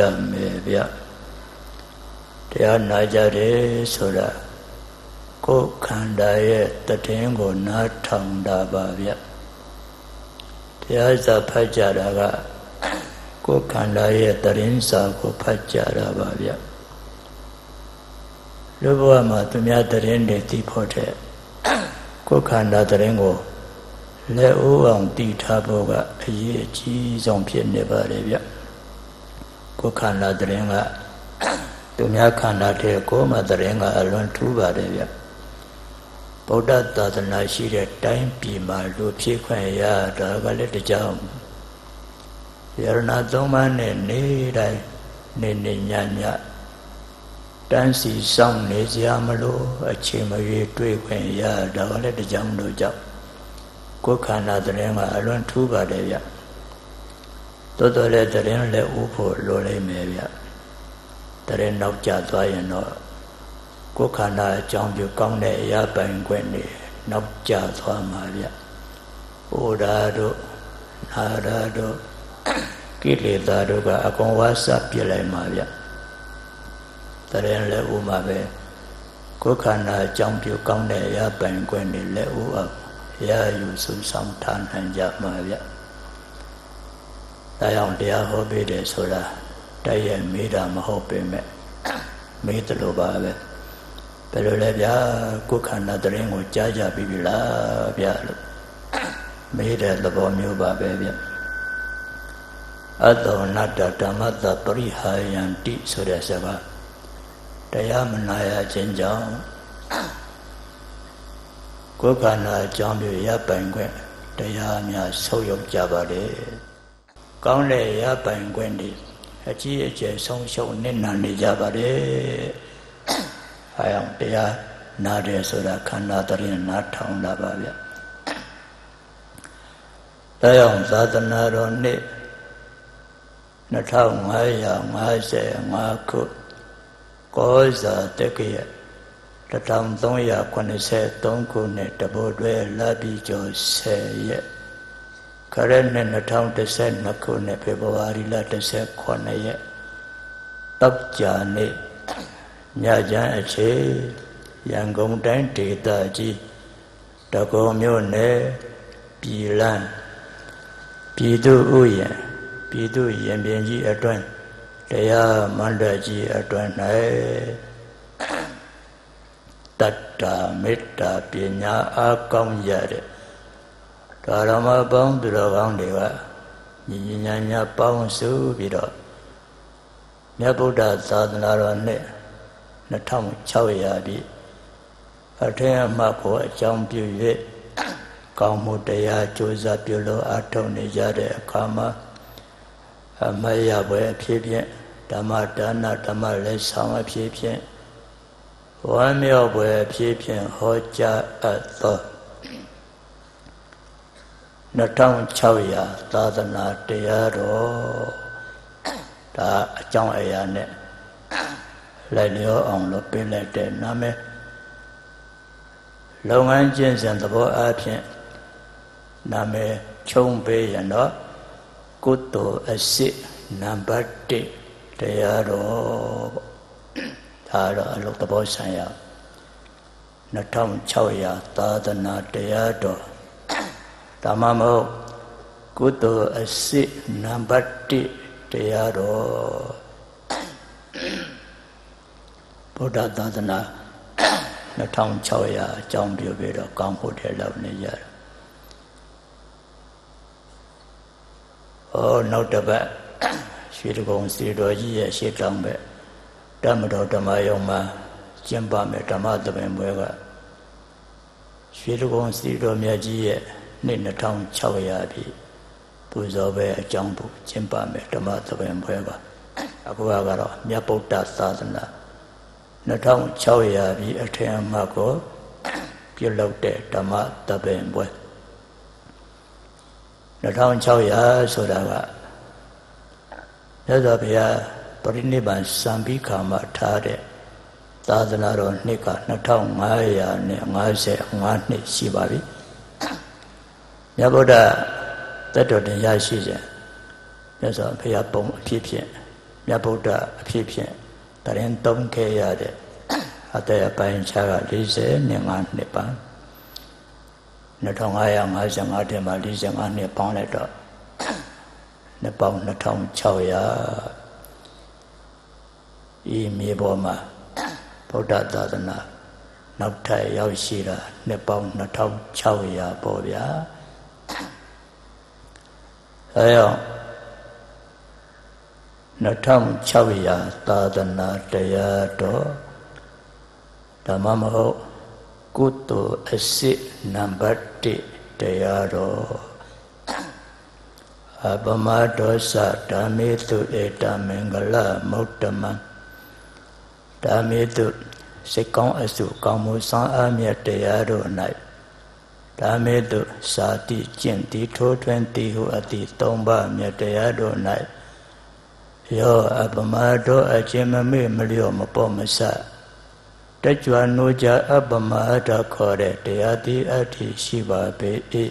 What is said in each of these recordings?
ကြမယ်ဗျတရားနာကြတယ်ဆိုတာကိုယ်ခန္ဓာရဲ့တည်င်းကိုနားထောင်တာပါဗျတရားစာဖတ်ကြတာကကိုယ်ခန္ဓာရဲ့တည်င်းစာကိုဖတ်ကြတာပါဗျလူဘဝမှာသူများတည်င်းတွေသိဖို့တဲ့ကိုယ်ခန္ဓာတည်င်းကိုလက်ဦးအောင်တည်ထားဖို့ကအရေးအကြီးဆုံးဖြစ်နေပါတယ်ဗျ ကိုယ်ခန္ဓာတည်င်းကသူများခန္ဓာတဲ့ကိုယ်မှတည်င်းကအလွန်ထူးပါတယ်ဗျဗုဒ္ဓသာသနာရှိတဲ့တိုင်းပြည်မှာလူဖြစ်ခွင့်ရတာကလည်းတကြောင်ယရဏသုံးပါးနဲ့နေတိုင်းနေနေညညတန်းစီဆောင်နေကြမလို့အချိန်မရွေတွေ့ခွင့်ရတာကလည်းတကြောင်တို့ကြောင့်ကိုယ်ခန္ဓာတရင်ကအလွန်ထူးပါတယ်ဗျ တော်တော်လည်းတရင်လည်းဥဖို့လိုလိမ့်မယ်ဗျတရင်နောက်ကျသွားရင်တော့ကိုယ်ခန္ဓာအကြောင်းပြုကောင်းတဲ့အရာပိုင်ခွင့်နေနောက်ကျသွားမှာဗျ။ဩဓာတို့နာဓာတို့ကိလေသာတို့ကအကုန်ဝါစပြစ်လိုက်မှာဗျ။တရင်လည်းဥမှာပဲကိုယ်ခန္ဓာအကြောင်းပြုကောင်းတဲ့အရာပိုင်ခွင့်နေလည်းဥအောင်ရယူစုဆောင်ထားနိုင်ကြမှာဗျ။ ဒါကြောင့်တရားဟောပေးတယ်ဆိုတာတည့်ရဲ့မေးတာမဟုတ်ပေမဲ့မေးတယ်လို့ပါပဲ။ဘယ်လိုလဲဗျာကိုယ်ခန္ဓာတရင်ကိုကြားကြပြီလားဗျာလို့မေးတဲ့သဘောမျိုးပါပဲဗျအတောနတ္တဓမ္မတပရိဟာယံတိဆိုတဲ့စကားတရားမနာရခြင်းကြောင့်ကိုယ်ခန္ဓာအကြောင်းပြရပိုင်ခွင့်တရားများဆုပ်ယုပ်ကြပါလေ ကောင်းတဲ့ရပိုင်ခွင့်တွေအကြီးအကျယ်ဆုံးရှုံးနေနာနေကြပါလေအဲအောင်တရားနာတယ်ဆိုတာခန္ဓာတရင်နာထောင်တာပါဗျဒါကြောင့်သာသနာတော်နှစ်2555ခုကောဇာတက္ကရာ1383ခုနှစ်တဘောတွဲလာပြီးကျော်10ရက် ခရစ်နှစ်2012ခုနှစ်ဖေဖော်ဝါရီလ18ရက်တောက်ကြနေ့ညချမ်းအချေရန်ကုန်တိုင်းဒေသကြီးတကုံမြို့နယ်ပြည်လန်းပြည်သူဥယျာဉ်ပြည်သူရင်ပြင်ကြီးအတွင်းတရားမန္တကြီးအတွင်း၌တတ္တာမေတ္တာပညာအားကောင်းရတဲ့ ဓမ္မပေါင်းသူတော်ကောင်းတွေကညီညီညာညာပေါင်းစုပြီးတော့မြတ်ဗုဒ္ဓသာသနာတော်နဲ့2600ပြည့်အထင်အမှတ်ကိုအကြောင်းပြု၍ကောင်းမှုတရားကြိုးစားပြုလို့အထောက်နေကြတဲ့အခါမှာအမရပွဲအဖြစ်ဖြင့်ဓမ္မဒါနဓမ္မလက်ဆောင်အဖြစ်ဖြင့်ဝမ်းမြောက်ပွဲအဖြစ်ဖြင့်ဟောကြားအပ်သော 2600သာသနာတရားတော်ဒါအကြောင်းအရာနဲ့လိုက်လျောအောင်လို့ပေးလိုက်တဲ့နာမည်လုပ်ငန်းကျင့်စဉ်သဘောအားဖြင့်နာမည်ခြုံပေးရင်တော့ကုသိုလ်အစစ်နံပါတ်1တရားတော်ပေါ့ဒါတော့အလုပ်သဘောဆိုင်ရာ2600သာသနာတရားတော် ဒါမှမဟုတ်ကုသိုလ်အစစ်နံပါတ်1တရားတော်ဗုဒ္ဓသာသနာ2600အကြောင်းပြုပြီးတော့ကောင်းဖို့တဲ့လောက်နေကြတယ်။ဩနောက်တစ်ပတ်ရွှေတကုံစီတော်ကြီးရဲ့ရှေ့တောင်ဘက်ဓမ္မတော်ဓမ္မယုံမှာကျင့်ပါမယ်ဓမ္မသဘင်ပွဲကရွှေတကုံစီတော်မြတ်ကြီးရဲ့ နှစ်2600ပြည့်ပူဇော်ပဲအကြောင်းဖို့ကျင့်ပါမယ်ဓမ္မသဘင်ပွဲကအခုကတော့မြတ်ဗုဒ္ဓသာသနာ2600ပြီအထင်အမှတ်ကိုပြုလုပ်တဲ့ဓမ္မတပင်ပွဲ2600ဆိုတာကမြတ်စွာဘုရားပရိနိဗ္ဗာန်စံပြီးခါမှာထားတဲ့သာသနာတော်နှစ်က2555နှစ်ရှိပါပြီ မြတ်ဗုဒ္ဓတက်တော်တင်ရရှိခြင်းမြတ်စွာဘုရားပုံအဖြစ်ဖြင့်မြတ်ဗုဒ္ဓအဖြစ်ဖြင့်တရင်သုံးခဲ့ရတဲ့အတရပိုင်းခြားက40နှစ်5နှစ်ပန်း2555ထဲမှာ45နှစ်ပေါင်းလိုက်တော့နှစ်ပေါင်း2600ဤမြေပေါ်မှာဗုဒ္ဓသာသနာနောက်ထပ်ရောက်ရှိတာနှစ်ပေါင်း2600ပေါ့ဗျာ အဲရောက်2600သာသနာတရားတော်ဓမ္မမဟုတ်ကုသိုလ်အစစ်နံပါတ်1တရားတော်အပမဒောသဓမ္မေတုဧတမင်္ဂလမௌတ္တမံဓမ္မေတုစိတ်ကောင်းအစုကောင်းမှုစံအားမြတ်တရားတို့၌ ဓမ္မေတုစာတိကျင့်တိထိုးထွင်းတိဟုအတိသုံးပါးမြတ်တရားတို့၌ယောအပမတောအခြင်းမမေ့မလျော့မပေါ်မဆတကြွနိုးကြအပမတခေါ်တဲ့တရားတိအဋ္ဌိရှိပါပေ၏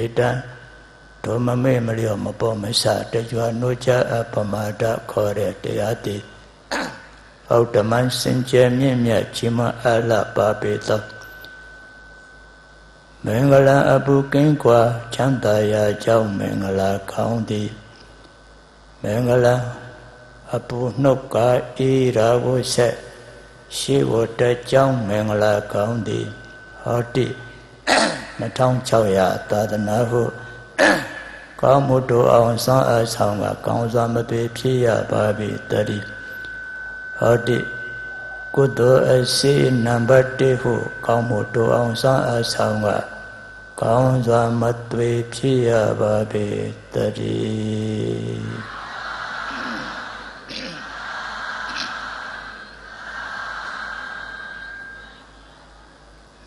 ဧတံဒုမမေ့မလျော့မပေါ်မဆတကြွနိုးကြအပမတခေါ်တဲ့တရားတိဟုတ်ဓမ္မစင်ကြယ်မြင့်မြတ်ကြီးမအလပါပေသော မင်္ဂလာအပုကင်းကွာချမ်းသာရာကြောင့်မင်္ဂလာကောင်းသည်မင်္ဂလာအပူနှုတ်ကအေးရာကိုဆက်ရှိဝတကြောင်းမင်္ဂလာကောင်းသည်ဟောတိ2600သာသနာဟုကောင်းမှုတို့အောင်စောင်းအဆောင်ကကောင်းစွာမပေဖြစ်ရပါပြီတည်းဟောတိကုသိုလ်အစီနံပါတ်1ဟုကောင်းမှုတို့အောင်စောင်းအဆောင်က ကောင်းစွာမသွေဖြစ်ရပါပေတည်း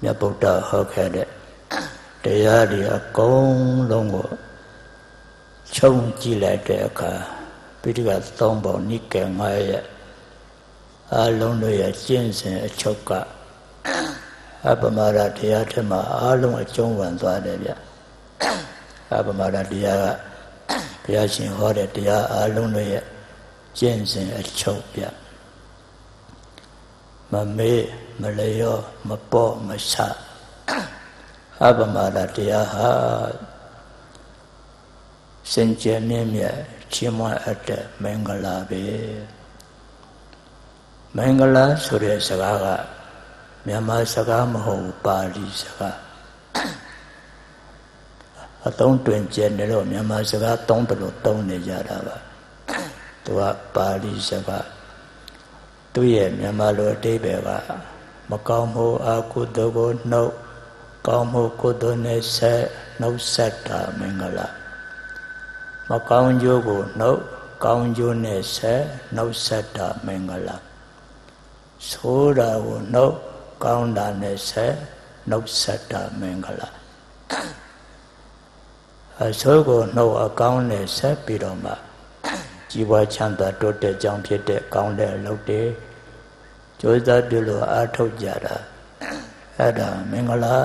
မြတ်ဗုဒ္ဓဟောခဲ့တဲ့တရားတွေအကုန်လုံးကိုခြုံကြည့်လိုက်တဲ့အခါပိဋကသုံးပုံနိကေ9ရဲ့အလုံးတို့ရဲ့ကျင့်စဉ်အချုပ်က အပမာဒတရားထက်မှာအလုံးအကျုံးဝင်သွားတယ်ဗျအပမာဒတရားကဘုရားရှင်ဟောတဲ့တရားအလုံးတို့ရဲ့ကျင့်စဉ်အချုပ်ဗျမမေ့မလျော့မပေါ့မဆအပမာဒတရားဟာစင်ကြယ်မြင့်မြတ်ချီးမွမ်းအပ်တဲ့မင်္ဂလာပဲမင်္ဂလာဆိုတဲ့စကားက မြန်မာစကားမဟုတ်ပါဠိစကားအသုံးတွင်ကျဲနေလို့မြန်မာစကားသုံးတယ်လို့သုံးနေကြတာပါသူကပါဠိစကားသူရဲ့မြန်မာလိုအတိပ္ပယ်ကမကောင်းမှုအကုသိုလ်ကိုနှုတ်ကောင်းမှုကုသိုလ်နဲ့ဆက်နှုတ်ဆက်တာမင်္ဂလာမကောင်းကျိုးကိုနှုတ်ကောင်းကျိုးနဲ့ဆက်နှုတ်ဆက်တာမင်္ဂလာဆိုးတာကိုနှုတ် ကောင်းတာနဲ့ဆက်နှုတ်ဆက်တာမင်္ဂလာအဆိုးကိုနှုတ်အကောင်းနဲ့ဆက်ပြီးတော့မှကြီးပွားချမ်းသာတိုးတက်ကြောင်းဖြစ်တဲ့ကောင်းတဲ့အလုပ်တွေကြိုးစားပြုလို့အားထုတ်ကြတာအဲ့ဒါမင်္ဂလာ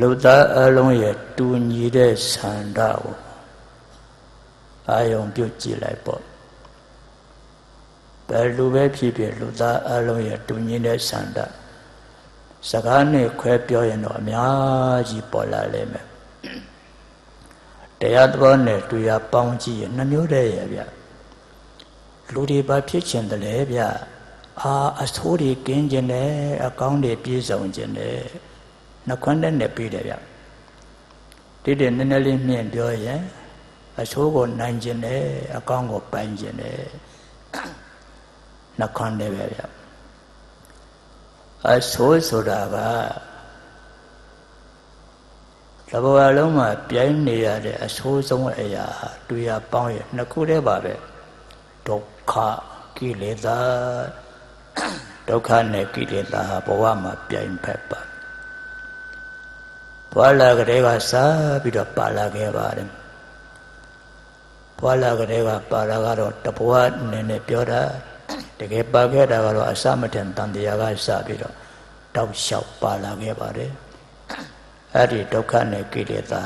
လူသားအလုံးရဲ့တူညီတဲ့ဆန္ဒကိုအာယုံပြုတ်ကြည့်လိုက်ပေါ့ ဘယ်လူပဲဖြစ်ဖြစ်လူသားအလုံးရဲ့တူညီတဲ့ဆန္ဒစကားနဲ့ခွဲပြောရင်တော့အများကြီးပေါ်လာလိမ့်မယ်တရားတော်နဲ့တွေ့ရပေါင်းကြည့်ရင်နှမျိုးတည်းရဲ့ဗျလူတွေဘာဖြစ်ချင်တယ်လဲဗျအာအဆိုးတွေကင်းကျင်တယ်အကောင်းတွေပြည့်စုံကျင်တယ်နှခွန်းတဲ့နဲ့ပြီးတယ်ဗျတိတိနည်းနည်းလေးမြင့်ပြောရင်အဆိုးကိုနိုင်ကျင်တယ်အကောင်းကိုပိုင်ကျင်တယ် နှခွန်းတဲ့ပဲဗျအဆိုးဆိုတာကတဘောအလုံးမှာပြိုင်နေရတဲ့အဆိုးဆုံးအရာတွေ့ရပေါင်းရနှစ်ခုတည်းပါပဲဒုက္ခကိလေသာဒုက္ခနဲ့ကိလေသာဘဝမှာပြိုင်ဖက်ပါဘွာလာကလေးကစားပြီးတော့ပါလာခဲ့ပါတယ်ဘွာလာကလေးကပါလာကတော့တဘဝနဲ့နဲ့ပြောတာ တကယ်ပါခဲ့တာကတော့အစမထန်တန်တရားကစပြီးတော့တောက်လျှောက်ပါလာခဲ့ပါတယ်အဲ့ဒီဒုက္ခနဲ့ကိလေသာ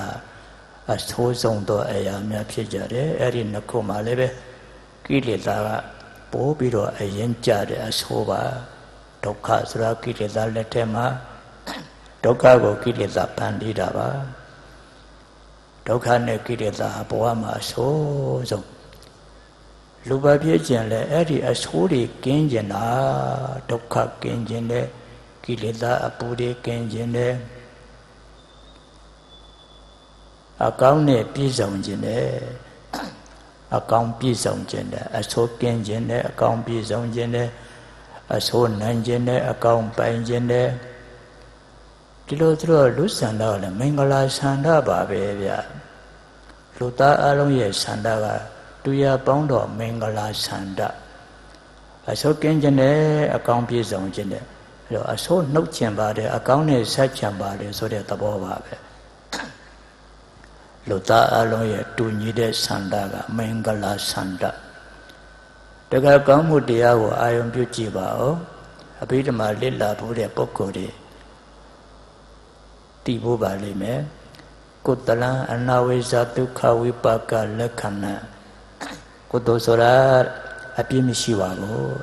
အဆိုးဆုံးသောအရာများဖြစ်ကြတယ်အဲ့ဒီနှစ်ခုမှလည်းပဲကိလေသာကပိုးပြီးတော့အရင်ကြတဲ့အဆိုးပါဒုက္ခဆိုတာကိလေသာလက်ထဲမှာဒုက္ခကိုကိလေသာဖန်တီးတာပါဒုက္ခနဲ့ကိလေသာဘဝမှာအဆိုးဆုံး လူပါဖြစ်ခြင်းလဲအဲ့ဒီအဆိုးတွေကင်းကျင်တာဒုက္ခကင်းခြင်းတဲ့ကိလေသာအပူတွေကင်းခြင်းတဲ့အကောင်းနဲ့ပြည့်စုံခြင်းတဲ့အကောင်းပြည့်စုံခြင်းတဲ့အဆိုးကင်းခြင်းတဲ့အကောင်းပြည့်စုံခြင်းတဲ့အဆိုးနိုင်ခြင်းတဲ့အကောင်းပိုင်ခြင်းတဲ့ဒီလိုသူတို့လူဆန္ဒကလည်းမင်္ဂလာဆန္ဒပါပဲဗျလူသားအလုံးရဲ့ဆန္ဒက တူရပေါင်းတော်မင်္ဂလာဆန္ဒအဆိုးကင်းခြင်းနဲ့အကောင်းပြည့်စုံခြင်းတဲ့အဲတော့အဆိုးနှုတ်ချင်ပါတယ်အကောင်းနဲ့ဆက်ချင်ပါတယ်ဆိုတဲ့သဘောပါပဲလူသားအလုံးရဲ့တူညီတဲ့ဆန္ဒကမင်္ဂလာဆန္ဒတကယ်ကောင်းမှုတရားကိုအာယုံပြုကြည့်ပါဦးအဘိဓမ္မာလစ်လာဖို့တဲ့ပုဂ္ဂိုလ်တွေတည်ဖို့ပါလိမ့်မယ်ကုတလံအနာဝိဇာဒုက္ခဝိပါကလက္ခဏာ ကုသိုလ်ဆိုတာအပြည့်မရှိပါဘူး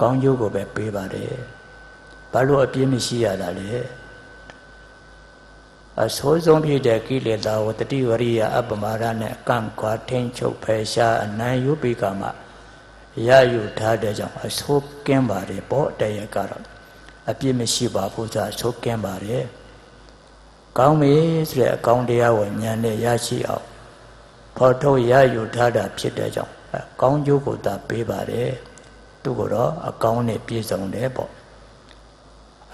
ကောင်းကျိုးကိုပဲပေးပါတယ်ဘာလို့အပြည့်မရှိရတာလဲအဆိုးဆုံးဖြစ်တဲ့ကိလေသာကိုတတိဝရိယအပမရနဲ့အကန့်ကွာထိန်ချုပ်ဖယ်ရှားအနံယုပိကမှာရယူထားတဲ့ကြောင့်အဆိုးကင်းပါတယ်ပေါ့တရကတော့အပြစ်မရှိပါဘူးဆိုအဆိုးကင်းပါတယ်ကောင်းပြီဆိုတဲ့အကောင်းတရားကိုဉာဏ်နဲ့ရရှိအောင် ဖော်ထုတ်ရယူထားတာဖြစ်တဲ့ကြောင့်ကောင်းကျိုးကိုသာပေးပါတယ်သူကတော့အကောင်းနဲ့ပြည့်စုံတယ်ပေါ့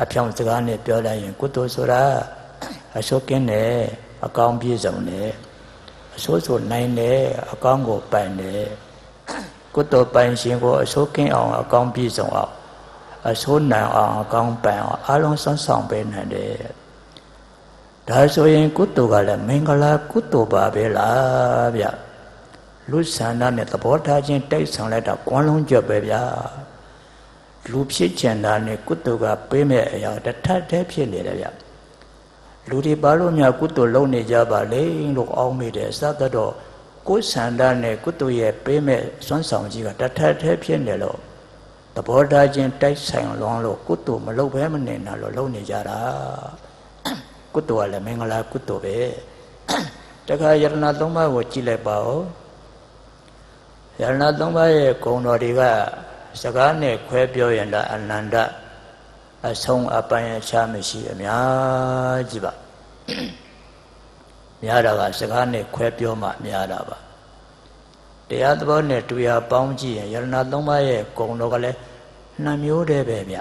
အဖြောင်စကားနဲ့ပြောလိုက်ရင်ကုသိုလ်ဆိုတာအဆိုးကင်းတယ်အကောင်းပြည့်စုံတယ်အဆိုးဆိုနိုင်တယ်အကောင်းကိုပိုင်တယ်ကုသိုလ်ပိုင်ရှင်ကိုအဆိုးကင်းအောင်အကောင်းပြည့်စုံအောင်အဆိုးနိုင်အောင်အကောင်းပိုင်အောင်အလုံးစုံဆောင်ပေးနိုင်တယ် ဒါဆိုရင်ကုသိုလ်ကလည်းမင်္ဂလာကုသိုလ်ပါပဲလားဗျလူဆန္ဒနဲ့သဘောထားခြင်းတိုက်ဆောင်လိုက်တာကွမ်းလုံးကြွပဲဗျာလူဖြစ်ကျင်တာနဲ့ကုသိုလ်ကပေးမဲ့အရာတထက်တည်းဖြစ်နေတယ်ဗျလူတွေဘာလို့များကုသိုလ်လုပ်နေကြပါလဲလို့အောင်းမိတယ်စသတော့ကိုယ်ဆန္ဒနဲ့ကုသိုလ်ရဲ့ပေးမဲ့စွမ်းဆောင်ကြီးကတထက်တည်းဖြစ်နေလို့သဘောထားခြင်းတိုက်ဆိုင်လွန်လို့ကုသိုလ်မလုပ်ဘဲမနေတာလို့လုပ်နေကြတာ ကုသိုလ်ကလည်းမင်္ဂလာကုသိုလ်ပဲတခါယရဏသုံးပါးကိုကြည့်လိုက်ပါဦးယရဏသုံးပါးရဲ့ဂုဏ်တော်တွေကစကားနဲ့ခွဲပြောရင်ဒါအနန္တအဆုံးအပိုင်းအခြားမရှိအများကြီးပါများတာကစကားနဲ့ခွဲပြောမှများတာပါတရားသဘောနဲ့တွေ့ရပေါင်းကြည့်ရင်ယရဏသုံးပါးရဲ့ဂုဏ်တော်ကလည်းနှမျိုးတည်းပဲဗျ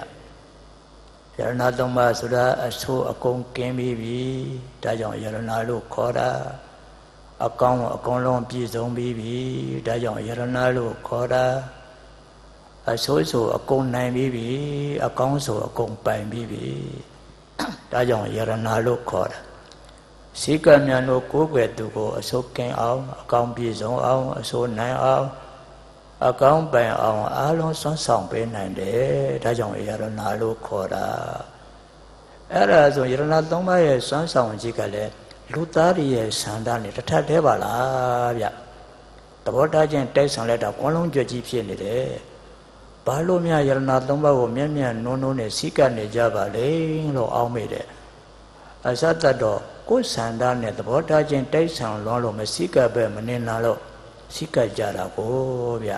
ယရဏသုံးပါးဆိုတာအဆိုးအကုန်ကင်းပြီးပြီဒါကြောင့်ယရဏလို့ခေါ်တာအကောင်းအကုန်လုံးပြည့်စုံပြီးပြီဒါကြောင့်ယရဏလို့ခေါ်တာအဆိုးဆိုအကုန်နိုင်ပြီးပြီအကောင်းဆိုအကုန်ပိုင်ပြီးပြီဒါကြောင့်ယရဏလို့ခေါ်တာစိကမြတ်တို့ကိုယ်ွယ်သူကိုအဆိုးကင်းအောင်အကောင်းပြည့်စုံအောင်အဆိုးနိုင်အောင် အကောင်းပိုင်အောင်အားလုံးစွမ်းဆောင်ပေးနိုင်တယ်ဒါကြောင့်ယရဏလို့ခေါ်တာအဲ့ဒါဆိုယရဏသုံးပါးရဲ့စွမ်းဆောင်ခြင်းကလည်းလူသားတွေရဲ့ဆန္ဒနဲ့တထက်တည်းပါလားဗျသဘောထားချင်းတိုက်ဆောင်လိုက်တာကွန်လုံးကြွကြီးဖြစ်နေတယ်ဘာလို့များယရဏသုံးပါးကိုမြတ်မြတ်နုံနုံနဲ့စိကပ်နေကြပါလေလို့အောင်းမိတယ်အစတတ်တော့ကိုယ်ဆန္ဒနဲ့သဘောထားချင်းတိုက်ဆောင်လွန်လို့မစိကပ်ပဲမနေနာလို့ စိကပ်ကြတာကိုဗျ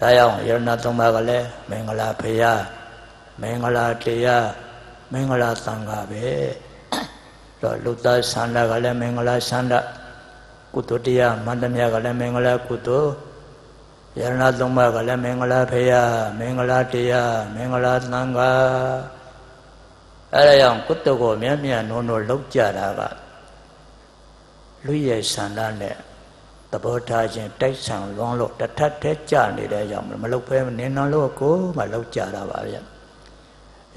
ဒါကြောင့်ယရဏသုံးပါးကလည်းမင်္ဂလာဖရာမင်္ဂလာတရားမင်္ဂလာသံဃာပဲတော့လူသားဆန္ဒကလည်းမင်္ဂလာဆန္ဒကုသိုလ်တရားမန္တမြကလည်းမင်္ဂလာကုသိုလ်ယရဏသုံးပါးကလည်းမင်္ဂလာဖရာမင်္ဂလာတရားမင်္ဂလာသံဃာအဲဒါကြောင့်ကုသိုလ်ကိုမြတ်မြတ်နုံနုံလောက်ကြတာကလူရဲ့ဆန္ဒနဲ့ သဘောထားခြင်းတိုက်ဆံလွန်လို့တထက်ထဲကြနေတဲ့ကြောင့်မလုတ်ဖဲနင်းနလို့ကိုမှလောက်ကြတာပါဗျယ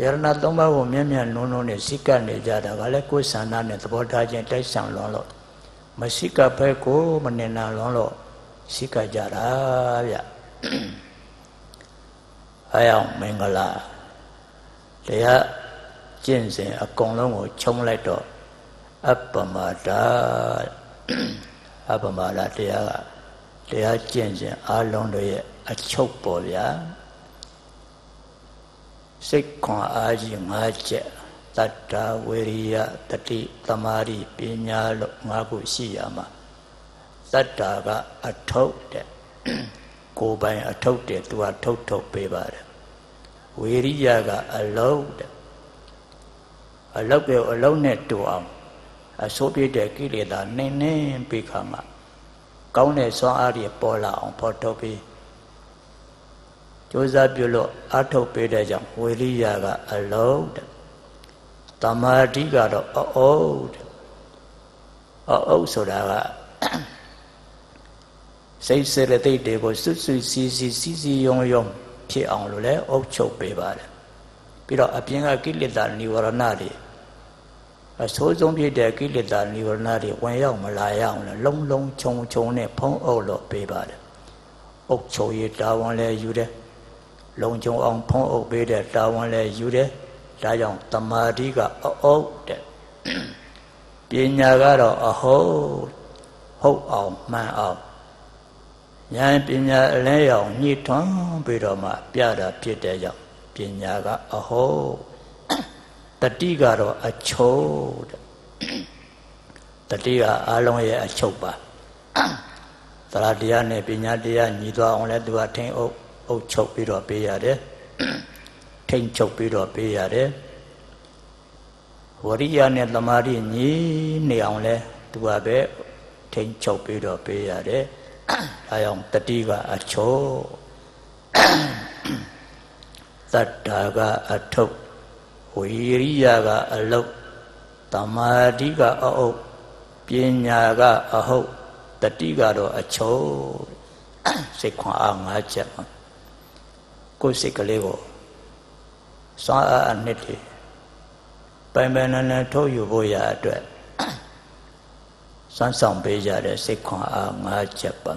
ရဏသုံးပါးကိုမြဲမြဲနုံနုံနဲ့စိကပ်နေကြတာကလည်းကိုယ်ဆန္ဒနဲ့သဘောထားခြင်းတိုက်ဆံလွန်လို့မရှိကပ်ဖဲကိုမနေနာလွန်လို့စိကပ်ကြတာဗျအဲအောင်မင်္ဂလာတရားကျင့်စဉ်အကုန်လုံးကိုခြုံလိုက်တော့အပ္ပမတာ အပ္ပမတာတရားကတရားကျင့်စဉ်အလုံးတို့ရဲ့အချုပ်ပေါ်ဗျာစိတ်ခွန်အားကြီး၅ချက်တတ္တာဝေရိယတတိသမာဓိပညာလို့၅ခုရှိရမှာတတ္တာကအထုပ်တဲ့ကိုယ်ပိုင်အထုပ်တဲ့သူကထုတ်ထုတ်ပေးပါတယ်ဝေရိယကအလုံးတဲ့အလုံးပြောအလုံးနဲ့တူအောင် အစိုးပြတဲ့ကိလေသာနှင်းနှင်းပြီးခါမှကောင်းတဲ့စွမ်းအားတွေပေါ်လာအောင်ဖော်ထုတ်ပြီးကြိုးစားပြုလို့အထုတ်ပေးတဲ့ကြောင့်ဝေရိယကအလုံးတဲ့တမာတိကတော့အအုပ်တဲ့အအုပ်ဆိုတာကစိတ်စေတသိက်တွေကိုစွတ်စွတ်စီစီစီစီယုံယုံဖြစ်အောင်လို့လည်းအုပ်ချုပ်ပေးပါတယ်ပြီးတော့အပြင်ကကိလေသာនិဝရဏတွေ အဆိုးဆုံးဖြစ်တဲ့ကိလေသာនិဝရဏတွေဝင်ရောက်မလာရအောင်လည်းလုံးလုံးခြုံခြုံနဲ့ဖုံးအုပ်လို့ပေးပါတယ်အုပ်ချုပ်ရေးတာဝန်လည်းယူတယ်လုံခြုံအောင်ဖုံးအုပ်ပေးတဲ့တာဝန်လည်းယူတယ်ဒါကြောင့်တမာတိကအအုပ်တဲ့ပညာကတော့အဟုတ်ဟုတ်အောင်မှန်အောင်ဉာဏ်ပညာအလဲရောက်ညှိထွန်းပြီးတော့မှပြတာဖြစ်တဲ့ကြောင့်ပညာကအဟုတ် တတိကတော့အချုပ်တဲ့တတိကအလုံးရဲ့အချုပ်ပါသရတရားနဲ့ပညာတရားညီသွားအောင်လဲသူကထင်းအုပ်အုပ်ချုပ်ပြီးတော့ပေးရတယ်ထိန်ချုပ်ပြီးတော့ပေးရတယ်ဝရိယနဲ့သမာဓိညီနေအောင်လဲသူကပဲထိန်ချုပ်ပြီးတော့ပေးရတယ်ဒါကြောင့်တတိကအချို့သတ္တာကအထုပ် ဝိရိယကအလုတ်သမာဓိကအအုပ်ပညာကအဟုတ်တတိကတော့အချို့စိတ်ခွန်အား၅ချက်ပါကိုယ်စိတ်ကလေးကိုစွမ်းအားအနှစ်တွေပိုင်ပိုင်နန်းနန်းထုတ်ယူဖို့ရအတွက်စွမ်းဆောင်ပေးကြတဲ့စိတ်ခွန်အား၅ချက်ပါ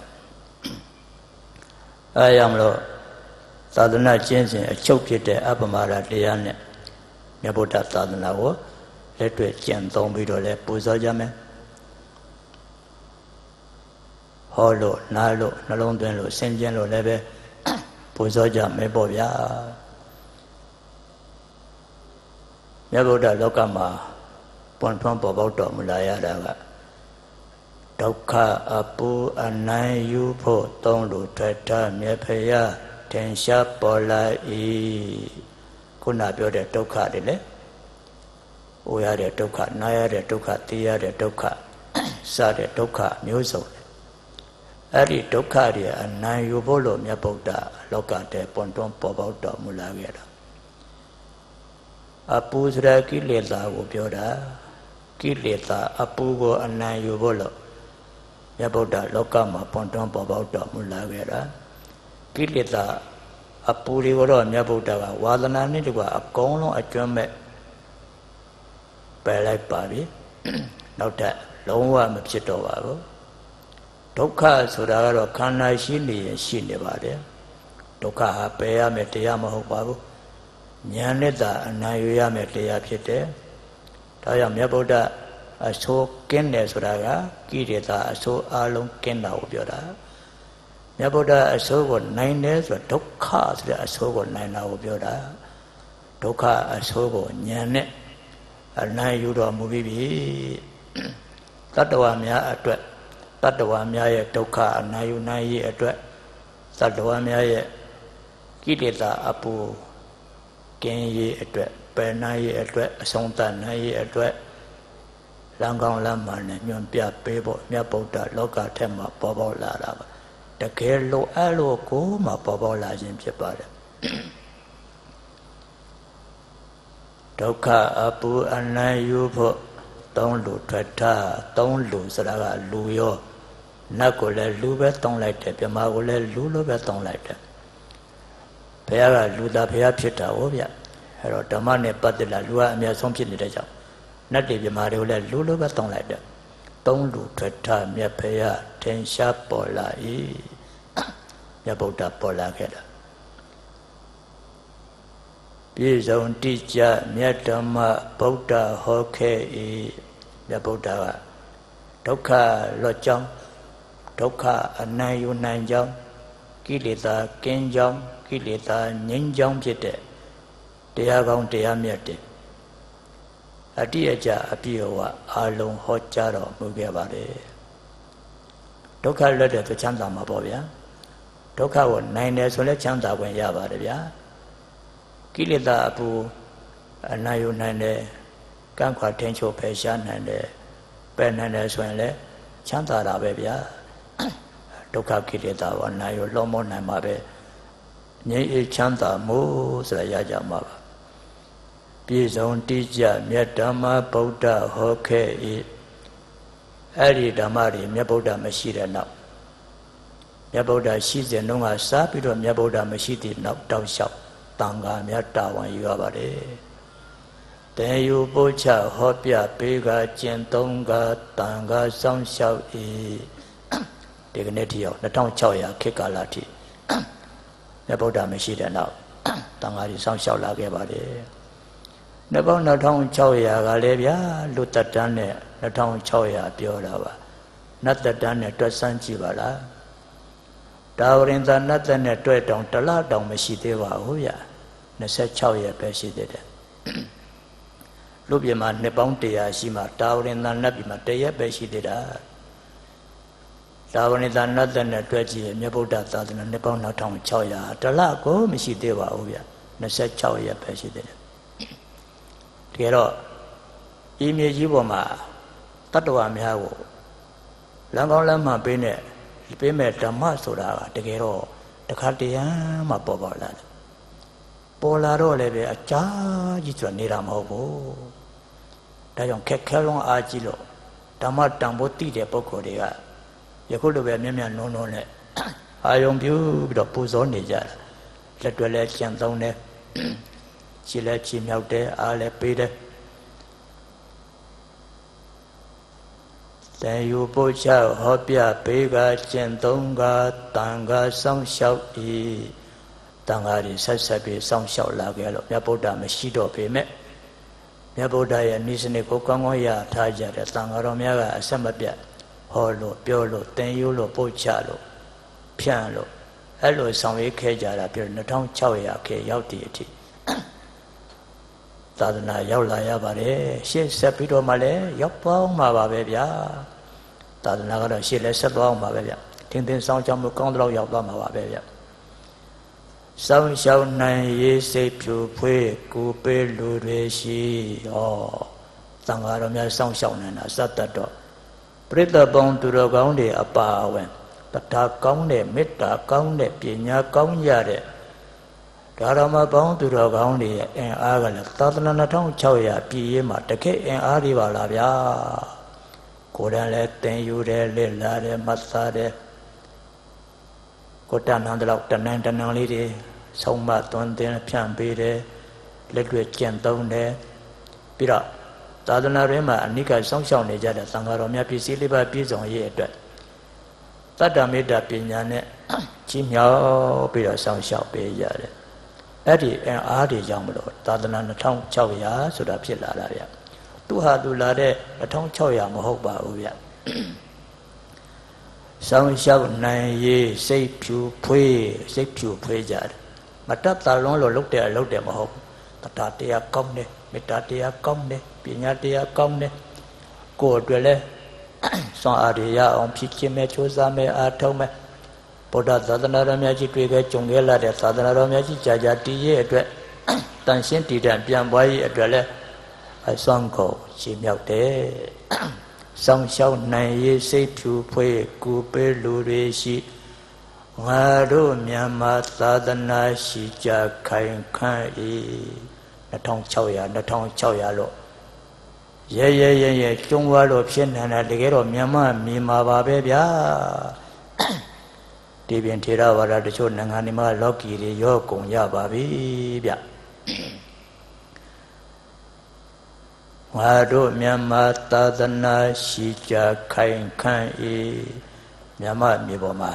အဲရမလို့သာသနာကျင့်စဉ်အချုပ်ဖြစ်တဲ့အပ္ပမာဒတရားနဲ့ မြတ်ဗုဒ္ဓသာသနာကိုလက်တွေ့ကျင့်သုံးပြီးတော့လဲပူဇော်ကြမယ်ဟောလို့နားလို့နှလုံးသွင်းလို့ဆင်ကျင်လို့လည်းပဲပူဇော်ကြမယ်ပေါ့ဗျာမြတ်ဗုဒ္ဓလောကမှာပွန်ထွန်းပေါ်ပေါက်တော်မူလာရတာကဒုက္ခအပူအနိုင်ယူဖို့သုံးလူထွက်တာမြတ်ဖရာထင်ရှားပေါ်လာ၏ ခုနပြောတဲ့ဒုက္ခတွေလေ။အိုရတဲ့ဒုက္ခ၊နားရတဲ့ဒုက္ခ၊သိရတဲ့ဒုက္ခစတဲ့ဒုက္ခမျိုးစုံအဲ့ဒီဒုက္ခတွေအနိုင်ယူဖို့လို့မြတ်ဗုဒ္ဓလောကတဲ့ပွန်တွန်းပေါ်ပေါက်တော်မူလာခဲ့တာအပူစရကိလေသာကိုပြောတာကိလေသာအပူကိုအနိုင်ယူဖို့လို့မြတ်ဗုဒ္ဓလောကမှာပွန်တွန်းပေါ်ပေါက်တော်မူလာခဲ့တာကိလေသာ အပူတွေကိုတော့မြတ်ဗုဒ္ဓကဝါသနာနဲ့တကွာအကုန်လုံးအကျွမ်းမဲ့ပယ်လိုက်ပါပြီနောက်ထပ်လုံးဝမဖြစ်တော့ပါဘူးဒုက္ခဆိုတာကတော့ခန္ဓာရှိနေရင်ရှိနေပါတယ်ဒုက္ခဟာပယ်ရမယ်တရားမဟုတ်ပါဘူးဉာဏ်နဲ့သာအနာယူရမယ်တရားဖြစ်တယ်ဒါကြောင့်မြတ်ဗုဒ္ဓအဆိုးကင်းတယ်ဆိုတာကကိရိတာအဆိုးအလုံးကင်းတာကိုပြောတာ မြတ်ဗုဒ္ဓအဆိုးကိုနိုင်တယ်ဆိုတော့ဒုက္ခဆိုတဲ့အဆိုးကိုနိုင်တာကိုပြောတာဒုက္ခအဆိုးကိုဉာဏ်နဲ့အနိုင်ယူတော်မူပြီးပြီတတ္တဝါများအတွက်တတ္တဝါများရဲ့ဒုက္ခအနိုင်ယူနိုင်ရေးအတွက်တတ္တဝါများရဲ့ကိလေသာအပူကင်းရေးအတွက်ပယ်နိုင်ရေးအတွက်အဆုံးသတ်နိုင်ရေးအတွက်လမ်းကောင်းလမ်းမှန်နဲ့ညွန်ပြပေးဖို့မြတ်ဗုဒ္ဓလောကထက်မှာပေါ်ပေါက်လာတာပါ တကယ်လိုအပ်လို့ကိုမှပေါ်ပေါက်လာခြင်းဖြစ်ပါတယ်ဒုက္ခအပူအနံ့ယူဖို့သုံးလူထွက်တာသုံးလူဆိုတာကလူရောနတ်ကိုလည်းလူပဲသုံးလိုက်တယ်ပြမကိုလည်းလူလိုပဲသုံးလိုက်တယ်ဘုရားကလူသားဘုရားဖြစ်တာဟောဗျအဲ့တော့ဓမ္မနဲ့ပတ်သက်လာလူကအများဆုံးဖြစ်နေတဲ့ကြောင့်နတ်တွေပြမတွေကိုလည်းလူလိုပဲသုံးလိုက်တယ်သုံးလူထွက်တာမြတ်ဘုရား ထင်ရှားပေါ်လာ၏မြတ်ဗုဒ္ဓပေါ်လာခဲ့တာပြည့်စုံတိကျမြတ်ဓမ္မဗုဒ္ဓဟောခဲ့၏မြတ်ဗုဒ္ဓကဒုက္ခလွတ်ကြောင်းဒုက္ခအနိုင်ယူနိုင်ကြောင်းကိလေသာကင်းကြောင်းကိလေသာငြိမ်းကြောင်းဖြစ်တဲ့တရားကောင်းတရားမြတ်တဲ့အတိအကျအပြည့်အဝအာလုံးဟောကြားတော်မူခဲ့ပါတယ် ဒုက္ခလွတ်တဲ့သူချမ်းသာမှာပေါ့ဗျာဒုက္ခကိုနိုင်တယ်ဆိုလဲချမ်းသာခွင့်ရပါတယ်ဗျာကိလေသာအပူအနာယူနိုင်တယ်ကန့်ခွာထင်းချိုဖယ်ရှားနိုင်တယ်ပယ်နိုင်တယ်ဆိုရင်လည်းချမ်းသာတာပဲဗျာဒုက္ခကိလေသာကိုအနာယူလုံးမနိုင်ပါပဲငြိမ်းအေးချမ်းသာမှုဆိုတာရကြမှာပါပြည့်စုံတိကျမြတ်ဓမ္မဗုဒ္ဓဟောခဲ့၏ အဲ့ဒီဓမ္မတွေမြတ်ဗုဒ္ဓမရှိတဲ့နောက်မြတ်ဗုဒ္ဓရှိစဉ်တုန်းကစားပြီးတော့မြတ်ဗုဒ္ဓမရှိသည့်နောက်တောက်လျှောက်တန်ခါမြတ်တာဝန်ယူရပါတယ်တန်ယူပို့ချဟောပြပေးကကျင့်သုံးကတန်ခါစောင့်ရှောက်၏ဒီကနေ့ထိရောက်2600ခေတ်ကာလထိမြတ်ဗုဒ္ဓမရှိတဲ့နောက်တန်ခါကြီးစောင့်ရှောက်လာခဲ့ပါတယ်နှစ်ပေါင်း 2600ကလည်းဗျာလူတက်တန်းနဲ့2600ပြောတာပါနတ်တက်တန်းနဲ့တွက်ဆန်းကြည့်ပါလားဒါဝရင်သာနတ်သက်နဲ့တွေ့တောင်တလတောင်မရှိသေးပါဘူးဗျ26ရက်ပဲရှိသေးတယ်လူပြည်မှာနှစ်ပေါင်း100ရှိမှဒါဝရင်သာနတ်ပြည်မှာတရက်ပဲရှိသေးတာဒါဝရင်သာနတ်သက်နဲ့တွေ့ကြည့်မြတ်ဗုဒ္ဓသာသနာနှစ်ပေါင်း2600တလကိုမရှိသေးပါဘူးဗျ26ရက်ပဲရှိသေးတယ်တ ကယ်တော့ဤမြေကြီးပေါ်မှာတတ္တဝါများကိုလမ်းကောင်းလမ်းမှပေးနေပေးမဲ့ဓမ္မဆိုတာကတကယ်တော့တခါတရံမှပေါ်ပေါ်လာတယ်ပေါ်လာတော့လည်းပဲအကြာကြီးဆိုတာနေတာမဟုတ်ဘူးဒါကြောင့်ခက်ခဲလုံးအားကြီးလို့ဓမ္မတန်ဖို့တည်တဲ့ပုဂ္ဂိုလ်တွေကယခုလိုပဲမြတ်မြတ်နုံနုံနဲ့အာယုံပြုပြီးတော့ပူဇော်နေကြတယ်လက်တွေလည်းကျန်သုံးတယ် ခြေလည်းခြေမြောက်တယ်အားလည်းပေးတယ်တန်ယူပို့ချဟောပြပေးကကျင့်သုံးကတန်ခါစောင့်ရှောက်၏တန်ခါတွေဆက်ဆက်ပြီးစောင့်ရှောက်လာခဲ့လို့မြတ်ဗုဒ္ဓမရှိတော့ပေမဲ့မြတ်ဗုဒ္ဓရဲ့နိစနစ်ကိုကောင်းကောင်းရထားကြတဲ့တန်ခါတော်များကအဆက်မပြတ်ဟောလို့ပြောလို့တင်ယူလို့ပို့ချလို့ဖြန့်လို့အဲ့လိုဆောင်ရွက်ခဲ့ကြတာပြော2600ခေရောက်တည်အထိ သာသနာရောက်လာရပါတယ်ရှေ့ဆက်ပြီးတော့မှလည်းရောက်ပေါင်းမှာပါပဲဗျာသာသနာကတော့ရှေ့လည်းဆက်သွားအောင်ပါပဲဗျထင်းထင်းဆောင်ကြောင်းမကောင်းတော့ရောက်သွားမှာပါပဲဗျစောင်းရှောင်းနိုင်ရေးစိတ်ဖြူဖွေးကိုပေးလူတွေရှိဩသံဃာတော်များစောင်းရှောင်းနေတာစတတ်တော့ပရိသတ်ပေါင်းသူတော်ကောင်းတွေအပါအဝင်တရားကောင်းတဲ့မေတ္တာကောင်းတဲ့ပညာကောင်းရတဲ့ ဒါရမပေါင်းသူတော်ကောင်းတွေရဲ့အင်အားကလည်းသာသနာ2600ပြည်ရေးမှာတကယ့်အင်အားတွေပါလားဗျာကိုယ်တိုင်လည်းသင်ယူတယ်လက်လာတယ်မှတ်သားတယ်ကိုတန်နန်းတော့တနန်းတနန်းလေးတွေဆုံးမသွန်သင်ဖြန့်ပေးတယ်လက်တွေ့ကျင့်သုံးတယ်ပြီးတော့သာသနာ့ရင်းမှာအနိကစောင့်ရှောက်နေကြတဲ့သံဃာတော်များပြည်စည်းလေးပါးပြည့်စုံရေးအတွက်တတ္တမေတ္တာပညာနဲ့ကြီးမြောက်ပြီးတော့စောင့်ရှောက်ပေးကြတယ် အဲ့ဒီအင်အားတွေကြောင့်မလို့သာသနာ2600ဆိုတာဖြစ်လာတာဗျသူဟာသူလာတဲ့2600မဟုတ်ပါဘူးဗျဆောင်းလျှောက်နိုင်ရေးစိတ်ဖြူဖွေးစိတ်ဖြူဖွေးကြတယ်မတတ်တလုံးလို့လုတ်တယ်လုတ်တယ်မဟုတ်တတတရားကောင်းတယ်မေတ္တာတရားကောင်းတယ်ပညာတရားကောင်းတယ်ကိုယ်အတွက်လဲစွမ်းအားတွေရအောင်ဖြစ်ခြင်းမဲ့ချိုးစားမဲ့အားထုတ်မဲ့ ဗုဒ္ဓသာသနာတော်များကြီးတွေ့ခဲ့ကြုံခဲ့လာတဲ့သာသနာတော်များကြီးကြာကြာတည်ရဲ့အတွက်တန်ရှင်းတည်တံ့ပြန်ပွားရေးအတွက်လဲအစွမ်းကုန်ရှင်းမြောက်တယ်။စောင့်ရှောက်နိုင်ရေးစိတ်ဖြူဖွေးကူပေးလူတွေရှိငါတို့မြန်မာသာသနာရှိကြခိုင်ခန့်၏2600 2600လို့ရဲရဲရဲရဲကျုံသွားလို့ဖြစ်နေတာတကယ်တော့မြန်မာမြေမှာပါပဲဗျာ ဒီပြင်ထေရဝါဒတချို့နိုင်ငံတွေမှာလောကီတွေရောကုန်ရပါပြီဗျငါတို့မြန်မာသာသနာရှိကြခိုင်ခန့်၏မြန်မာမြေပေါ်မှာ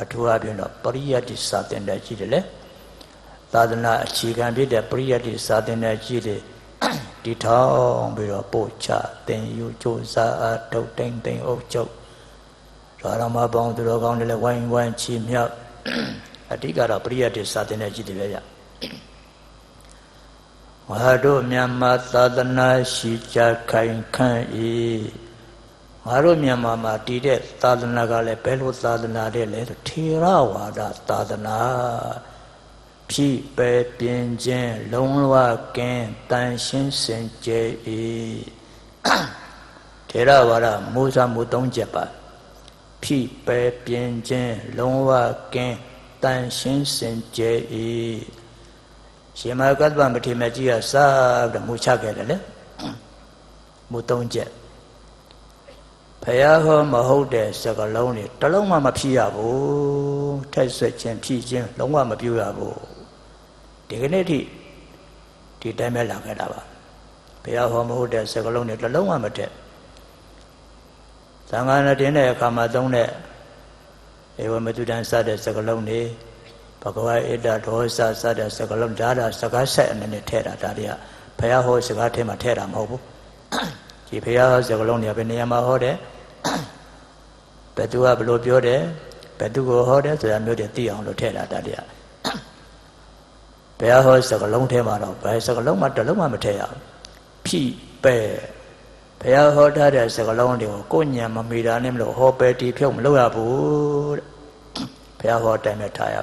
အထူးအဖြင့်တော့ပရိယတ်တိစာတင်တဲ့ရှိတယ်လေသာသနာအခြေခံဖြစ်တဲ့ပရိယတ်တိစာသင်တဲ့ကြီးတွေဒီထောင်ပြီးတော့ပို့ချတင်ယူကြိုးစားအထုတ်တိမ်တိမ်အုပ်ချုပ် ဒါရမပေါင်းသူတော်ကောင်းတွေလည်းဝိုင်းဝိုင်းချီမြောက်အဓိကတော့ပရိယတ်တိစာသင်တဲ့ကြီးတွေပဲဗျဝါတို့မြန်မာသာသနာရှိကြခိုင်ခန့်၏ငါတို့မြန်မာမှာတည်တဲ့သာသနာကလည်းဘယ်လိုသာသနာတဲ့လဲဆိုထေရဝါဒသာသနာဖြည့်ပယ်ပြင်းခြင်းလုံးဝကင်းတန်ရှင်းစင်ကြယ်၏ထေရဝါဒမူစာမူသုံးချက်ပါ ဖြည့်ပယ်ပြင်းခြင်းလုံးဝကင်းတန်ရှင်းစင်ကြယ်၏ရှင်မကတ္တဗမထေမကြီးကစပြီးမူချခဲ့တယ်လေမူသုံးချက်ဖယားဟောမဟုတ်တဲ့စကလုံးတွေတလုံးမှမဖြစ်ရဘူးထက်ဆွက်ခြင်းဖြစ်ခြင်းလုံးဝမပြုရဘူးဒီကနေ့ထိဒီတိုင်းပဲလာခဲ့တာပါဘုရားဟောမဟုတ်တဲ့စကလုံးတွေတစ်လုံးမှမထက် သံဃာနဲ့တင်းတဲ့အခါမှာသုံးတဲ့ဧဝမတုတန်စတဲ့စကလုံးတွေဘဂဝါဣတ္တဒေါသစတဲ့စကလုံးဒါတာစကားဆက်အနေနဲ့ထဲတာဒါတွေကဘုရားဟောစကားထဲမှာထဲတာမဟုတ်ဘူးဒီဘုရားဟောစကလုံးတွေကဘယ်နေရာမှာဟောတယ်ဘယ်သူကဘယ်လိုပြောတယ်ဘယ်သူကိုဟောတယ်ဆိုတာမျိုးတွေသိအောင်လို့ထဲတာဒါတွေကဘယ်ဟောစကလုံးထဲမှာတော့ဘယ်စကလုံးမှတစ်လုံးမှမထည့်ရဘူးဖိပဲ ဘယ်ဟောထားတဲ့စကလုံးတွေကိုကိုညံမမီတာနဲ့မလို့ဟောပဲတီဖြုတ်မလုပ်ရဘူးတဲ့ဘယ်ဟောတိုင်းပဲထားရ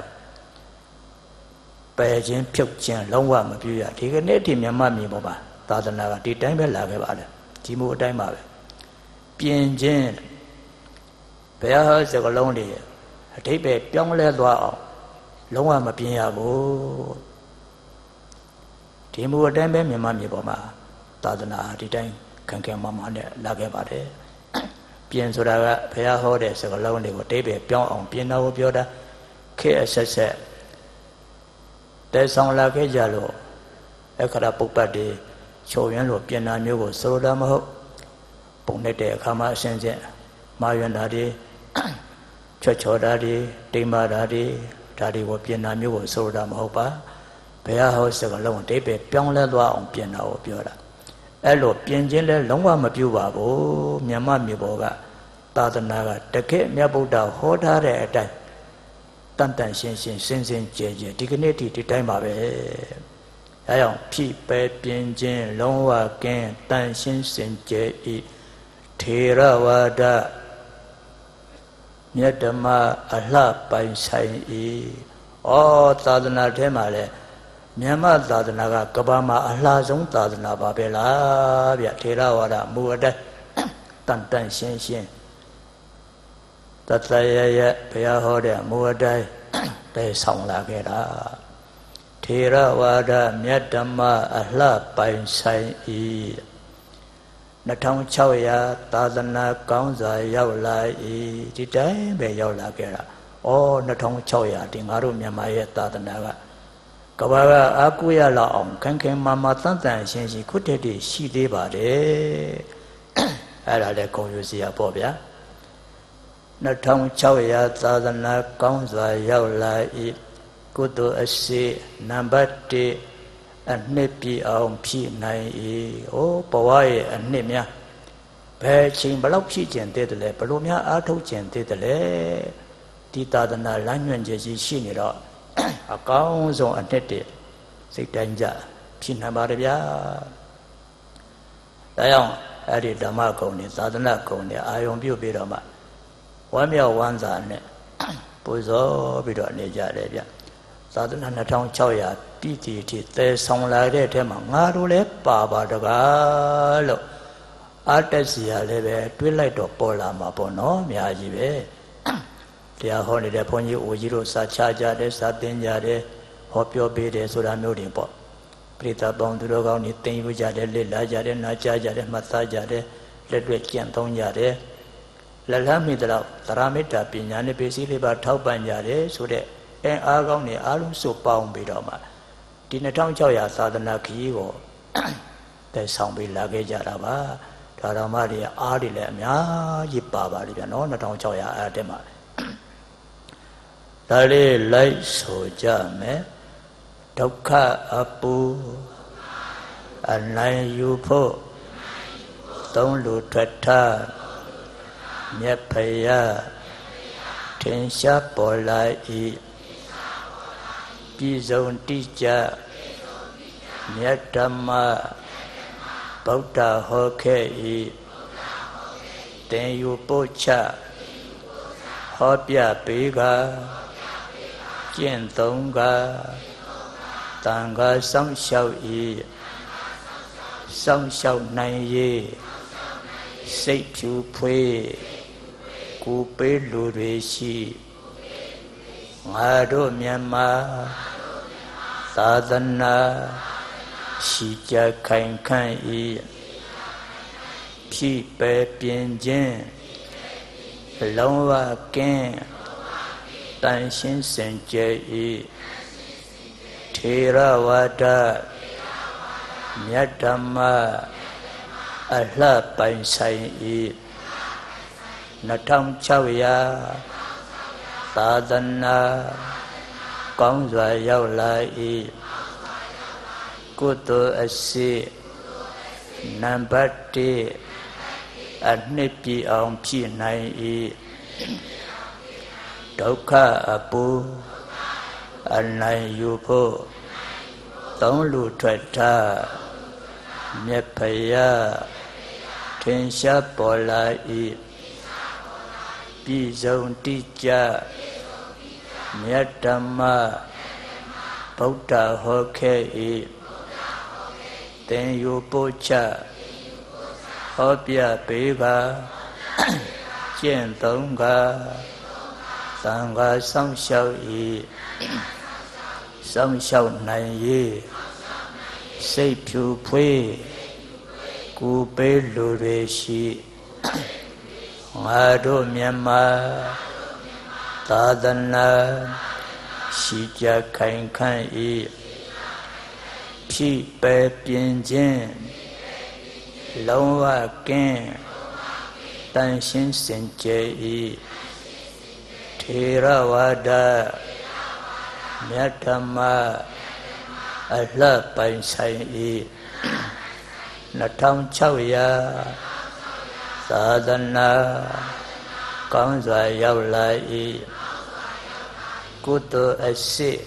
ပယ်ခြင်းဖြုတ်ခြင်းလုံးဝမပြုရဒီကနေ့ဒီမြတ်မြေပေါ်မှာသာသနာကဒီတိုင်းပဲလာခဲ့ပါလေဒီမို့အတိုင်းပါပဲပြင်ခြင်းဘယ်ဟောစကလုံးတွေအထိပ္ပယ်ပြောင်းလဲသွားအောင်လုံးဝမပြင်ရဘူးဒီမူအတိုင်းပဲမြန်မာမြေပေါ်မှာသာသနာဒီတိုင်း ခံခံမမနဲ့လာခဲ့ပါတယ်ပြင်ဆိုတာကဘုရားဟောတဲ့စကားလုံးတွေကိုတိပ္ပယ်ပြောင်းအောင်ပြင်တော်ပြောတာခေအဆက်ဆက်တဲဆောင်လာခဲ့ကြလို့အခရပုပ္ပတ်တွေချိုရင်းလို့ပြင်တာမျိုးကိုဆိုလိုတာမဟုတ်ပုံနဲ့တဲ့အခါမှာအရှင်ချင်းမာယွန်တာတွေချွတ်ချော်တာတွေတိမ်မာတာတွေဒါတွေကိုပြင်တာမျိုးကိုဆိုလိုတာမဟုတ်ပါဘုရားဟောစကားလုံးအတိပ္ပယ်ပြောင်းလဲသွားအောင်ပြင်တာကိုပြောတာ အဲ့လိုပြင်ခြင်းလဲလုံးဝမပြုပါဘူးမြန်မာမြေပေါ်ကသာသနာကတကယ်မြတ်ဗုဒ္ဓဟောထားတဲ့အတိုင်းတန်တန်ရှင်းရှင်းစင်စင်ကြဲကြဲဒီကနေ့ဒီဒီတိုင်းပါပဲအဲကြောင့်ဖြိပဲပြင်ခြင်းလုံးဝကင်းတန်ရှင်းစင်ကြဲဤထေရဝါဒမြတ်ဓမ္မအလှပိုင်ဆိုင်ဤဩသာသနာထဲမှာလည်း မြန်မာသာသနာကကဘာမှာအလှဆုံးသာသနာပါပဲလားဗျထေရဝါဒမူအတိုင်းတန်တန်ရှင်းရှင်းတတရရဘုရားဟောတဲ့မူအတိုင်းပဲဆောင်လာခဲ့တာထေရဝါဒမြတ်ဓမ္မအလှပိုင်ဆိုင်၏2600သာသနာကောင်းစွာရောက်လာ၏ဒီတိုင်းပဲရောက်လာခဲ့တာဩ2600ဒီငါတို့မြန်မာရဲ့သာသနာက ကဘာကအာကုရလောက်အောင်ခန်းခန်းမာမာတန်တန်ရှင်းရှင်းခုတည်းတည်းရှိသေးပါတယ်အဲ့ဒါလည်းဂုံယူစရာပေါ့ဗျာ2600သာသနာကောင်းစွာရောက်လာ၏ကုသိုလ်အစီနံပါတ်1အနှစ်ပြည့်အောင်ဖြည့်နိုင်၏ဩဘဝရဲ့အနှစ်များဘယ်ချိန်ဘလောက်ဖြည့်ကျင်သေးတယ်လဲဘလို့များအားထုတ်ကျင်သေးတယ်လဲဒီသာသနာလမ်းညွှန်ချက်ကြီးရှိနေတော့ အကောင်းဆုံးအနှစ်တည်းစိတ်တိုင်းကြဖြစ်နိုင်ပါတယ်ဗျာဒါကြောင့်အဲ့ဒီဓမ္မကုံတွေသာသနာကုံတွေအာယုံပြုတ်ပြီးတော့မှဝမ်းမြောက်ဝမ်းသာနဲ့ပူဇော်ပြီးတော့နေကြတယ်ဗျသာသနာ2600ပြည့်တည်ထိသဲဆောင်လာတဲ့အထက်မှာငါတို့လည်းပါပါတကားလို့အတက်စီရလည်းပဲတွေးလိုက်တော့ပေါ်လာမှာပေါ့နော်အများကြီးပဲ တရားဟောနေတဲ့ဘုန်းကြီးအိုကြီးတို့စာချကြတယ်စာသင်ကြတယ်ဟောပြောပေးတယ်ဆိုတာမျိုးတွေပေါ့ပြိဿပေါင်းသူတော်ကောင်းတွေသင်ယူကြတယ်လေ့လာကြတယ်နားကြားကြတယ်မှတ်သားကြတယ်လက်တွေ့ကျင့်သုံးကြတယ်လက်လန်းမိတဲ့တော့သရမေတ္တာပညာနဲ့ပစ္စည်းလေးပါထောက်ပံ့ကြတယ်ဆိုတဲ့အင်အားကောင်းတွေအားလုံးစုပေါင်းပြီးတော့မှဒီ2600သာသနာခီးကိုတည်ဆောင်ပြီးလာခဲ့ကြတာပါဒါတော်မတွေအားတွေလည်းအများကြီးပါပါလိမ့်ဗျာနော်2600အဲ့တဲ့မှာ ဒါလေးလိုက်ဆိုကြမယ်ဒုက္ခအပူအနိုင်ယူဖို့သုံးလူထွက်ထားမြတ်ဖယားထင်ရှားပေါ်လာ၏ပြည်စုံတိကျမြတ်ဓမ္မဗုဒ္ဓဟောခဲ့၏တင်ယူပို့ချဟောပြပေးက ကျင့်သုံးကတန်ခါစောင့်ရှောက်၏စောင့်ရှောက်နိုင်၏စိတ်ဖြူဖွေးကိုပေးလူတွေရှိငါတို့မြန်မာသာသနာရှိကြခိုင်ခန့်၏ဖြစ်ပဲပြင်ခြင်းလုံးဝကင်း တန်ရှင်းစင်ကြယ်၏ထေရဝါဒမြတ်ဓမ္မအလှပိုင်ဆိုင်၏2600သာသနာကောင်းစွာရောက်လာ၏ကုသိုလ်အစီနံပါတ်1အနှစ်ပြည့်အောင်ဖြစ်နိုင်၏ ဒုက္ခအပူအနိုင်ယူဖို့သုံးလူထွက်ထားမြတ်ဖယားထင်ရှားပေါ်လာ၏ပြည်စုံတိကျမြတ်ဓမ္မဗုဒ္ဓဟောခဲ့၏သင်ယူပို့ချဟောပြပေးပါကျင့်သုံးကား သံဃာဆောင်လျှောက်၏ဆောင်လျှောက်နိုင်၏စိတ်ဖြူဖွေးကိုပေးလူတွေရှိငါတို့မြန်မာသာသနာရှိကြခိုင်ခန့်၏ဖြစ်ပဲပြင်ခြင်းလုံးဝကင်းတန်ရှင်းစင်ကြယ်၏ ထေရဝါဒမြတ်ဓမ္မအလှပိုင်ဆိုင်၏2600သာသနာကောင်းစွာရောက်လာ၏ကုသိုလ်အစစ်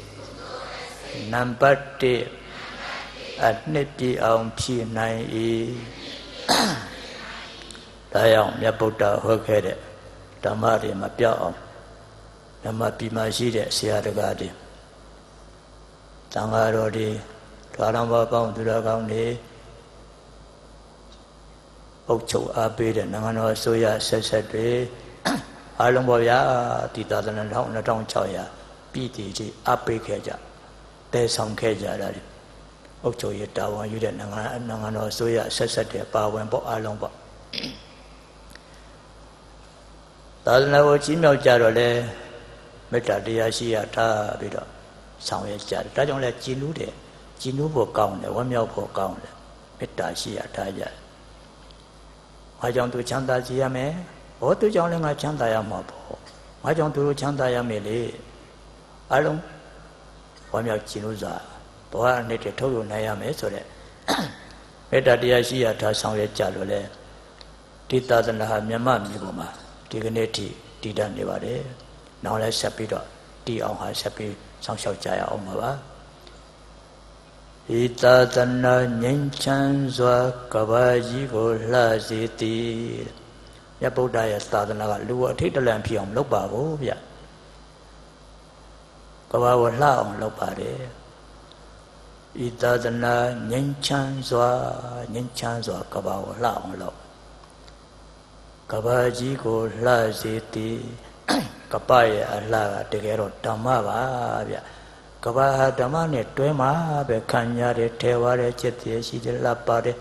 နံပါတ်1အနှစ်ပြည့်အောင်ဖြည့်နိုင်၏ဒါကြောင့်မြတ်ဗုဒ္ဓဟောခဲ့တဲ့ဓမ္မတွေမပြောက်အောင် ဓမ္မပြည်မှာရှိတဲ့ဆရာတကားတွေသံဃာတော်တွေဓာရံဘောကောင်းသူတော်ကောင်းတွေအုပ်ချုပ်အားပေးတဲ့နိုင်ငံတော်အစိုးရဆက်ဆက်တွေအားလုံးပေါ်ဗျာဒီသာသနာတော်2600ပြည်တည်ကြီးအားပေးခဲ့ကြတဲဆောင်ခဲ့ကြတာဒီအုပ်ချုပ်ရေးတာဝန်ယူတဲ့နိုင်ငံနိုင်ငံတော်အစိုးရဆက်ဆက်တဲ့ပါဝင်ပေါ့အားလုံးပေါ့သာသနာကိုကြီးမြောက်ကြတော့လေ မေတ္တာတရားရှိရထားပြီးတော့ဆောင်ရွက်ကြတယ်ဒါကြောင့်လဲကြည်နူးတယ်ကြည်နူးဖို့ကောင်းတယ်ဝမ်းမြောက်ဖို့ကောင်းတယ်မေတ္တာရှိရထားကြတယ်။ဘာကြောင့်သူချမ်းသာစေရမလဲ။ဘောသူကြောင့်လည်းငါချမ်းသာရမှာပေါ့။ဘာကြောင့်သူတို့ချမ်းသာရမယ်လေ။အလုံးဘောမြောက်ကျင်လို့စားဘောအနှစ်တည်းထုတ်ယူနိုင်ရမယ်ဆိုတဲ့မေတ္တာတရားရှိရထားဆောင်ရွက်ကြလို့လေဒီသာသနာဟာမြတ်မြေပေါ်မှာဒီကနေ့ထိတည်တတ်နေပါတယ်။ နောက်လည်းဆက်ပြီးတော့တည်အောင်ဟာဆက်ပြီးစောင့်ရှောက်ကြရအောင်ပါပါ။ဤသာသနာငြိမ်းချမ်းစွာကဘာကြီးကိုလှစေသည်မြတ်ဗုဒ္ဓရဲ့သာသနာကလူအထိတ်တလန့်ဖြစ်အောင်လုပ်ပါဘူးဗျကဘာကိုလှအောင်လုပ်ပါတယ်ဤသာသနာငြိမ်းချမ်းစွာငြိမ်းချမ်းစွာကဘာကိုလှအောင်လုပ်ကဘာကြီးကိုလှစေသည် ကပရဲ့အလှကတကယ်တော့ဓမ္မပါဗျကဘာဟာဓမ္မနဲ့တွဲမှာပဲခံရတယ်ထဲဝါတယ်จิตတည်းရှိတယ်လှပါတယ်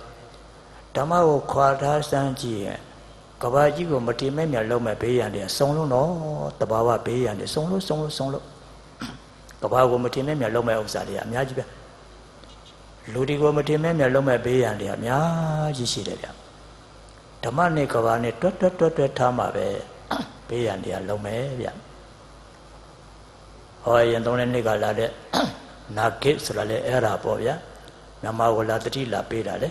ဓမ္မကိုခွာထားစမ်းကြည့်ရင်ကဘာကြီးကိုမတိမဲ့မြလုံးမဲ့ဘေးရန်တယ်စုံလုံးတော့တဘာဝဘေးရန်တယ်စုံလို့စုံလို့စုံလို့ကဘာကိုမတိမဲ့မြလုံးမဲ့ဥစ္စာတွေအများကြီးပဲလူဒီကိုမတိမဲ့မြလုံးမဲ့ဘေးရန်တွေအများကြီးရှိတယ်ဗျဓမ္မနဲ့ကဘာနဲ့တွတ်တွတ်တွတ်တွတ်ထားမှာပဲ ဘေးရန်တွေကလုံးမဲ့ဗျဟောရင်သုံးတဲ့နေ့ကလာတဲ့နာကိဆိုတာလေအဲ့ဒါပေါ့ဗျာမြန်မာဝလာတတိလာပေးတာလေ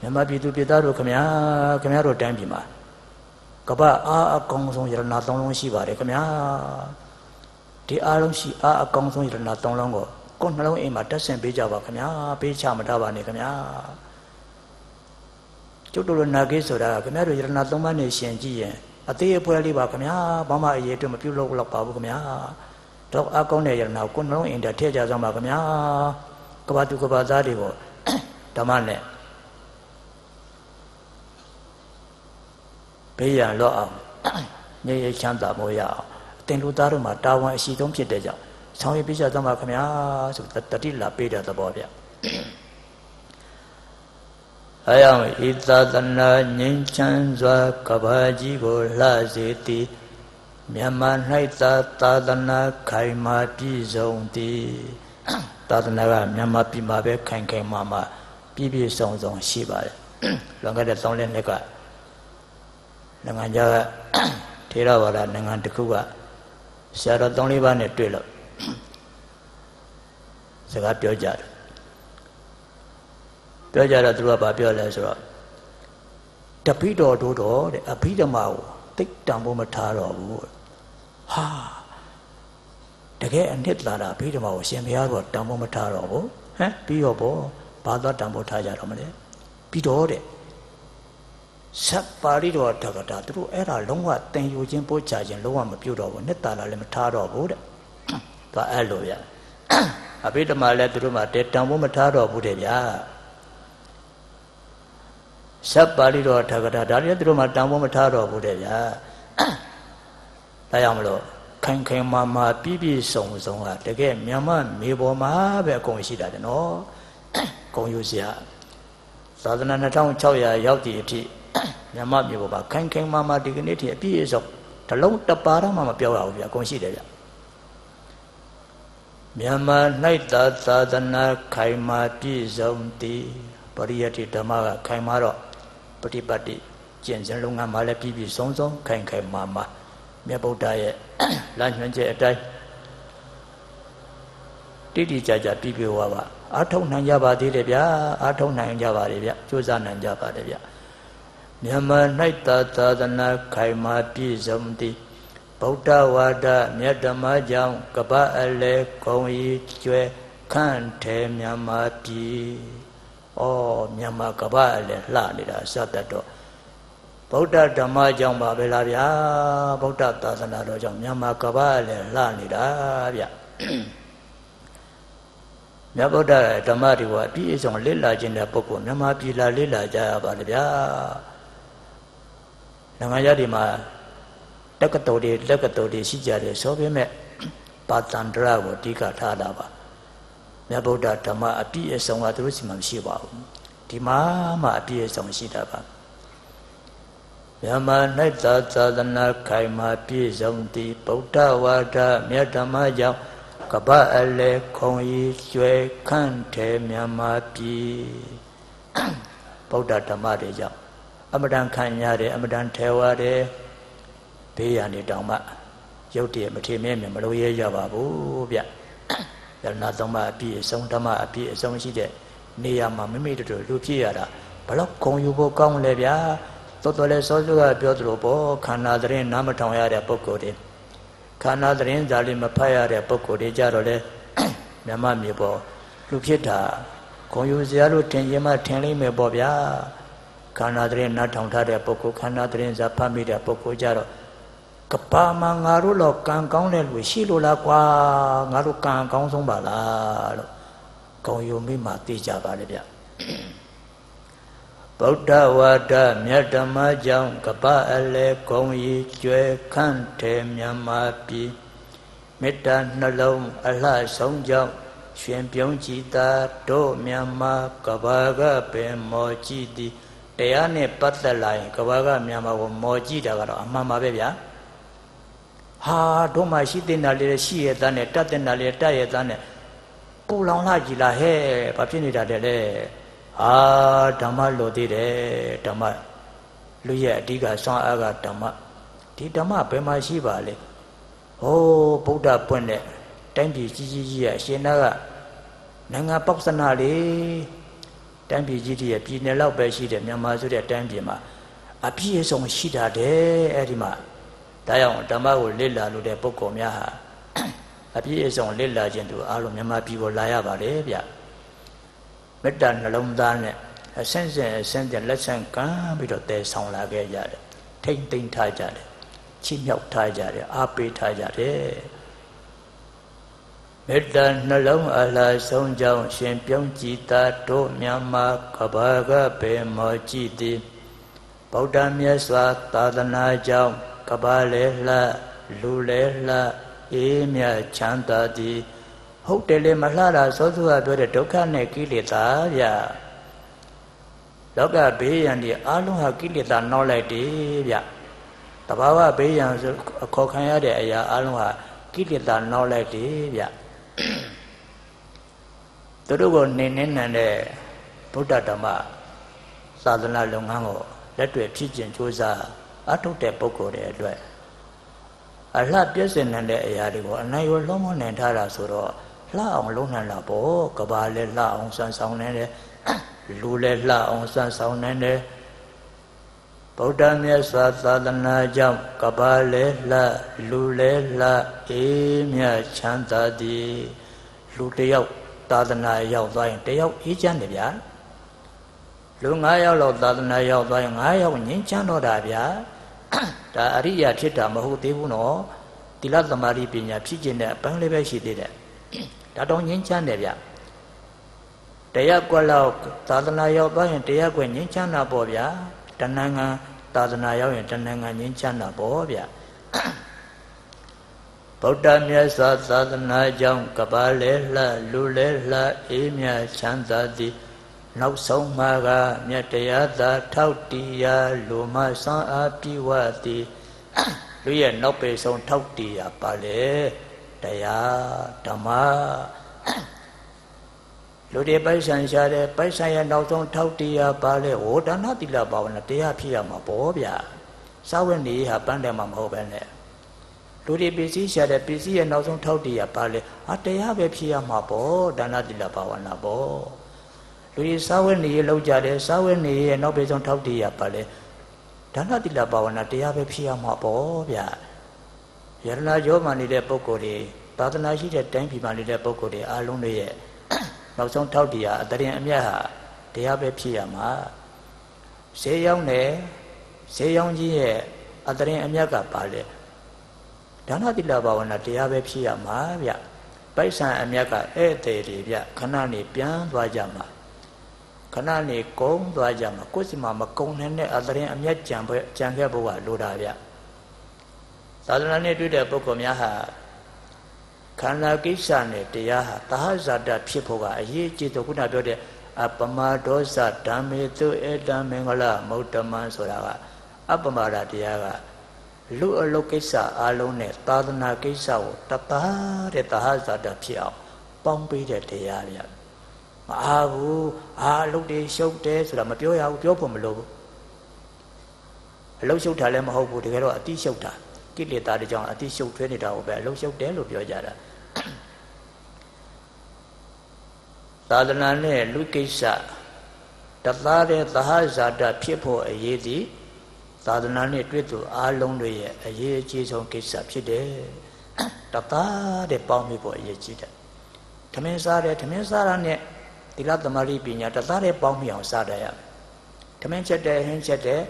မြန်မာပြည်သူပြည်သားတို့ခမညာခမညာတို့တိုင်းပြည်မှာကပ္ပအားအကောင်းဆုံးယရနာသုံးလုံးရှိပါတယ်ခမညာဒီအားလုံးရှိအားအကောင်းဆုံးယရနာသုံးလုံးကိုကိုယ်နှလုံးအိမ်မှာတက်ဆင်ပေးကြပါခမညာပေးချမထားပါနဲ့ခမညာ ကျုပ်တို့လိုနာကိဆိုတာခမညာတို့ယရနာသုံးပါးနဲ့ရှင်ကြည့်ရင်အသေးအဖွဲလေးပါခမညာဘာမှအရေးအတွက်မပြုတ်လို့တော့ပါဘူးခမညာတော့အကောင်းတဲ့ယရနာကိုယ်နှလုံးအိမ်တက်ထည့်ကြစမ်းပါခမညာကဘာသူကဘာသားတွေကိုဓမ္မနဲ့ဘေးရန်လော့အောင်ငြိမ်းချမ်းသာမို့ရအောင်အတင်လူသားတို့မှာတာဝန်အရှိဆုံးဖြစ်တဲ့ကြောင့်ဆောင်ရွက်ပြချသမှာခမညာဆိုတတိလာပေးတဲ့သဘောဗျ အဲကြောင့်ဤသာသနာငြိမ်းချမ်းစွာကဘာကြီးကိုလှစေသည်မြန်မာ၌သာသာသနာခိုင်မာပြည့်စုံသည်သာသနာကမြန်မာပြည်မှာပဲခိုင်ခိုင်မာမာပြည့်ပြည့်စုံစုံရှိပါတယ်လွန်ခဲ့တဲ့3နှစ်ကနိုင်ငံခြားကထေရဝါဒနိုင်ငံတစ်ခုကဆရာတော်3-4ပါးနဲ့တွေ့လို့စကားပြောကြတယ် ပြောကြတော့သူကဘာပြောလဲဆိုတော့တပိတော်တို့တော့တဲ့အဘိဓမ္မာကိုတိတ်တံဖို့မထားတော့ဘူးဟာတကယ်အနှစ်သာရအဘိဓမ္မာကိုရှင်ဘုရားကတံဖို့မထားတော့ဘူးဟမ်ပြီးတော့ဘောဘာသာတံဖို့ထားကြတော့မလဲပြီးတော့တဲ့ဆက်ပါဠိတော်တက္ကတာသူတို့အဲ့ဒါလုံးဝတင်ယူခြင်းပို့ချခြင်းလုံးဝမပြုတ်တော့ဘူးနှစ်သာရလည်းမထားတော့ဘူးတဲ့သူအဲ့လိုဗျအဘိဓမ္မာလည်းသူတို့မှတဲတံဖို့မထားတော့ဘူးတဲ့ဗျာ ဆက်ပါဠိတော်တက္ကတာဒါလည်းသူတို့မှတံဖို့မထားတော့ဘူးတဲ့ဗျာဒါကြောင့်မလို့ခိုင်ခိုင်မာမာပြည့်ပြည့်စုံစုံကတကယ်မြန်မာမေပေါ်မှာပဲအကုန်ရှိတာတဲ့နော်ဂုံယူစရာသာသနာ2600ရောက်တည်အဖြစ်မြမမျိုးပေါ်မှာခိုင်ခိုင်မာမာဒီကနေ့ထိအပြည့်အစုံတလုံးတပါးတော့မှမပြောရဘူးဗျအကုန်ရှိတယ်ဗျမြန်မာ၌သာသာသနာခိုင်မာပြည့်စုံသည်ပရိယတ္တိဓမ္မကခိုင်မာတော့ ပฏิပတ်တိကျင့်စဉ်လုပ်ငန်းမှာလည်းပြည့်ပြည့်စုံစုံခိုင်ခိုင်မာမာမြတ်ဗုဒ္ဓရဲ့လမ်းညွှန်ချက်အတိုင်းတိတိကျကျပြည့်ပြည့်ဝပါအာထုံနိုင်ကြပါသေးတယ်ဗျာအာထုံနိုင်ကြပါလေဗျကြိုးစားနိုင်ကြပါတယ်ဗျမြန်မာ၌သာသာသနာခိုင်မာပြည့်စုံသည်ဗုဒ္ဓဝါဒမြတ်ဓမ္မကြောင့်ကပ္ပအလဲဂုံဤကျွဲခန့်ထဲမြန်မာပြည် ဩမြန်မာကပ္ပအလဲလှနေတာစတတ်တော့ဗုဒ္ဓဓမ္မကြောင့်ပါပဲလားဗျာဗုဒ္ဓသာသနာတော်ကြောင့်မြန်မာကပ္ပအလဲလှနေတာဗျမြတ်ဗုဒ္ဓဓမ္မတွေကအပြည့်အစုံလစ်လာခြင်းတဲ့ပုဂ္ဂိုလ်မြန်မာပြည်လာလစ်လာကြရပါလေဗျာနိုင်ငံရည်မှာတက္ကသိုလ်တွေလက်ကသိုလ်တွေရှိကြတယ်ဆိုပေမဲ့ပါတန္တရကိုအဓိကထားတာပါ မြတ်ဗုဒ္ဓဓမ္မအပြည့်အစုံကသူတို့စီမှာမရှိပါဘူးဒီမှာမှအပြည့်အစုံရှိတာပါမြမ၌သာသာသနာခိုင်မာပြည့်စုံသည်ဗုဒ္ဓဝါဒမြတ်ဓမ္မကြောင့်ကပ္ပအလဲခုံရီကျွဲခန့်ထဲမြမပြည်ဗုဒ္ဓဓမ္မတွေကြောင့်အမတန်ခံရတယ်အမတန်ထဲဝတယ်ဘေးရန်နေတောင်မှရုပ်တည်းမထေမြဲမြမလို့ရဲရပါဘူးဗျ ယရဏသုံးပါအပြည့်အစုံဓမ္မအပြည့်အစုံရှိတဲ့နေရာမှာမိမိတို့လူဖြစ်ရတာဘလောက်ဂုံယူဖို့ကောင်းလဲဗျာတော်တော်လဲစောစောကပြောသလိုပေါ့ခန္ဓာသတင်းနားမထောင်ရတဲ့ပုဂ္ဂိုလ်တွေခန္ဓာသတင်းဇာလိမဖတ်ရတဲ့ပုဂ္ဂိုလ်တွေကြတော့လေမြမမြေပေါ်လူဖြစ်တာဂုံယူစရာလို့ထင်ရင်မှထင်လိမ့်မယ်ပေါ့ဗျာခန္ဓာသတင်းနားထောင်ထားတဲ့ပုဂ္ဂိုလ်ခန္ဓာသတင်းဇာဖတ်မိတဲ့ပုဂ္ဂိုလ်ကြတော့ ကပါမငါတို့တော့ကံကောင်းတဲ့လူရှိလို့လားကွာငါတို့ကံကောင်းဆုံးပါလားလို့ဂုံယူမိမှသိကြပါလေဗျဗုဒ္ဓဝါဒမြတ်ဓမ္မကြောင့်ကပအလဲဂုံရီကျွဲခန့်ထေမြန်မာပြည်မေတ္တာနှလုံးအလှဆုံးကြောင့်ရှင်ပြုံးကြည်သာတို့မြန်မာကဘာကပင်မောကြည်သည်တရားနဲ့ပတ်သက်လာရင်ကဘာကမြန်မာကိုမောကြည့်တာကတော့အမှန်ပါပဲဗျာ ဟာတို့မှရှိတဲ့နာလေးရှိရဲ့သားနဲ့တတ်တဲ့နာလေးတတ်ရဲ့သားနဲ့ပူလောင်လာကြည်လားဟဲ့ဘာဖြစ်နေတာတဲ့လဲအာဓမ္မလိုသေးတယ်ဓမ္မလူရဲ့အဓိကဆွမ်းအားကဓမ္မဒီဓမ္မဘယ်မှာရှိပါလဲဟိုးဗုဒ္ဓပွင့်တဲ့တတိုင်းပြည်ကြီးကြီးကြီးရဲ့အရှင်နာကနိုင်ငံပေါက်စနာလေတိုင်းပြည်ကြီးကြီးရဲ့ပြည်နယ်လောက်ပဲရှိတယ်မြန်မာဆိုတဲ့တိုင်းပြည်မှာအပြည့်အစုံရှိတာတဲ့အဲ့ဒီမှာ ဒါကြောင့်ဓမ္မကိုလစ်လာလို့တဲ့ပုဂ္ဂိုလ်များဟာအပြည့်အစုံလစ်လာခြင်းသူအားလုံးမြန်မာပြည်ကိုလာရပါလေဗျမေတ္တာနှလုံးသားနဲ့အဆင့်ဆင့်အဆင့်ဆင့်လက်ဆင့်ကမ်းပြီးတော့တည်ဆောင်လာခဲ့ကြတယ်ထိမ့်သိမ့်ထားကြတယ်ချီးမြှောက်ထားကြတယ်အားပေးထားကြတယ်မေတ္တာနှလုံးအလားဆုံးကြောင်းရှင်ပြုံးကြည်သာတို့မြန်မာကဘာကပေမောကြည်သည်ဗုဒ္ဓမြတ်စွာသာသနာကြောင့် ကဘာလေလှလူလေလှအေးမြချမ်းသာသည်ဟုတ်တယ်လေမလှတာသောသူကပြောတဲ့ဒုက္ခနဲ့ကိလေသာဗျာလောကဘေးရန်ဒီအလုံးဟာကိလေသာနှောက်လိုက်တယ်ဗျတဘာဝဘေးရန်ဆိုအခေါ်ခံရတဲ့အရာအလုံးဟာကိလေသာနှောက်လိုက်တယ်ဗျသူတို့ကိုနေနေနံတဲ့ဗုဒ္ဓဓမ္မသာသနာလုပ်ငန်းကိုလက်တွေ့ဖြစ်ကျင်ကြိုးစား အထုတ်တဲ့ပုဂ္ဂိုလ်တွေအတွက်အလှပြည့်စင်တဲ့အရာတွေကိုအနိုင်ရလုံးမနိုင်ထားတာဆိုတော့လှအောင်လုံးနိုင်တာပေါ့ကဘာလဲလှအောင်ဆန်းဆောင်နေတယ်လူလဲလှအောင်ဆန်းဆောင်နေတယ်ဗုဒ္ဓမြတ်စွာသာသနာကြောင့်ကဘာလဲလှလူလဲလှအေးမြချမ်းသာသည်လူတယောက်သာသနာရောက်သွားရင်တယောက်အေးချမ်းတယ်ဗျာလူ9ယောက်လောက်သာသနာရောက်သွားရင်9ယောက်ငြိမ်းချမ်းတော့တာဗျာ ဒါအရိယာဖြစ်တာမဟုတ်သေးဘူးနော်သီလသမာဓိပညာဖြစ်ခြင်းတဲ့အပန်းလေးပဲရှိသေးတယ်ဒါတော့ငြိမ်းချမ်းတယ်ဗျတရားကွက်လောက်သာသနာရောက်သွားရင်တရားကွက်ငြိမ်းချမ်းတာပေါ့ဗျာတဏ္ဍာသာသနာရောက်ရင်တဏ္ဍာငြိမ်းချမ်းတာပေါ့ဗျဗုဒ္ဓမြတ်စွာသာသနာကြောင့်ကပါလဲလှလူလဲလှအေးမြချမ်းသာသည် နောက်ဆုံးမှာကမြတ်တရားသာထောက်တီးရာလူမဆွမ်းအားပြည့်ဝသည်လူရဲ့နောက်ပေဆုံးထောက်တီးရာပါလေတရားဓမ္မလူတွေပိုက်ဆံရှာတယ်ပိုက်ဆံရဲ့နောက်ဆုံးထောက်တီးရာပါလေဝေဒနာတိလဘာဝနာတရားဖြစ်ရမှာပေါ့ဗျာစာဝတ်နေဟာပန်းတယ်မှာမဟုတ်ပဲနဲ့လူတွေပစ္စည်းရှာတယ်ပစ္စည်းရဲ့နောက်ဆုံးထောက်တီးရာပါလေအတရားပဲဖြစ်ရမှာပေါ့ဒါနတိလဘာဝနာပေါ့ လူတွေစာဝတ်နေရလောက်ကြတယ်စာဝတ်နေရနောက်ပေးဆုံးထောက်တည်ရပါလေဒါနတိလဘာဝနာတရားပဲဖြစ်ရမှာပေါ့ဗျာယရနာကြောမှနေတဲ့ပုဂ္ဂိုလ်တွေသာသနာရှိတဲ့တိုင်းပြည်မှာနေတဲ့ပုဂ္ဂိုလ်တွေအားလုံးတွေရဲ့နောက်ဆုံးထောက်တည်ရအတရင်အမြတ်ဟာတရားပဲဖြစ်ရမှာဈေးရောက်နေဈေးရောက်ကြီးရဲ့အတရင်အမြတ်ကပါလေဒါနတိလဘာဝနာတရားပဲဖြစ်ရမှာဗျပိုက်ဆံအမြတ်ကဧည့်သည်တွေဗျခဏနေပြန်သွားကြမှာ ခဏနေကုန်းသွားကြမှာကိုယ်စီမှာမကုန်းနိုင်တဲ့အသရင်အမျက်ကြံပွဲကြံခဲ့ဖို့ကလိုတာဗျသာသနာနဲ့တွေ့တဲ့ပုဂ္ဂိုလ်များဟာခန္ဓာကိစ္စနဲ့တရားဟာသဟဇာတဖြစ်ဖို့ကအရေးကြီးတော့ခုနပြောတဲ့အပမဒောဇဓမ္မေတုဧတံမင်္ဂလမௌတမံဆိုတာကအပမဒတရားကလူအလုတ်ကိစ္စအလုံးနဲ့သာသနာကိစ္စကိုတသားတဲ့သဟဇာတဖြစ်အောင်ပေါင်းပေးတဲ့တရားဗျ မအားဘူးအာအလုပ်တွေရှုပ်တယ်ဆိုတာမပြောရဘူးပြောဖို့မလိုဘူးအလုပ်ရှုပ်တာလည်းမဟုတ်ဘူးတကယ်တော့အတိရှုပ်တာကိလေသာတွေကြောင့်အတိရှုပ်ထွေးနေတာကိုပဲအလုပ်ရှုပ်တယ်လို့ပြောကြတာသာသနာနဲ့လူကိစ္စတသားတဲ့သဟဇာတဖြစ်ဖို့အရေးသည်သာသနာနဲ့တွေ့သူအားလုံးတွေရဲ့အရေးအကြီးဆုံးကိစ္စဖြစ်တယ်တသားတဲ့ပေါင်းမိဖို့အရေးကြီးတယ်ထမင်းစားတယ်ထမင်းစားတာနဲ့ သီလသမารိပညာတသားတည်းပေါင်းမိအောင်စတတ်ရမယ်ဓမင်းချက်တဲ့ဟင်းချက်တဲ့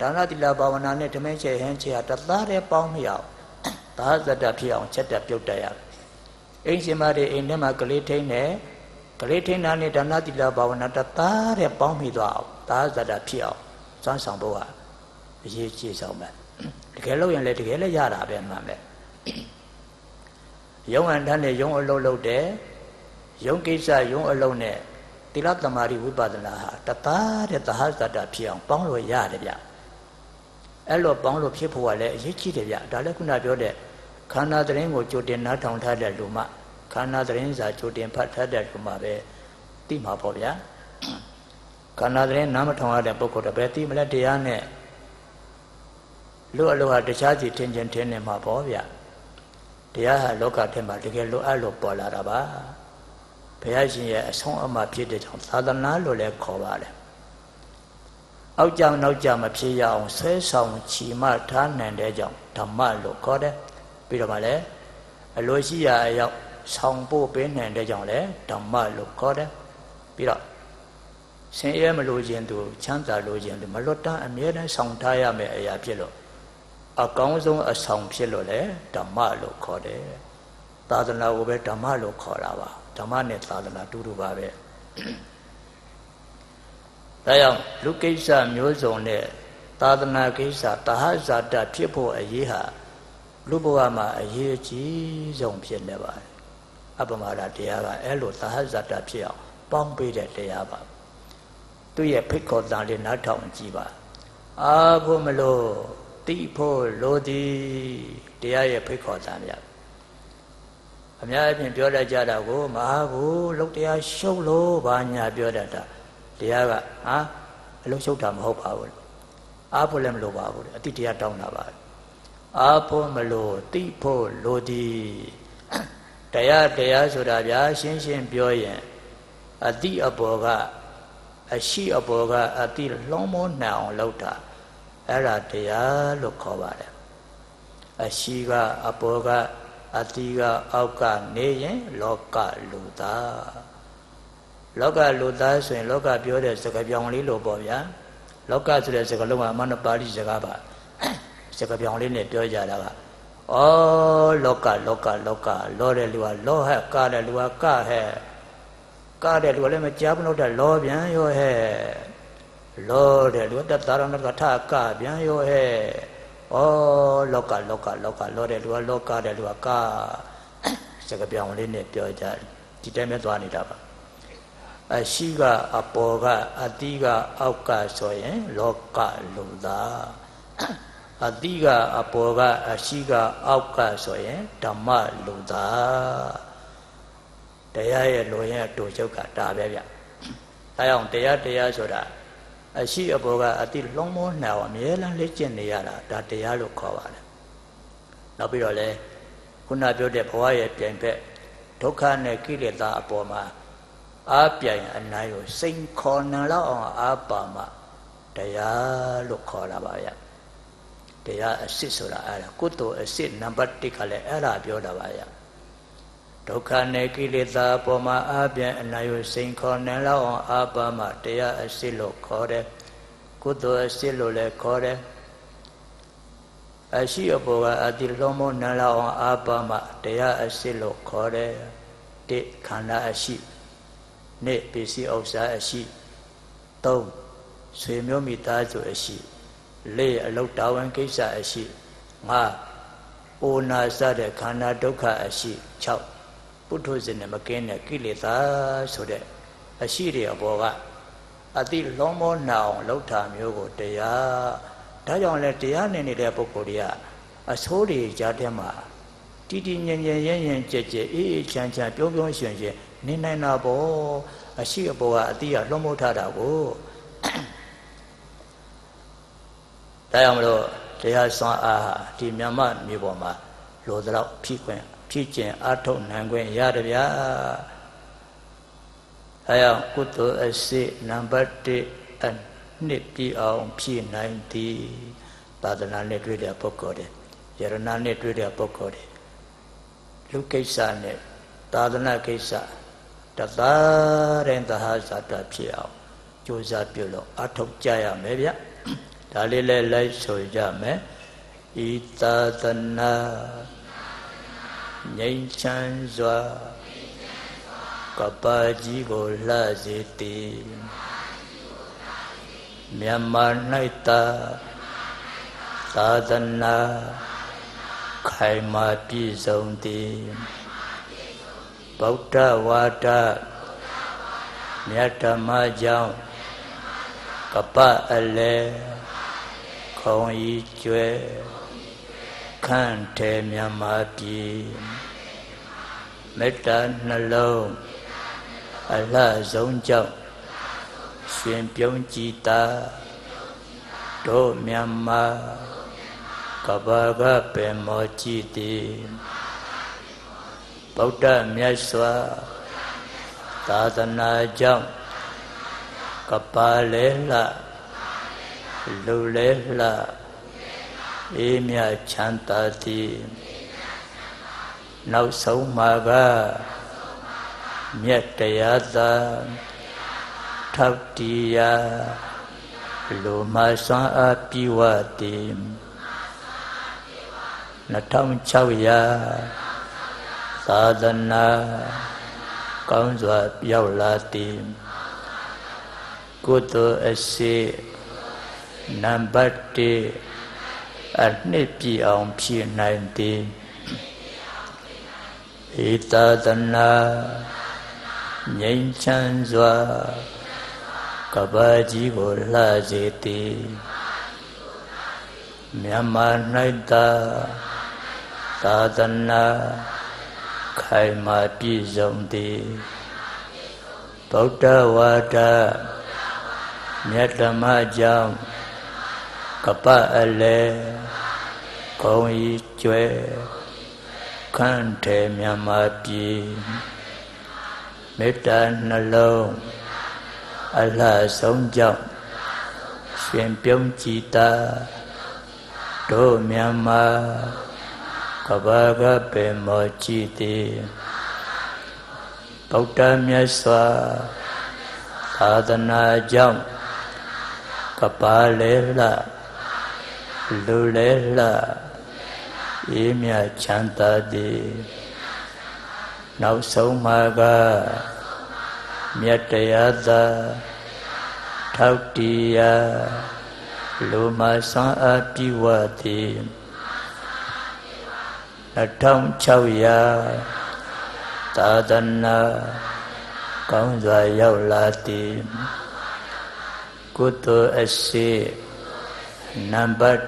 ဒါနသီလဘာဝနာနဲ့ဓမင်းချက်ဟင်းချက်ဟာတသားတည်းပေါင်းမိအောင်သာဇတဖြစ်အောင်ချက်တက်ပြုတ်တက်ရမယ်အိမ်ရှင်မတွေအိမ်ထဲမှာကလေးထိန်းတယ်ကလေးထိန်းတာနဲ့ဒါနသီလဘာဝနာတသားတည်းပေါင်းမိသွားအောင်သာဇတဖြစ်အောင်စွမ်းဆောင်ဖို့ဟာအရေးကြီးဆုံးပဲတကယ်လို့ရင်လည်းတကယ်လည်းရတာပဲမှန်ပဲယုံအန်တန်းနဲ့ယုံအလုံးလုံးတဲ့ယုံကိစ္စယုံအလုံးနဲ့ သီလသမารိဝိပဿနာဟာတသားတဲ့သဟဇတဖြစ်အောင်ပေါင်းလို့ရတယ်ဗျအဲ့လိုပေါင်းလို့ဖြစ်ဖို့ကလည်းအရေးကြီးတယ်ဗျဒါလည်းခုနပြောတဲ့ခန္ဓာတရင်ကိုကြိုတင်နားထောင်ထားတဲ့လူမှခန္ဓာတရင်စာကြိုတင်ဖတ်ထားတဲ့လူမှပဲသိမှာပေါ့ဗျာခန္ဓာတရင်နားမထောင်ရတဲ့ပုဂ္ဂိုလ်တော့ဘယ်သိမလဲတရားနဲ့လူအလိုဟာတခြားစီထင်ချင်းထင်နေမှာပေါ့ဗျတရားဟာလောကထဲမှာတကယ်လိုအပ်လို့ပေါ်လာတာပါ ဘုရားရှင်ရဲ့အဆုံးအမဖြစ်တဲ့ကြောင့်သာသနာလို့လည်းခေါ်ပါတယ်အောက်ကြောင်နောက်ကြောင်မဖြစ်ရအောင်ဆွဲဆောင်ချီမထားနိုင်တဲ့ကြောင့်ဓမ္မလို့ခေါ်တယ်ပြီးတော့မှလည်းအလိုရှိရာအရောက်ဆောင်ပို့ပေးနိုင်တဲ့ကြောင့်လည်းဓမ္မလို့ခေါ်တယ်ပြီးတော့ဆင်းရဲမလို့ခြင်းသူချမ်းသာလို့ခြင်းသူမလွတ်တမ်းအမြဲတမ်းဆောင်ထားရမယ့်အရာဖြစ်လို့အကောင်းဆုံးအဆောင်ဖြစ်လို့လေဓမ္မလို့ခေါ်တယ်သာသနာကိုပဲဓမ္မလို့ခေါ်တာပါ ဓမ္မနဲ့သာသနာတူတူပါပဲဒါကြောင့်လူကိစ္စမျိုးစုံနဲ့သာသနာကိစ္စတဟဇာတဖြစ်ဖို့အရေးဟာလူဘဝမှာအရေးအကြီးဆုံးဖြစ်နေပါတယ်အပမဒတရားကအဲ့လိုသဟဇတဖြစ်အောင်ပေါင်းပေးတဲ့တရားပါသူရဲ့ဖိတ်ခေါ်တန်လေးနားထောင်ကြည့်ပါအာဖို့မလို့တိဖို့လိုသည်တရားရဲ့ဖိတ်ခေါ်တန်မြတ် အများအပြားပြောတတ်ကြတာကိုမဟာဘူးလုတ်တရားရှုပ်လို့ဘာညာပြောတတ်တာတရားကဟာအလုံးရှုပ်တာမဟုတ်ပါဘူးအားဖို့လည်းမလိုပါဘူးအတိတရားတောင်းတာပါအားဖို့မလို့တိဖို့လိုသည်တရားတရားဆိုတာဗျာရှင်းရှင်းပြောရင်အတိအပေါ်ကအရှိအပေါ်ကအတိလုံးမောနှံအောင်လုပ်တာအဲ့ဒါတရားလို့ခေါ်ပါတယ်အရှိကအပေါ်က အတိကအောက်ကနေရင် လောကလူသားလောကလူသားဆိုရင် လောကပြောတဲ့စကားပြောင်းလေးလို့ပေါ့ဗျာလောကဆိုတဲ့စကားလုံးကအမနပါဠိစကားပါစကားပြောင်းလေးနဲ့ပြောကြတာကဩလောကလောကလောကလောတဲ့လူကလောဟဲ့ကတဲ့လူကကဟဲ့ကတဲ့လူကလည်းမကြားဘူးတော့တဲ့လောပြန်ရောဟဲ့လောတဲ့လူကတတရဏကထကပြန်ရောဟဲ့ ဩလောကလောကလောကလောတဲ့လူကလောကတဲ့လူကကစကားပြောင်းလေးနဲ့ပြောကြဒီတိုင်းပဲသွားနေတာပါအရှိကအပေါ်ကအတိကအောက်ကဆိုရင် လောကလူသားအတိကအပေါ်ကအရှိကအောက်ကဆိုရင်ဓမ္မလူသားတရားရဲ့လိုရင်အတူချုပ်ကဒါပဲဗျ။ဒါကြောင့်တရားတရားဆိုတာ အရှိအပေါ်ကအတိလုံးမောနှောင်အမြဲတမ်းလေ့ကျင့်နေရတာဒါတရားလို့ခေါ်ပါတယ်။နောက်ပြီးတော့လေခုနပြောတဲ့ဘဝရဲ့ပြိုင်ဘက်ဒုက္ခနဲ့ကိလေသာအပေါ်မှာအားပြိုင်အနိုင်ကိုစိန်ခေါ်နှံလောက်အောင်အားပါမှတရားလို့ခေါ်တာပါဗျ။တရားအစစ်ဆိုတာအဲ့ဒါကုသိုလ်အစစ်နံပါတ်1ကလည်းအဲ့ဒါပြောတာပါရ ဒုက္ခနဲ့ကိလေသာအပေါ်မှာအပြန်အနာယစိန်ခေါ်နေလောက်အောင်အာပါမတရားအစစ်လို့ခေါ်တယ်ကုသိုလ်အစစ်လို့လည်းခေါ်တယ်အရှိအပေါ်ကအတိလုံးမနလောက်အောင်အာပါမတရားအစစ်လို့ခေါ်တယ်တိခန္ဓာအရှိနေပစ္စည်းဥစ္စာအရှိသုံးဆွေမျိုးမိသားစုအရှိလေးအလုတ်တာဝန်ကိစ္စအရှိငါအိုနာစတဲ့ခန္ဓာဒုက္ခအရှိ6 ပုထုဇဉ်နဲ့မကင်းတဲ့ကိလေသာဆိုတဲ့အရှိတွေအပေါ်ကအတိလုံးမောနာအောင်လှုပ်တာမျိုးကိုတရားဒါကြောင့်လဲတရားနေနေတဲ့ပုဂ္ဂိုလ်တွေကအဆိုးတွေကြားထဲမှာတည်တည်ငြိမ်ငြိမ်ရရင်ရင်ကြဲကြဲအေးအေးချမ်းချမ်းပြုံးပြုံးရွှင်ရွှင်နေနိုင်တာပေါ့အရှိအပေါ်ကအတိကလွှမ်းမိုးထားတာကိုဒါကြောင့်မလို့တရားစွမ်းအားဟာဒီမြန်မာမျိုးပေါ်မှာလိုသလောက်ဖြည့်ခွင့် ဖြည့်ကျင်အားထုတ်နိုင်ခွင့်ရတယ်ဗျာအဲကြောင့်ကုသိုလ်အစစ်နံပါတ်1အနှစ်ပြည့်အောင်ဖြည့်နိုင်သည်သာသနာနဲ့တွေ့တဲ့ပုဂ္ဂိုလ်တွေယရဏနဲ့တွေ့တဲ့ပုဂ္ဂိုလ်တွေလူကိစ္စနဲ့သာသနာကိစ္စတသားတဲ့သဟဇာတဖြစ်အောင်ကြိုးစားပြုလို့အထုတ်ကြရမယ်ဗျာဒါလေးလည်းလိုက်ဆိုကြမယ်ဤသာသနာ ငြိမ်းချမ်းစွာကပကြီးကိုလှစေတည်မြတ်မာ၌သာသာသနာခိုင်မာပြည့်စုံသည်ဗုဒ္ဓဝါဒမြတ်ဓမ္မကြောင့်ကပအလဲခေါင်းဤကျွဲ ခန့်တယ်မြတ်မာပြီမေတ္တာနှလုံးအလှဆုံးကြောင့်ရှင်ပြုံးကြည်တာတို့မြတ်မာကဘာကပင်မောကြည်သည်ဗုဒ္ဓမြတ်စွာသာသနာကြောင့်ကပါလဲလှလူလဲလှ အေးမြချမ်းသာသည်နောက်ဆုံးမှာကမြတ်တရားသာထောက်တီယာလူမဆွမ်းအားပြဝသည်2600သာသနာကောင်းစွာပြောက်လာသည်ကုသိုလ်အစီနံပါတ်1 အနှစ်ပြည့်အောင်ဖြည့်နိုင်သည်ဧသာသနာငြိမ်းချမ်းစွာကဘာကြီးကိုလှစေသည်မြတ်မာ၌သာသာသနာခိုင်မာပြည့်စုံသည်ဗုဒ္ဓဝါဒမြတ်ဓမ္မကြောင့် ကပအလဲဂုံဤကျွဲခန့်ထေမြတ်မာပြည်မေတ္တာနှလုံးအလှဆုံးကြောင့်ရှင်ပြုံးကြည်တာတို့မြန်မာကဘာကပေမောကြည်တိဗုဒ္ဓမြတ်စွာသာသနာကြောင့်ကပါလေလ လူလေလအေးမြချမ်းသာသည်နောက်ဆုံးမှာကမြတ်တရားသာထောက်တီယာလူမဆွမ်းအားပြည့်ဝသည်2600သာသနာကောင်းစွာရောက်လာသည်ကုသိုလ်အရှိ နံပါတ်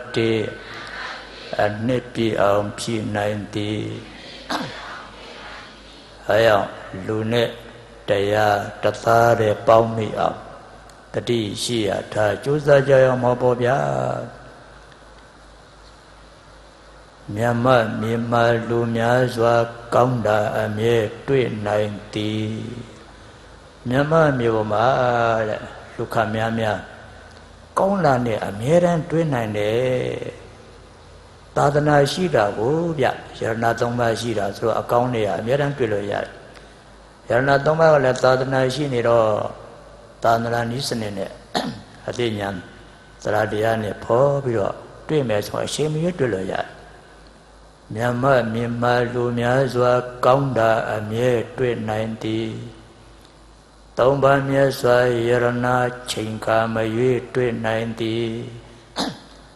1အနှစ်ပြည့်အောင်ဖြည့်နိုင်သည်အဲရောက်လူနဲ့တရားတသားတဲ့ပေါင်းမိအောင်တတိရှိရထားကြိုးစားကြရမှာပေါ့ဗျာမြတ်မမြင်မာလူများစွာ ကောင်းတာအမြဲတွေ့နိုင်သည်မြတ်မမြေပေါ်မှာတဲ့လူခများများ ကောင်းတာနဲ့အမြဲတမ်းတွေ့နိုင်တယ်သာသနာရှိတာကိုဗျယရဏသုံးပါးရှိတာဆိုတော့အကောင်းတွေကအမြဲတမ်းတွေ့လို့ရတယ်ယရဏသုံးပါးကလည်းသာသနာရှိနေတော့သာသနာနည်းစနစ်နဲ့အသိဉာဏ်သရတရားနဲ့ဖော်ပြီးတော့တွေ့မယ်ဆိုအချိန်မရွေးတွေ့လို့ရတယ်မြတ်မမြင်မာလူများစွာ ကောင်းတာအမြဲတွေ့နိုင်သည် သုံးပါးမြတ်စွာယရဏချိန်ကာမ၍တွေ့နိုင်သည်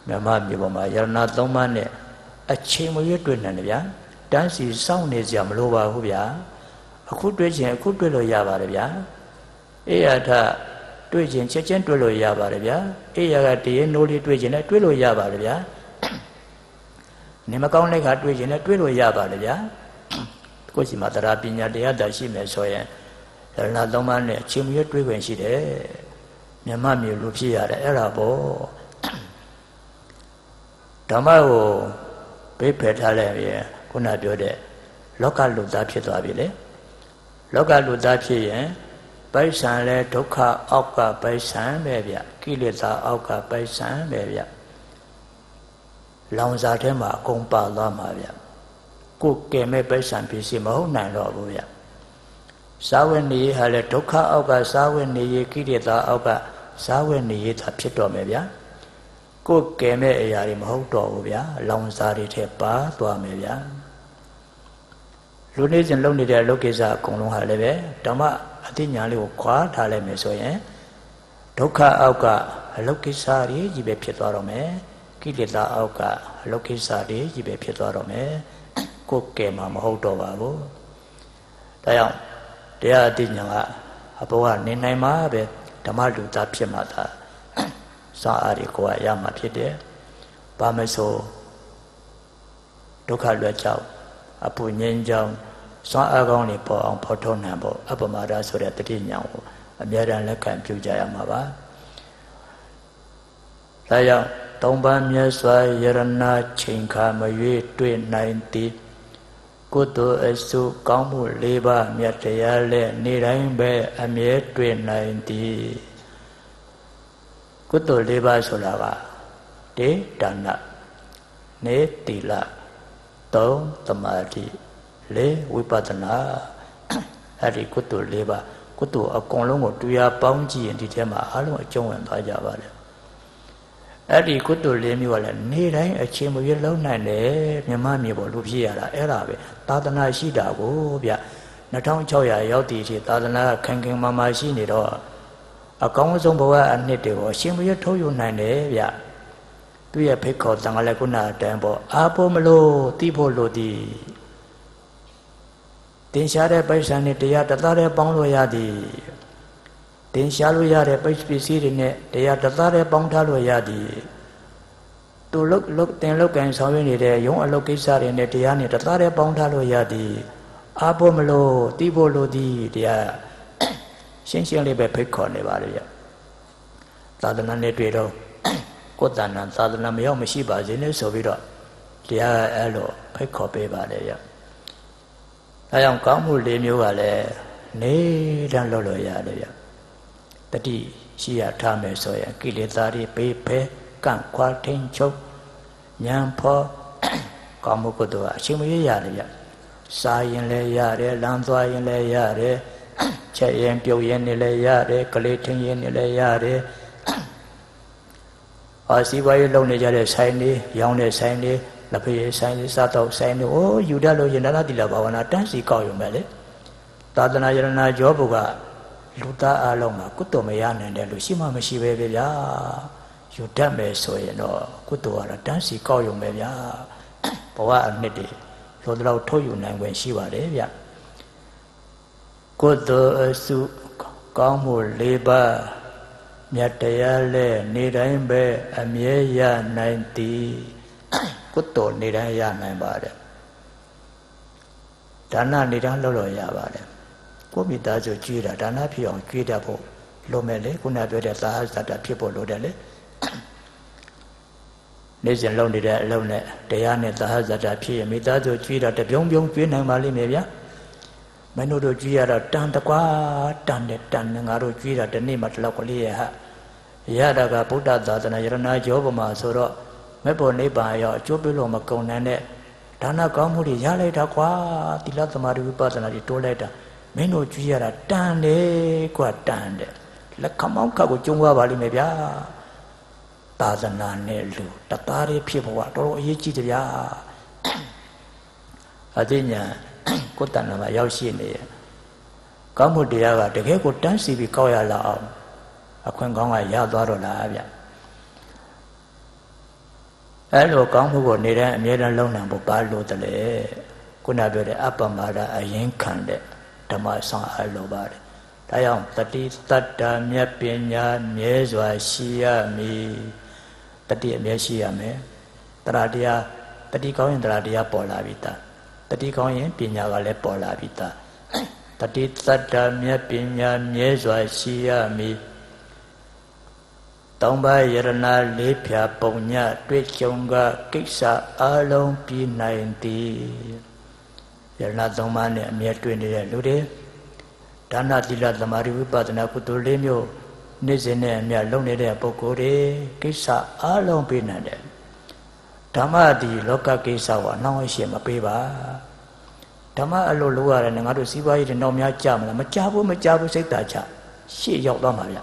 မြတ်မမြေပေါ်မှာယရဏသုံးပါးနဲ့အချိန်မရွေးတွေ့နိုင်တယ်ဗျာတန်းစီစောင့်နေကြမလို့ပါဘူးဗျာအခုတွေ့ခြင်းအခုတွေ့လို့ရပါတယ်ဗျာအေယထတွေ့ခြင်းချက်ချင်းတွေ့လို့ရပါတယ်ဗျာအေယကတရေနိုးလေးတွေ့ခြင်းနဲ့တွေ့လို့ရပါတယ်ဗျာနေမကောင်းတဲ့ခါတွေ့ရင်လည်းတွေ့လို့ရပါလေဗျာကိုယ်စီမှာတရားပညာတရားတာရှိမယ်ဆိုရင် ရဏသုံးပါးနဲ့အချိန်မရွတွေ့ခွင့်ရှိတယ်မြမမျိုးလူဖြစ်ရတယ်အဲ့ဒါပေါ့ဓမ္မကိုဘေးဖယ်ထားလိုက်ရင်ခုနပြောတဲ့လောကလူသားဖြစ်သွားပြီလေလောကလူသားဖြစ်ရင်ပိုက်ဆံလဲဒုက္ခအောက်ကပိုက်ဆံပဲဗျကိလေသာအောက်ကပိုက်ဆံပဲဗျလောင်စာထဲမှာအကုန်ပါသွားမှာဗျကိုကဲမဲ့ပိဿံပစ္စည်းမဟုတ်နိုင်တော့ဘူးဗျ စာဝနေဟာလေဒုက္ခအောက်ကစာဝနေရကိရိတာအောက်ကစာဝနေရသာဖြစ်တော့မယ်ဗျာကိုကဲမဲ့အရာတွေမဟုတ်တော့ဘူးဗျာလောင်စာတွေထဲပါသွားမယ်ဗျာလူနေစဉ်လုပ်နေတဲ့လောကိစ္စအကုန်လုံးဟာလည်းပဲဓမ္မအသိဉာဏ်လေးကိုခွာထားလိုက်မယ်ဆိုရင်ဒုက္ခအောက်ကအလောကိစ္စတွေကြီးပဲဖြစ်သွားတော့မယ်ကိလေသာအောက်ကအလုကိစ္စတွေကြီးပဲဖြစ်သွားတော့မယ်ကိုယ်ကဲမှာမဟုတ်တော့ပါဘူးဒါကြောင့် တရားအသိဉာဏ်ကအဘောကနေနိုင်မှာပဲဓမ္မလူသားဖြစ်မှာသာစာအားတွေကိုရမှာဖြစ်တယ်ဘာမဆိုဒုက္ခလွတ်ကြောက်အပူငြိမ်းကြောင်းစွမ်းအားကောင်းတွေပေါ်အောင်ဖော်ထုတ်နိုင်ဖို့အပမဒဆိုတဲ့တတိညာကိုအများရန်လက်ခံပြုကြရမှာပါဒါကြောင့်သုံးပါးမြတ်စွာယရဏချိန်ခါမ၍တွေ့နိုင်သည် ကုသိုလ်အစုကောင်းမှု၄ပါးမြတ်တရားလည်းနေတိုင်းပဲအမြဲတွေ့နိုင်သည်ကုသိုလ်၄ပါးဆိုတာကတေဒါနနေတိလသုံးသမာဓိလေးဝိပဿနာအဲ့ဒီကုသိုလ်၄ပါးကုသိုလ်အကုန်လုံးကိုတွေ့ပေါင်းကြည့်ရင်ဒီထဲမှာအလုံးအကျုံးဝင်သွားကြပါလေ အဲ့ဒီကုသိုလ်၄မျိုးကလည်းနေတိုင်းအချိန်မရွေးလုံးနိုင်တယ်မြမမြေပေါ်လူဖြစ်ရတာအဲ့ဒါပဲသာသနာရှိတာကိုဗျ2600ရောက်တည်ရှိသာသနာခင်ခင်မာမာရှိနေတော့အကောင်းဆုံးဘဝအနှစ်တွေကိုအရှင်မရွေးထုတ်ယူနိုင်တယ်ဗျသူရဲ့ဖိတ်ခေါ်တန်ခါလည်းခုနအတန်းပေါ့အာဖို့မလို့တိဖို့လို့ဒီတင်ရှားတဲ့ပိုက်ဆံနဲ့တရားတသားတည်းပေါင်းလို့ရသည် တင်ရှားလို့ရတဲ့ပိတ်ပစ္စည်းတွေနဲ့တရားတသားတည်းပေါင်းထားလို့ရသည်သူလုတ်လုတ်တင်လုတ်ကန်ဆောင်ရွက်နေတဲ့ရုံးအလုပ်ကိစ္စတွေနဲ့တရားနဲ့တသားတည်းပေါင်းထားလို့ရသည်အာဖို့မလို့တိဖို့လို့ဒီတရားရှင်းရှင်းလေးပဲဖိတ်ခေါ်နေပါလေဗျသာသနာနဲ့တွေ့တော့ကိုယ်တဏ္ဍသာသနာမရောက်မရှိပါစေနဲ့ဆိုပြီးတော့တရားအဲ့လိုဖိတ်ခေါ်ပေးပါလေဗျအဲကြောင့်ကောင်းမှု၄မျိုးကလည်းနေတန်းလို့လို့ရတယ်ဗျ တတိရှိရထားမယ်ဆိုရင်ကိလေသာတွေပေးဖဲကန့်ခွာထိန်ချုပ်ဉာဏ်ဖောကောင်းမှုကုသိုလ်အချိန်မရရတယ်ဗျစားရင်လည်းရတယ်လမ်းသွားရင်လည်းရတယ်ချက်ရင်ပြုတ်ရင်လည်းရတယ်ကလေးထင်းရင်လည်းရတယ်အာစီးပွားရေးလုပ်နေကြတဲ့ဆိုင်တွေရောင်းတဲ့ဆိုင်တွေလက်ဖေးဆိုင်တွေစားတော့ဆိုင်တွေအိုးယူတတ်လို့ယန္တနာတိလဘာဝနာတန်းစီကောက်ရုံပဲလေသာသနာယရဏကြောဘုက လူသားအလုံးမှာကုသိုလ်မရနိုင်တဲ့လူရှိမှမရှိပဲဗျာယူတတ်မယ်ဆိုရင်တော့ကုသိုလ်ကတော့တန်းစီကောက်ရုံပဲဗျာဘဝအနှစ်တွေလိုတော့ထုတ်ယူနိုင်ခွင့်ရှိပါတယ်ဗျကုသိုလ်အစုကောင်းမှု၄ပါးမြတ်တရားလဲနေတိုင်းပဲအမြဲရနိုင်သည်ကုသိုလ်နေတိုင်းရနိုင်ပါတယ်ဒါနနေတိုင်းလုပ်လို့ရပါတယ် ကိုမိသားစုကြွေးတာဒါနဖြစ်အောင်ကြွေးတတ်ဖို့လိုမယ်လေခုနပြောတဲ့သာဟဇတဖြစ်ဖို့လိုတယ်လေနေ့စဉ်လုပ်နေတဲ့အလုပ်နဲ့တရားနဲ့သာဟဇတဖြစ်ရင်မိသားစုကြွေးတာတပြုံးပြုံးကြွေးနိုင်ပါလိမ့်မယ်ဗျာမင်းတို့တို့ကြွေးရတော့တန်တကွာတန်တယ်တန်တယ်ငါတို့ကြွေးတာဒီနေ့မှတလောက်ကလေးရဟရတာကဗုဒ္ဓသာသနာယရဏကျောပမာဆိုတော့မဲ့ပေါ်နိဗ္ဗာန်ရောက်အကျိုးပြုလို့မကုန်နိုင်တဲ့ဒါနကောင်းမှုတွေရလိုက်တာကွာသီလသမာဓိဝိပဿနာတွေတိုးလိုက်တာ မင်းတို့ကြွေးရတာတန်တယ်ကွာတန်တယ်လက်ခမောင်းခတ်ကိုကျုံသွားပါလိမ့်မယ်ဗျာသာသနာနဲ့လူတသားလေးဖြစ်ဘဝတော်တော်အရေးကြီးတယ်ဗျာအသိဉာဏ်ကိုယ်တဏ္ဍာမှာရောက်ရှိနေရကောင်းမှုတရားကတကယ်ကိုတန်းစီပြီးကောက်ရလာအောင်အခွင့်ကောင်းကရသွားတော့လားဗျအဲလိုကောင်းမှုကိုနေတဲ့အမြဲတမ်းလုံနိုင်ဖို့ဘာလို့တလဲခုနပြောတဲ့အပ္ပမဒအရင်ခံတဲ့ ဓမ္မဆောင်အလိုပါတယ်ဒါကြောင့်တတိတတ္တမြတ်ပညာမြဲစွာရှိရမည်တတိအမြဲရှိရမယ်တရားတရားတတိကောင်းရင်တရားတရားပေါ်လာပြီသားတတိကောင်းရင်ပညာကလည်းပေါ်လာပြီသားတတိတတ္တမြတ်ပညာမြဲစွာရှိရမည်တောင်းပါယရဏလေးဖြာပုံညတွေ့ကြုံကကိစ္စအလုံးပြီးနိုင်သည် ယရဏသုံးပါးနဲ့အမြဲတွေ့နေတဲ့လူတွေဒါနသီလသမာဓိဝိပဿနာကုသိုလ်လေးမျိုးနေ့စဉ်နဲ့အမြလုပ်နေတဲ့ပုဂ္ဂိုလ်တွေကိစ္စအလုံးပြီးနိုင်တယ်ဓမ္မဒီလောကကိစ္စကိုအနှောင့်အယှက်မပေးပါဓမ္မအလိုလိုရတယ်ငါတို့စီးပွားရေးတွေနောက်များကြမလားမကြဘူးမကြဘူးစိတ်သာချရှေ့ရောက်သွားမှာဗျ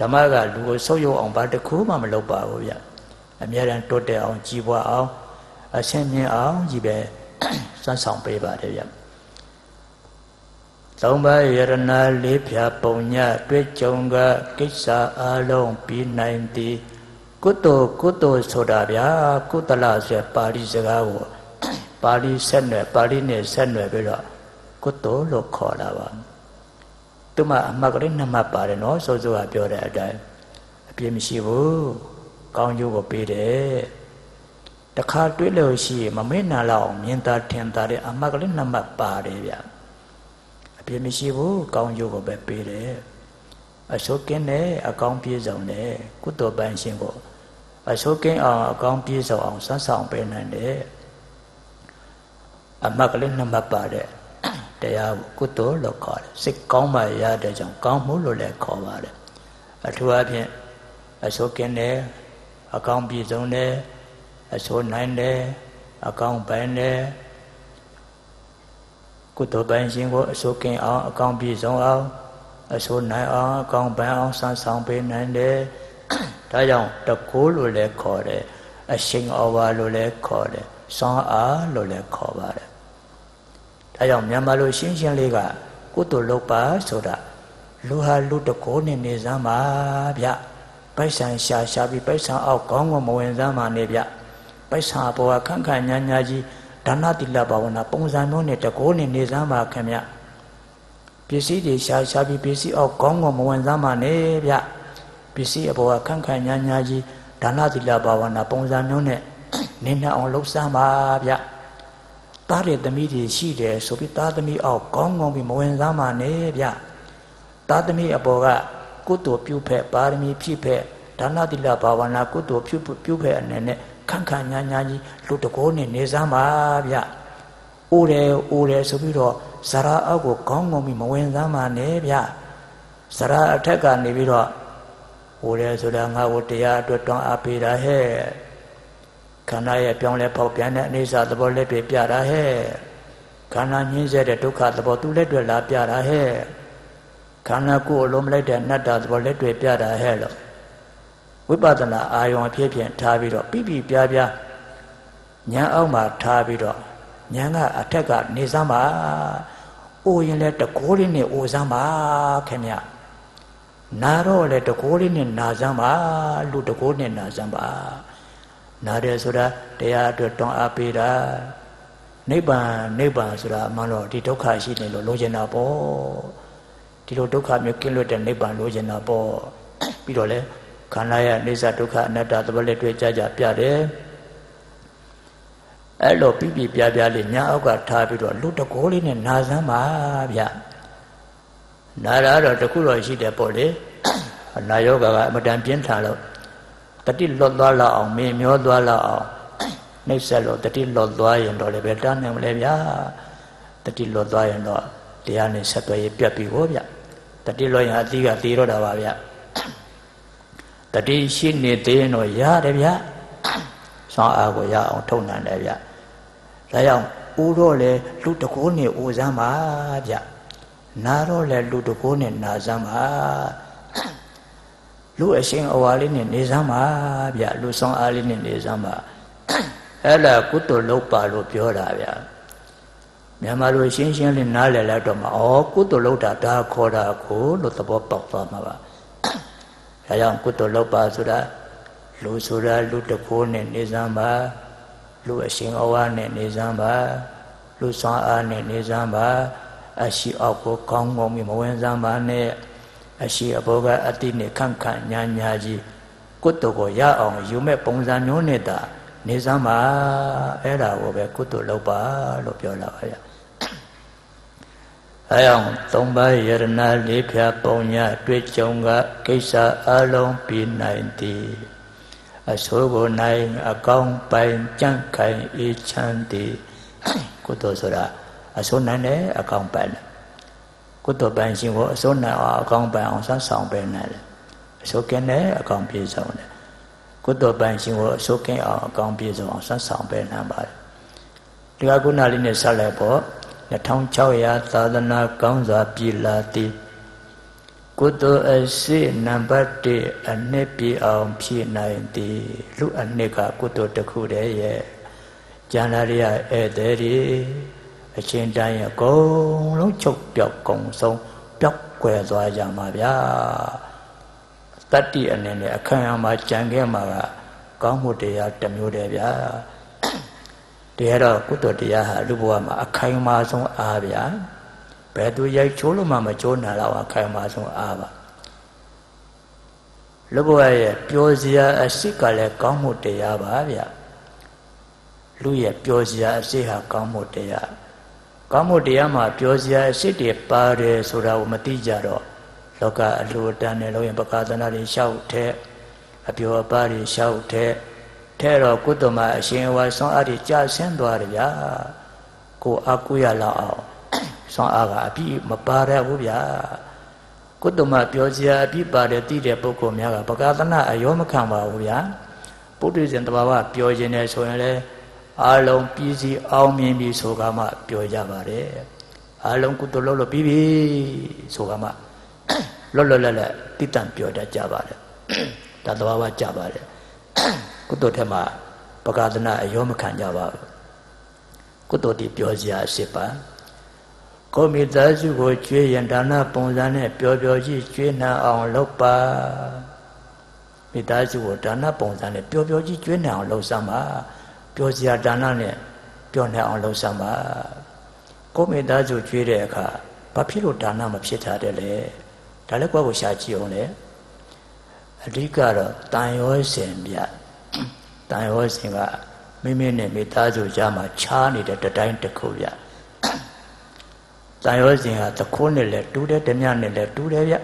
ဓမ္မကလူကိုဆုပ်ယုပ်အောင်ဘာတစ်ခုမှမလုပ်ပါဘူးဗျအများရန်တိုးတက်အောင်ကြည်ပွားအောင်အဆင်မြင့်အောင်ကြီးပဲ စွမ်းဆောင်ပေးပါတယ်ဗျသုံးပါးယရဏလေးဖြာပုံညတွေ့ကြုံကကိစ္စအလုံးပြီးနိုင်သည်ကုသိုလ်ကုသိုလ်ဆိုတာဗျာကုသလဆိုပါဠိစကားကိုပါဠိဆက်နွယ်ပါဠိနဲ့ဆက်နွယ်ပြီးတော့ကုသိုလ်လို့ခေါ်တာပါသူမှအမှတ်ကလေးနှစ်မှတ်ပါတယ်နော်စိုးစိုးကပြောတဲ့အတိုင်းအပြည့်မရှိဘူးကောင်းကျိုးကိုပေးတယ် တခါတွေးလို့ရှိရင်မမေ့နာလောက်မြင်သာထင်သာတဲ့အမှတ်ကလေးနှစ်မှတ်ပါတယ်ဗျအပြည့်မရှိဘူးကောင်းကျိုးကိုပဲပေးတယ်အစိုးကင်းတယ်အကောင်းပြေဆုံးတယ်ကုသိုလ်ပန်းရှင်ကိုအစိုးကင်းအောင်အကောင်းပြေဆုံးအောင်ဆွမ်းဆောင်ပေးနိုင်တယ်အမှတ်ကလေးနှစ်မှတ်ပါတဲ့တရားကိုကုသိုလ်လို့ခေါ်တယ်စိတ်ကောင်းမှရတဲ့ကြောင့်ကောင်းမှုလို့လည်းခေါ်ပါတယ်အထူးအဖြင့်အစိုးကင်းတယ်အကောင်းပြည့်စုံတယ် အစိုးနိုင်တယ်အကောင်းပိုင်တယ်ကုသိုလ်ပိုင်ရှင်ကိုအစိုးကင်းအောင်အကောင်းပြည့်စုံအောင်အစိုးနိုင်အောင်အကောင်းပိုင်အောင်စမ်းဆောင်ပေးနိုင်တယ်ဒါကြောင့်တကူလို့လည်းခေါ်တယ်အရှင်ဩဝါလို့လည်းခေါ်တယ်စွမ်းအားလို့လည်းခေါ်ပါတယ်ဒါကြောင့်မြန်မာလိုရှင်းရှင်းလေးကကုသိုလ်လုပ်ပါဆိုတာလူဟာလူတကိုးနဲ့နေစမ်းပါဗျပိုက်ဆံရှာရှာပြီးပိုက်ဆံအောက်ခေါင်းကမဝင်စမ်းပါနဲ့ဗျ ပိုက်ဆံပေါ်ကခန့်ခန့်ညာညာကြီးဒါနတိလဘာဝနာပုံစံမျိုးနဲ့တကိုးနဲ့နေစမ်းပါခင်ဗျပစ္စည်းတွေရှာရှာပြီးပစ္စည်းအောက်ခေါင်းကမဝင်စမ်းပါနဲ့ဗျပစ္စည်းအပေါ်ကခန့်ခန့်ညာညာကြီးဒါနတိလဘာဝနာပုံစံမျိုးနဲ့နေနှအောင်လှုပ်ရှားပါဗျသားတဲ့သမီးတွေရှိတယ်ဆိုပြီးသားသမီးအောက်ကောင်းကောင်းပြီးမဝင်စားမှနဲ့ဗျသားသမီးအပေါ်ကကုသိုလ်ပြုဖက်ပါရမီဖြည့်ဖက်ဒါနတိလဘာဝနာကုသိုလ်ပြုပြုဖက်အနေနဲ့ ခန့်ခန့်ညာညာကြီးလူတကောနဲ့နေစားပါဗျအိုးတယ်အိုးတယ်ဆိုပြီးတော့ဇရာအောက်ကိုကောင်းကောင်းပြီးမဝင်စားမှနဲ့ဗျဇရာအထက်ကနေပြီးတော့ဟိုတယ်ဆိုတာငါ့ကိုတရားအတွက်တောင်းအားပေးတာဟဲ့ခန္ဓာရဲ့ပြောင်းလဲပေါက်ပြန်တဲ့အနေစာသဘောလက်တွေပြတာဟဲ့ခန္ဓာညင်းစေတဲ့ဒုက္ခသဘောသူလက်တွေလာပြတာဟဲ့ခန္ဓာကိုယ်အလုံးမလိုက်တဲ့အနတ္တသဘောလက်တွေပြတာဟဲ့လို့ ဝိပဿနာအာယုံအဖြစ်ဖြင့်ထားပြီးတော့ပြပြပြပြညာအောက်မှာထားပြီးတော့ညာကအထက်ကနေစမ်းပါအိုရင်လည်းတကိုးလေးနဲ့အိုစမ်းပါခင်ဗျနာတော့လေတကိုးလေးနဲ့နာစမ်းပါလူတကိုးနဲ့နာစမ်းပါနားတယ်ဆိုတာတရားအတွက်တွန်းအားပေးတာနိဗ္ဗာန်နိဗ္ဗာန်ဆိုတာအမှန်တော့ဒီဒုက္ခရှိနေလို့လိုချင်တာပေါ့ဒီလိုဒုက္ခမျိုးကင်းလွတ်တဲ့နိဗ္ဗာန်လိုချင်တာပေါ့ပြီးတော့လေ ခန္ဓာရဲ့အိစ္ဆဒုက္ခအနတ္တသဘောလက်တွေ့ကြကြပြတယ်အဲ့လိုပြပြပြပြလေးညာအောက်ကထားပြီးတော့လူတကိုးလေးနဲ့နာစမ်းပါဗျနာရတော့တခုတော့ရှိတယ်ပေါ့လေနာယောဂကအမတန်ပြင်းထန်လို့တတိလွတ်သွားလောက်အောင်မေမျောသွားလောက်အောင်နှိမ့်ဆက်လို့တတိလွတ်သွားရင်တော့လည်းပဲတန်းနိုင်မလဲဗျာတတိလွတ်သွားရင်တော့တရားနဲ့ဆက်သွယ်ရေးပြတ်ပြီဟောဗျတတိလွတ်ရင်အသီးကသေတော့တာပါဗျ တတိရှိနေသေးရင်တော့ရတယ်ဗျဆောင်းအားကိုရအောင်ထုံနိုင်တယ်ဗျဒါကြောင့်ဦးတော့လေလူတကိုးနဲ့ဦးစမ်းပါဗျနာတော့လေလူတကိုးနဲ့နာစမ်းပါလူအရှင်အဝါလေးနဲ့နေစမ်းပါဗျလူဆောင်အားလေးနဲ့နေစမ်းပါအဲ့ဒါကုသိုလ်လုပ်ပါလို့ပြောတာဗျမြန်မာလူရှင်းရှင်းလေးနားလည်လိုက်တော့မှဩကုသိုလ်လုပ်တာဒါခေါ်တာကိုလို့သဘောပေါက်သွားမှာပါ ဒါကြောင့်ကုသိုလ်လုပ်ပါဆိုတာလူဆိုတာလူတကိုးနဲ့နေစမ်းပါလူအရှင်အဝါနဲ့နေစမ်းပါလူဆောင်အားနဲ့နေစမ်းပါအရှိအောက်ကိုကောင်းကောင်းပြီးမဝင်စမ်းပါနဲ့အရှိအဘောကအတိနဲ့ခန့်ခန့်ညာညာကြီးကုသိုလ်ကိုရအောင်ယူမဲ့ပုံစံမျိုးနဲ့တာနေစမ်းပါအဲ့ဒါကိုပဲကုသိုလ်လုပ်ပါလို့ပြောလာပါဗျ အဲအောင်သုံးပါးယရဏလေးဖြာပုံညာတွေ့ကြုံကကိစ္စအလုံးပြီးနိုင်သည်အဆိုးကိုနိုင်အကောင်းပိုင်ကြန့်ခိုင်အေးချမ်းသည်ကုသိုလ်ဆိုတာအဆိုးနိုင်တယ်အကောင်းပိုင်တယ်ကုသိုလ်ပိုင်ရှင်ကိုအစိုးနိုင်အောင်အကောင်းပိုင်အောင်ဆက်ဆောင်ပေးနိုင်တယ်အစိုးကင်းတယ်အကောင်းပြည့်စုံတယ်ကုသိုလ်ပိုင်ရှင်ကိုအစိုးကင်းအောင်အကောင်းပြည့်စုံအောင်ဆက်ဆောင်ပေးနိုင်ပါတယ်ဒီကကုဏလေးနဲ့ဆက်လိုက်ပေါ့ 2600သာသနာကောင်းစွာပြည်လာသည်ကုသိုလ်အစိနံပါတ်1အနှစ်ပြည့်အောင်ဖြည့်နိုင်သည်လူအနှစ်ကကုသိုလ်တစ်ခုတည်းရဲ့ကျန်လာရဧည့်သည်တွေအချင်းတိုင်းအကုန်လုံးချုပ်ပြောက်ကုန်ဆုံးပျောက်ကွယ်သွားကြမှာဗျာတတ္တိအနေနဲ့အခမ်းအမှာကြံခဲ့မှာကကောင်းမှုတရားတစ်မျိုးတည်းဗျာ တရားတော့ကုသိုလ်တရားဟာလူဘဝမှာအခိုင်အမာဆုံးအားဗျာဘယ်သူရိုက်ချိုးလို့မှမချိုးနိုင်တော့အခိုင်အမာဆုံးအားပါလူဘဝရဲ့ပျော်စရာအရှိကလည်းကောင်းမှုတရားပါဗျာလူရဲ့ပျော်စရာအရှိဟာကောင်းမှုတရားကောင်းမှုတရားမှာပြောစရာအစ်တွေပါတယ်ဆိုတာကိုမသိကြတော့လောကအလိုတန်နဲ့လို့ရင်ပကာသနာတွေရှောက်တဲ့ အပြောအပါတွေရှောက်တဲ့ ထဲတော့ကုသမအရှင်ဝါဆောင်အပ်တွေကြာဆင်းသွားတယ်ဗျာကိုကိုအာကိုရလောက်အောင်ဆွမ်းအားကအပြည့်မပါရဘူးဗျာကုတ္တမပြောစရာအပြည့်ပါတယ်တည်တဲ့ပုဂ္ဂိုလ်များကပကာသနာအယောမခံပါဘူးဗျာပုထုဇဉ်တဘာဝပြောခြင်းနဲ့ဆိုရင်လည်းအာလုံးပြည်စီအောင်မြင်ပြီဆိုကမှပြောကြပါတယ်အာလုံးကုသိုလ်လုပ်လို့ပြီးပြီဆိုကမှလွတ်လွတ်လပ်လပ်တိတံပြောတတ်ကြပါတယ်ဒါတဘာဝကြပါတယ် ကုသိုလ်ထက်မှာပကာသနာအယောမခံကြပါဘူးကုသိုလ်တည်ပြောစရာရှိပါကိုမိသားစုကိုကျွေးရင်ဒါနပုံစံနဲ့ပျော်ပျော်ကြီးကျွေးနှံအောင်လုပ်ပါမိသားစုကိုဒါနပုံစံနဲ့ပျော်ပျော်ကြီးကျွေးနှံအောင်လုပ်စမ်းပါပျော်စရာဒါနနဲ့ပျော်နှံအောင်လုပ်စမ်းပါကိုမိသားစုကျွေးတဲ့အခါဘာဖြစ်လို့ဒါနမဖြစ်တာတဲ့လဲဒါလည်းကိုယ့်ကိုရှာကြည့်အောင်လေအဓိကတော့တန်ရောစင်ပြ တန်ရောစင်ကမိမိနဲ့မိသားစုကြားမှာခြားနေတဲ့တတိုင်းတစ်ခုပြတန်ရောစင်ဟာတခိုးနဲ့လည်းတူးတယ်ဓမြနဲ့လည်းတူးတယ်ဗျ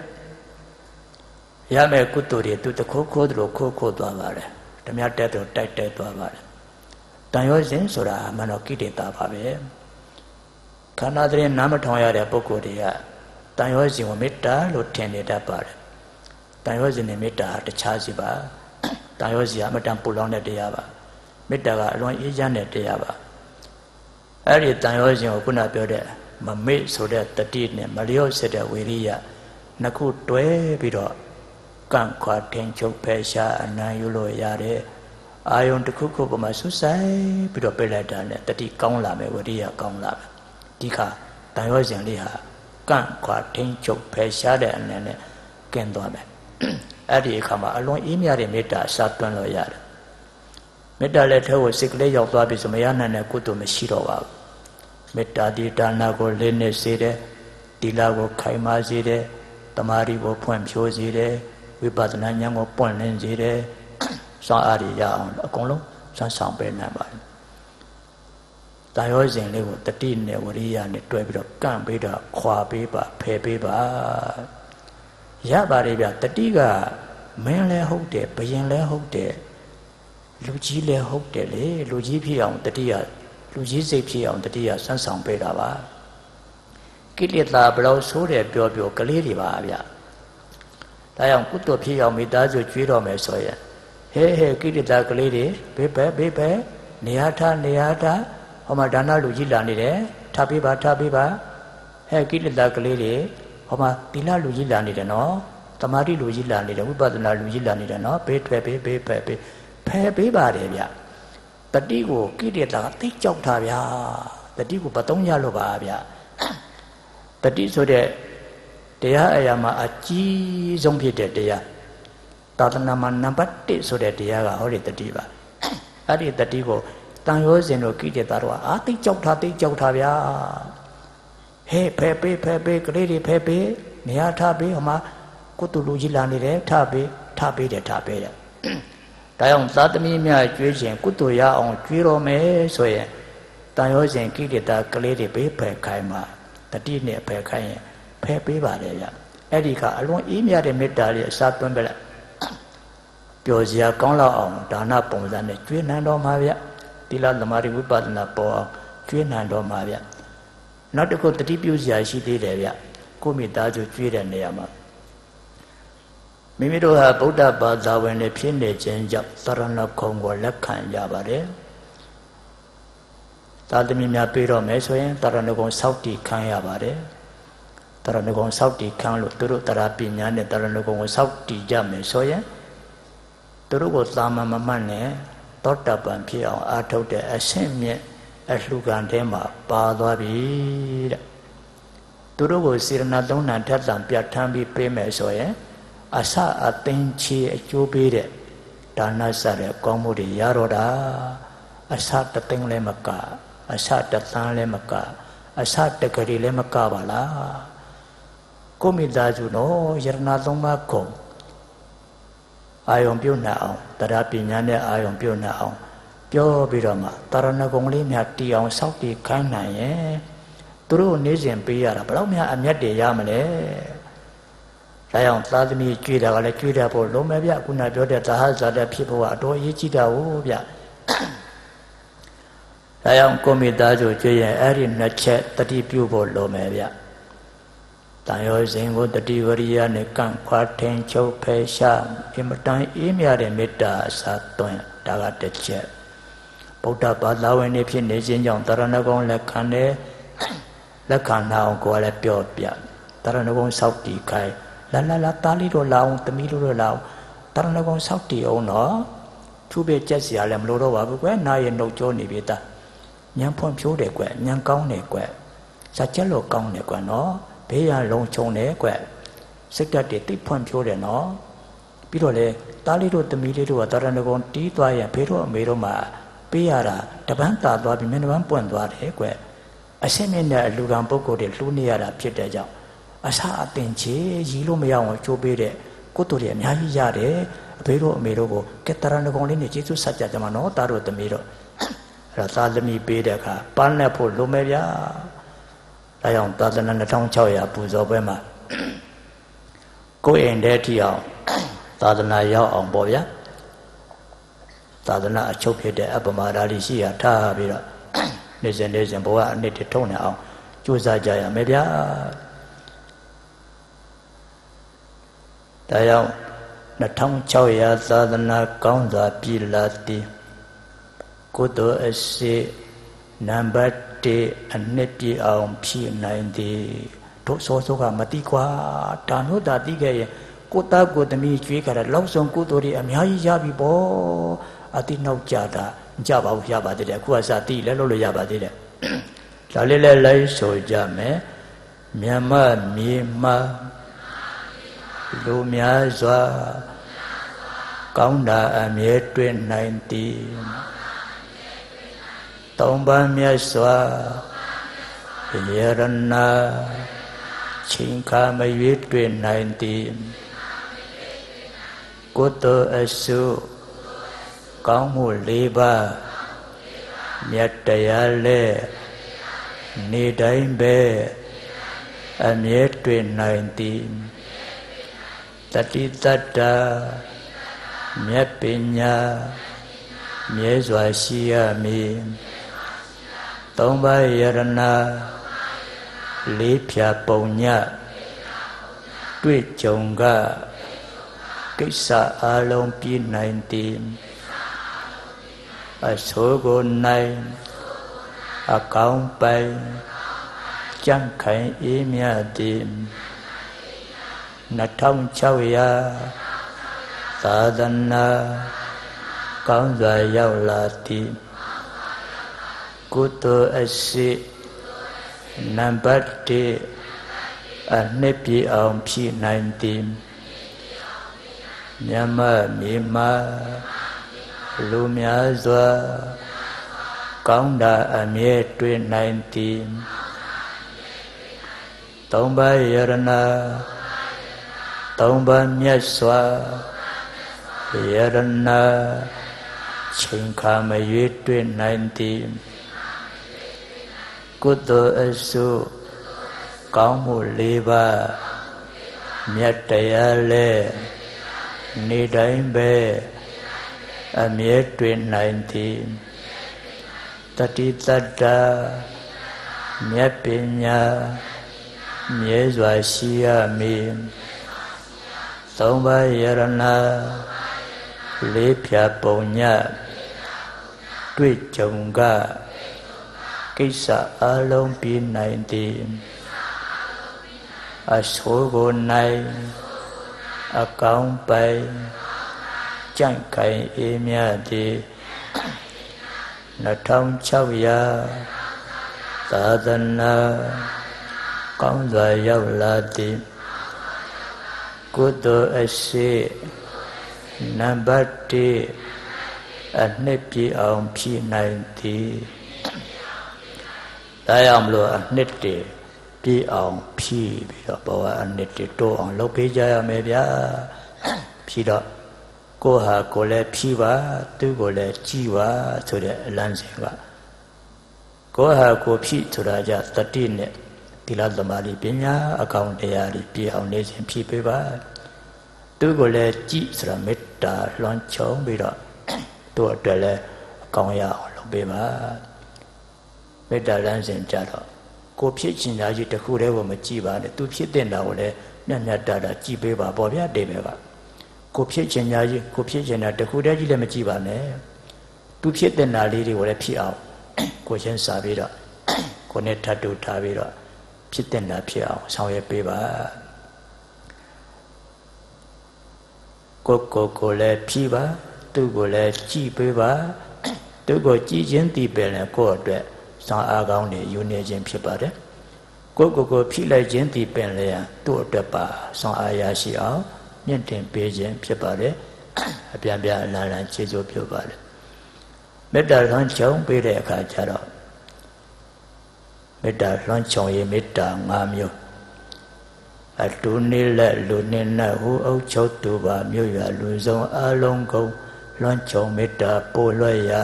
ရမယ်ကုသိုလ်တွေသူတခိုးခိုးသလိုခိုးခိုးသွားပါတယ်ဓမြတက်တော့တိုက်တိုက်သွားပါတယ်တန်ရောစင်ဆိုတာမနောကိတေတာပါပဲခန္ဓာတရင်နားမထောင်ရတဲ့ပုဂ္ဂိုလ်တွေကတန်ရောစင်ကိုမေတ္တာလို့ထင်နေတတ်ပါတယ်တန်ရောစင်နဲ့မေတ္တာတခြားစီပါ တန်ရောစီကအမတန်ပူလောင်တဲ့တရားပါမေတ္တာကအလွန်အေးချမ်းတဲ့တရားပါအဲ့ဒီတန်ရောစဉ်ကိုခုနပြောတဲ့မမေ့ဆိုတဲ့တတိနဲ့မလျော့စစ်တဲ့ဝေရိယနှစ်ခုတွဲပြီးတော့ကန့်ခွာထင်ချုပ်ဖယ်ရှားအနံယူလို့ရတဲ့အာယုံတစ်ခုခုပေါ်မှာဆွဆိုင်ပြီးတော့ပြလိုက်တာနဲ့တတိကောင်းလာမယ်ဝေရိယကောင်းလာမယ်ဒီခါတန်ရောစဉ်လေးဟာကန့်ခွာထင်ချုပ်ဖယ်ရှားတဲ့အနံနဲ့ကင်းသွားမယ် အဲ့ဒီအခါမှာအလွန်အေးမြတဲ့မေတ္တာအစာသွင်းလို့ရတယ်မေတ္တာလည်းထဲကိုစိတ်ကလေးရောက်သွားပြီဆိုမရနိုင်တဲ့ကုသိုလ်မရှိတော့ပါဘူးမေတ္တာဒီဒါနကိုလေးနဲ့စေတယ်တိလကိုခိုင်မာစေတယ်တမာရီကိုဖွင့်ဖြိုးစေတယ်ဝိပဿနာဉာဏ်ကိုပွင့်လင်းစေတယ်စောင့်အားရရအောင်အကုန်လုံးစမ်းဆောင်ပေးနိုင်ပါတယ်တာယောစဉ်လေးကိုတတိနဲ့ဝရိယနဲ့တွဲပြီးတော့ကန့်ပေးတော့ခွာပေးပါဖယ်ပေးပါ ရပါတယ်ဗျတတိကမင်းလည်းဟုတ်တယ်ဘယင်လည်းဟုတ်တယ်လူကြီးလည်းဟုတ်တယ်လေလူကြီးဖြစ်အောင်တတိယလူကြီးစိတ်ဖြစ်အောင်တတိယဆန်းဆောင်ပေးတာပါကိလေသာဘလို့ဆိုးတယ်ပြောပြောကလေးတွေပါဗျဒါကြောင့်ကုသိုလ်ဖြစ်အောင်မိသားစုကျွေးတော်မယ်ဆိုရင်ဟဲဟဲကိလေသာကလေးတွေဘေးပဲဘေးပဲနေရာထားနေရာထားဟောမှာဒါနလူကြီးလာနေတယ်ထားပေးပါထားပေးပါဟဲကိလေသာကလေးတွေ ဟောမှာသီလလူကြီးလာနေတယ်နော်တမာတိလူကြီးလာနေတယ်ဝိပဿနာလူကြီးလာနေတယ်နော်ဘေးထွက်ဘေးဘေးဖက်ဘေးဖယ်ပေးပါတယ်ဗျတတိကိုကိရိတာသိကြောက်တာဗျာတတိကိုဘသုံးရလို့ပါဗျတတိဆိုတဲ့တရားအရာမှာအကြီးဆုံးဖြစ်တဲ့တရားသာသနာမှာနံပါတ်1ဆိုတဲ့တရားကဟောဒီတတိပါအဲ့ဒီတတိကိုတန်ရောစဉ်တို့ကိရိတာတို့ကအာသိကြောက်တာသိကြောက်တာဗျာ ဟဲ့ဖဲပေးဖဲပေးကလေးတွေဖဲပေးနေရာထားပေးဟိုမှာကုတုလူကြီးလာနေတယ်ထားပေးထားပေးတယ်ထားပေးတယ်ဒါကြောင့်သာသမီများကျွေးခြင်းကုသိုလ်ရအောင်ကျွေးတော်မယ်ဆိုရင်တန်ရောစဉ်ကိလေသာကလေးတွေပေးဖယ်ခိုင်းမှာတတိနဲ့ဖယ်ခိုင်းရင်ဖယ်ပေးပါတယ်ဗျအဲ့ဒီကအလွန်အေးမြတဲ့မေတ္တာလေးအစားသွင်းပြလိုက်ပျော်စရာကောင်းလောက်အောင်ဒါနပုံစံနဲ့ကျွေးနံတော်မှာဗျတိလသမารိဝိပဿနာပေါ်အောင်ကျွေးနံတော်မှာဗျ နောက်တစ်ခုတတိပြုစရာရှိသေးတယ်ဗျကိုမိသားစုကျွေးတဲ့နေရာမှာမိမိတို့ဟာဗုဒ္ဓဘာသာဝင်တွေဖြစ်နေခြင်းကြောင့်သရဏခုံကိုလက်ခံရပါတယ်သာသမီများပြေတော့မယ်ဆိုရင်တရဏဂုံစောက်တည်ခံရပါတယ်တရဏဂုံစောက်တည်ခံလို့သူတို့တရားပညာနဲ့တရဏဂုံကိုစောက်တည်ကြမယ်ဆိုရင်သူတို့ကိုသာမန်မမှတ်နဲ့သောတပန်ဖြစ်အောင်အားထုတ်တဲ့အဆင့်မြင့် အလှူခံထဲမှာပါသွားပြီတဲ့သူတို့ကိုစေရနာသုံးဏထက်တံပြတ်ထမ်းပြီးပေးမယ်ဆိုရင်အစအသင်ချေအကျိုးပေးတဲ့ဒါနစတဲ့ကောင်းမှုတွေရတော့တာအစတသိန်းလည်းမကအစတသန်းလည်းမကအစတကလေးလည်းမကပါလားကိုမိသားစုတော့ယရဏသုံးပါးကုန်အာယုံပြုတ်နှံအောင်တရားပညာနဲ့အာယုံပြုတ်နှံအောင် ပြောပြီးတော့မှတာရဏဂုံလေးများတီအောင်စောက်တည်ခိုင်းနိုင်ရဲ့သူတို့နေစဉ်ပေးရတာဘယ်တော့မှအမျက်တွေရမလဲဒါကြောင့်သာသမီကြွေတာကလည်းကြွေတာဖို့လုံးမပြခုနပြောတဲ့သာဟဇာတဖြစ်ဖို့ကအတော်အရေးကြီးတာဟုတ်ဗျဒါကြောင့်ကိုမိသားစုကြွရင်အဲ့ဒီနှစ်ချက်တတိပြုဖို့လိုမယ်ဗျတန်ရောစဉ်ကိုတတိဝရိယနဲ့ကန့်ခွာထင်ချုပ်ဖယ်ရှားအင်မတန်အေးမြတဲ့မေတ္တာအစာသွင်းဒါကတစ်ချက် ဗုဒ္ဓဘာသာဝင်တွေဖြစ်နေခြင်းကြောင့်တရဏဂုံလက်ခံတယ်လက်ခံနာအောင်ကိုယ်လည်းပြောပြတရဏဂုံစောက်တီခိုင်းလာလာလာတားလေးတို့လာအောင်တမီးတို့တို့လာအောင်တရဏဂုံစောက်တီအောင်နော်သူ့ပဲကြက်စရာလည်းမလိုတော့ပါဘူးကွယ်နာရဲ့နှုတ်ကြောနေပြီသားညံဖွံ့ဖြိုးတယ်ကွယ်ညံကောင်းတယ်ကွယ်စကြက်လို့ကောင်းတယ်ကွယ်နော်ဘေးရလုံးချုံတယ်ကွယ်စိတ်ဓာတ်တွေတိတ်ဖွံ့ဖြိုးတယ်နော်ပြီးတော့လေတားလေးတို့တမီးလေးတို့ကတရဏဂုံတီးသွားရင်ဖေတို့အမေတို့မှ ပေးရတာတပန်းတာသွားပြီးမျက်နှာပန်းပွင့်သွားတယ်ကွယ်အရှင်းမြင့်တဲ့အလူကံပုဂ္ဂိုလ်တွေလှူနေရတာဖြစ်တဲ့ကြောင့်အစာအပင်ချေရီလို့မရအောင်ချိုးပေးတဲ့ကိုယ်တို့တွေအများကြီးရတယ်အဖေတို့အမေတို့ကိုကတရဏဂုံလေးနဲ့ကျေးဇူးဆက်ကြကြမှာနော်တားတို့တမီးတို့အဲ့ဒါသာသမီပေးတဲ့အခါပန်းနဲ့ဖို့လိုမယ်ဗျာဒါကြောင့်သာသနာ2600ပူဇော်ပွဲမှာကိုယ်အိမ်ထဲထိအောင်သာသနာရောက်အောင်ပေါ့ဗျာ သာသနာအချုပ်ဖြစ်တဲ့အပမာဒာလေးရှိရထားပြီးတော့နေစဉ်နေစဉ်ဘဝအနှစ်တထုံနေအောင်ကြိုးစားကြရမယ်ဗျာဒါကြောင့်2600သာသနာကောင်းစွာပြည်လာသည်ကုသိုလ်အစီနံပါတ်1အနှစ်ပြည့်အောင်ဖြည့်နိုင်သည်တို့စောစောကမတိကွာဒါနုတာတိခဲ့ရင်ကိုသားကိုသမီးကျွေးကြတာလောက်ဆုံးကုသိုလ်တွေအများကြီးရပြီပေါ့ အတိနောက်ကြတာမကြပါဘူးရပါသေးတယ်အခုကစတိလည်းလုပ်လို့ရပါသေးတယ်ဒါလေးလည်းလိုက်ဆိုကြမယ်မြမမြေမလူများစွာကောင်းတာအမြဲတွေ့နိုင်သည်သုံးပါးမြတ်စွာယရဏချိန်ခါမရွေးတွေ့နိုင်သည်ကုသိုလ်အစု ကောင်းမှု၄ပါးမြတ်တရားလဲနေတိုင်းပဲအမြဲတွေ့နိုင်သည်တတိတတ္တမြတ်ပညာမြဲစွာရှိရမည်သုံးပါးယရဏလေးဖြာပုံညတွေ့ကြုံကကိစ္စအလုံးပြည့်နိုင်သည် အဆိုးကိုနိုင်အကောင်းပိုင်ကြံ့ခိုင်အေးမြသည်2600သာသနာကောင်းစွာရောက်လာသည်ကုသိုလ်အစီနံပါတ်1အနှစ်ပြည့်အောင်ဖြည့်နိုင်သည်မြမမြေမ လူများစွာကောင်းတာအမြဲတွေ့နိုင်သည်သုံးပါးယရဏသုံးပါးမြတ်စွာယရဏချိန်ခါမရွေးတွေ့နိုင်သည်ကုသိုလ်အစုကောင်းမှု၄ပါးမြတ်တရားလဲနေတိုင်းပဲ အမြဲတွေ့နိုင်သည်တတိတတ္တမြတ်ပညာမြဲစွာရှိရမည်သုံးပါးယရဏလေးဖြာပုံညတွေ့ကြုံကကိစ္စအလုံးပြနိုင်သည်အဆိုးကိုနိုင်အကောင်းပိုင် ကြန့်ခိုင်အေးမြသည်2600သာသနာကောင်းစွာရောက်လာသည်ကုသိုလ်အရှိနံပါတ်1အနှစ်ပြည့်အောင်ဖြည့်နိုင်သည်ဒါကြောင့်မလို့အနှစ်တည်းပြည့်အောင်ဖြည့်ပြီးတော့ဘဝအနှစ်တည်းတိုးအောင်လုပ်ပေးကြရမယ်ဗျာဖြည့်တော့ ကိုဟာကိုလည်းဖြည့်ပါသူကိုလည်းကြည်ပါဆိုတဲ့အလန်းစဉ်ကကိုဟာကိုဖြည့်ဆိုတာကြတတိနဲ့သီလသမာဓိပညာအကောင်တရားတွေပြည့်အောင်နေစဉ်ဖြည့်ပေးပါသူကိုလည်းကြည်ဆိုတာမေတ္တာလွှမ်းခြုံပြီးတော့သူ့အတွက်လည်းအကောင်ရအောင်လုပ်ပေးပါမေတ္တာလမ်းစဉ်ကြတော့ကိုဖြစ်ချင်တာကြီးတခုတည်းကိုမကြည့်ပါနဲ့သူဖြစ်တဲ့တာကိုလည်းညံ့ညံ့တာတာကြည့်ပေးပါပေါ့ဗျာတေပဲ ကကိုဖြစ်ချင်ညာကြီးကိုဖြစ်ချင်တာတခုတည်းကြီးလည်းမကြည့်ပါနဲ့သူဖြစ်တဲ့နာလေးတွေကိုလည်းဖြစ်အောင်ကိုချင်းစာပြီးတော့ကိုနဲ့ထပ်တူထားပြီးတော့ဖြစ်တဲ့နာဖြစ်အောင်ဆောင်ရွက်ပေးပါကိုကိုကိုလည်းဖြီးပါသူ့ကိုလည်းကြည်ပေးပါသူ့ကိုကြည်ချင်းတည်ပင်လည်းကိုယ့်အတွက်ဇာအားကောင်းနေယူနေခြင်းဖြစ်ပါတယ်ကိုကိုကိုဖြီးလိုက်ခြင်းတည်ပင်လည်းသူ့အတွက်ပါဇာအားရရှိအောင် မြင့်တင်ပေးခြင်းဖြစ်ပါတယ်အပြန်ပြန်အလားလားခြေစိုးပြုပါတယ်မေတ္တာလွှမ်းခြုံပေးတဲ့အခါကျတော့မေတ္တာလွှမ်းခြုံရေးမေတ္တာ၅မျိုးအတူနေလက်လူနေနတ်ဟူအုပ်ချုပ်သူပါမြို့ရွာလူဆုံးအလုံးကုန်လွှမ်းခြုံမေတ္တာပို့လွှဲရာ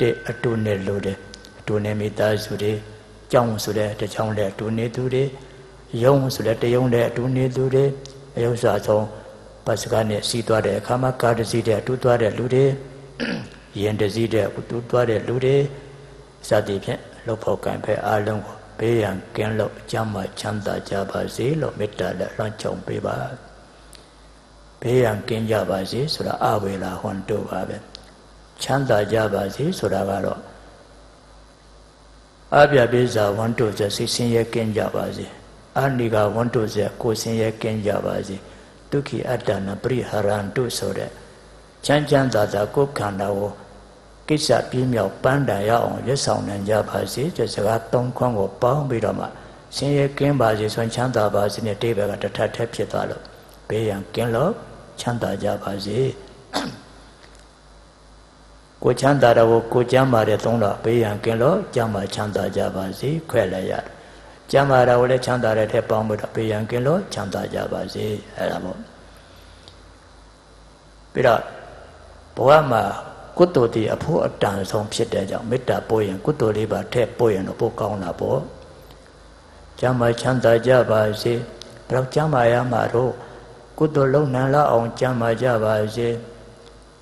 တဲ့အတူနေလူတွေအတူနေမိသားစုတွေကြောင်းဆိုတဲ့တချောင်းတဲ့အတူနေသူတွေယုံဆိုတဲ့တယုံတဲ့အတူနေသူတွေ အယုစွာဆုံးပတ်စကားနဲ့စီးသွားတဲ့အခါမှာကားတစီးတဲ့အတူသွားတဲ့လူတွေရင်တစီးတဲ့အတူသွားတဲ့လူတွေစသည်ဖြင့်လှုပ်ဖို့ကံဖဲအားလုံးကိုဘေးရန်ကင်းလို့အကျမ်းမှချမ်းသာကြပါစေလို့မေတ္တာနဲ့လွှမ်းခြုံပေးပါဘေးရန်ကင်းကြပါစေဆိုတာအဝေလာဟွန်တို့ပါပဲချမ်းသာကြပါစေဆိုတာကတော့အပြပိဇာဝန်တို့ဆိုစိတ်ဆင်းရဲကင်းကြပါစေ အာနိကဝန်တို့ဆိုကိုယ်ဆင်းရဲကင်းကြပါစေဒုက္ခိအတ္တနာပရိဟရန္တုဆိုတဲ့ချမ်းချမ်းသာသာကိုယ်ခန္ဓာကိုကိစ္စပြင်းမြောက်ပန်းတန်ရအောင်ရွတ်ဆောင်နိုင်ကြပါစေတဲ့စကားသုံးခွန်းကိုပေါင်းပြီးတော့မှဆင်းရဲကင်းပါစေဆွမ်းချမ်းသာပါစေနဲ့တိဘကတထထက်ဖြစ်သွားလို့ဘေးရန်ကင်းလို့ချမ်းသာကြပါစေကိုချမ်းသာတော့ကိုကျမ်းပါတယ်သုံးတော့ဘေးရန်ကင်းလို့ကျမ်းမာချမ်းသာကြပါစေခွဲ့လိုက်ရတယ် ကျမ်းမာတာကိုလည်းချမ်းသာတဲ့ထက်ပေါင်းပြီးတော့ဘေးရန်ကင်းလို့ချမ်းသာကြပါစေအဲ့ဒါပေါ့ပြီးတော့ဘဝမှာကုသိုလ်တည်အဖို့အတန်ဆုံးဖြစ်တဲ့ကြောင့်မေတ္တာပို့ရင်ကုသိုလ်လေးပါထည့်ပို့ရင်တော့ပိုကောင်းတာပေါ့ကျမ်းမာချမ်းသာကြပါစေဘယ်တော့ကျမ်းမာရမှာတော့ကုသိုလ်လုံနိုင်လောက်အောင်ကျမ်းမာကြပါစေ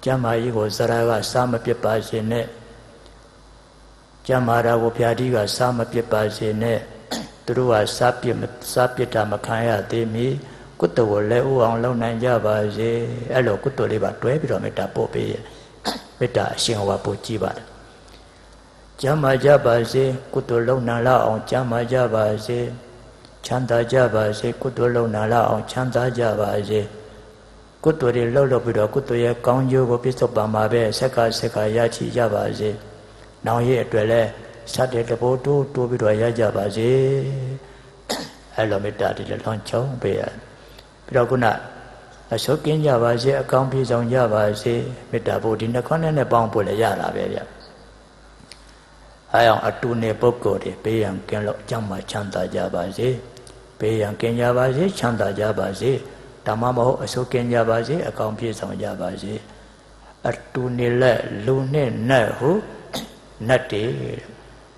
ကျမ်းမာရေးကိုဇရာကစားမပြစ်ပါစေနဲ့ကျမ်းမာတာကိုဖြာတိကစားမပြစ်ပါစေနဲ့ သူတို့ကစားပြစ်စားပြစ်တာမခံရသေးမီကုသိုလ်ကိုလည်းဥအောင်လုံနိုင်ကြပါစေအဲ့လိုကုသိုလ်လေးပါတွဲပြီးတော့မေတ္တာပို့ပေးမေတ္တာအရှင်ဟောပို့ကြည့်ပါတယ်ကျမ်းမာကြပါစေကုသိုလ်လုံနာလောက်အောင်ကျမ်းမာကြပါစေချမ်းသာကြပါစေကုသိုလ်လုံနာလောက်အောင်ချမ်းသာကြပါစေကုသိုလ်တွေလှုပ်လှုပ်ပြီးတော့ကုသိုလ်ရဲ့ကောင်းကျိုးကိုပြည့်စုံပါမှာပဲဆက်ကဆက်ကရရှိကြပါစေ။နောင်ရဲ့အတွက်လဲ စတဲ့တဘောတိုးတိုးပြီးတော့ရကြပါစေ။အဲလိုမေတ္တာတွေလည်းလွန်ချောင်းပေးရ။ပြီးတော့ခုနအဆုကင်းကြပါစေအကောင်းပြေဆောင်ကြပါစေမေတ္တာဖို့ဒီနှခွန်းနဲ့ပေါင်းဖို့လည်းရတာပဲဗျ။အဲအောင်အတူနေပုဂ္ဂိုလ်တွေဘေးရန်ကင်းလို့အကြောင်းမှချမ်းသာကြပါစေ။ဘေးရန်ကင်းကြပါစေချမ်းသာကြပါစေ။ဒါမှမဟုတ်အစိုးကင်းကြပါစေအကောင်ပြည့်စုံကြပါစေအတူနေလက်လူနဲ့နတ်ဟုနတ်တွေ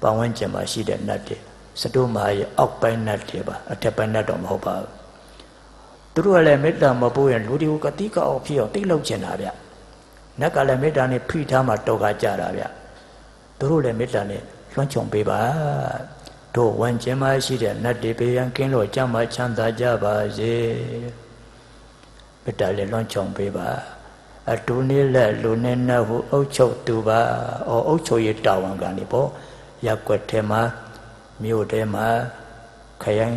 ပဝန်းကျင်မှာရှိတဲ့နတ်တွေစတုမာရဲ့အောက်ပိုင်းနတ်တွေပါအထက်ပိုင်းနတ်တော့မဟုတ်ပါဘူးသူတို့ကလည်းမေတ္တာမပို့ရင်လူတွေကိုကတိကအောင်ဖြစ်အောင်တိတ်လောက်ကျင်တာဗျနတ်ကလည်းမေတ္တာနဲ့ဖိထားမှတောကကြတာဗျသူတို့လည်းမေတ္တာနဲ့လွှမ်းခြုံပေးပါတို့ဝမ်းကျင်မှရှိတဲ့နတ်တွေဘေးရန်ကင်းလို့ကြမ်းမှချမ်းသာကြပါစေမေတ္တာလည်းလွှမ်းခြုံပေးပါအတူနေလက်လူနေနတ်ဟုအုပ်ချုပ်သူပါအော်အုပ်ချုပ်ရေးတာဝန်ကနေပေါ့ ရက်ွက်ထဲမှာမြို့ထဲမှာခရိုင်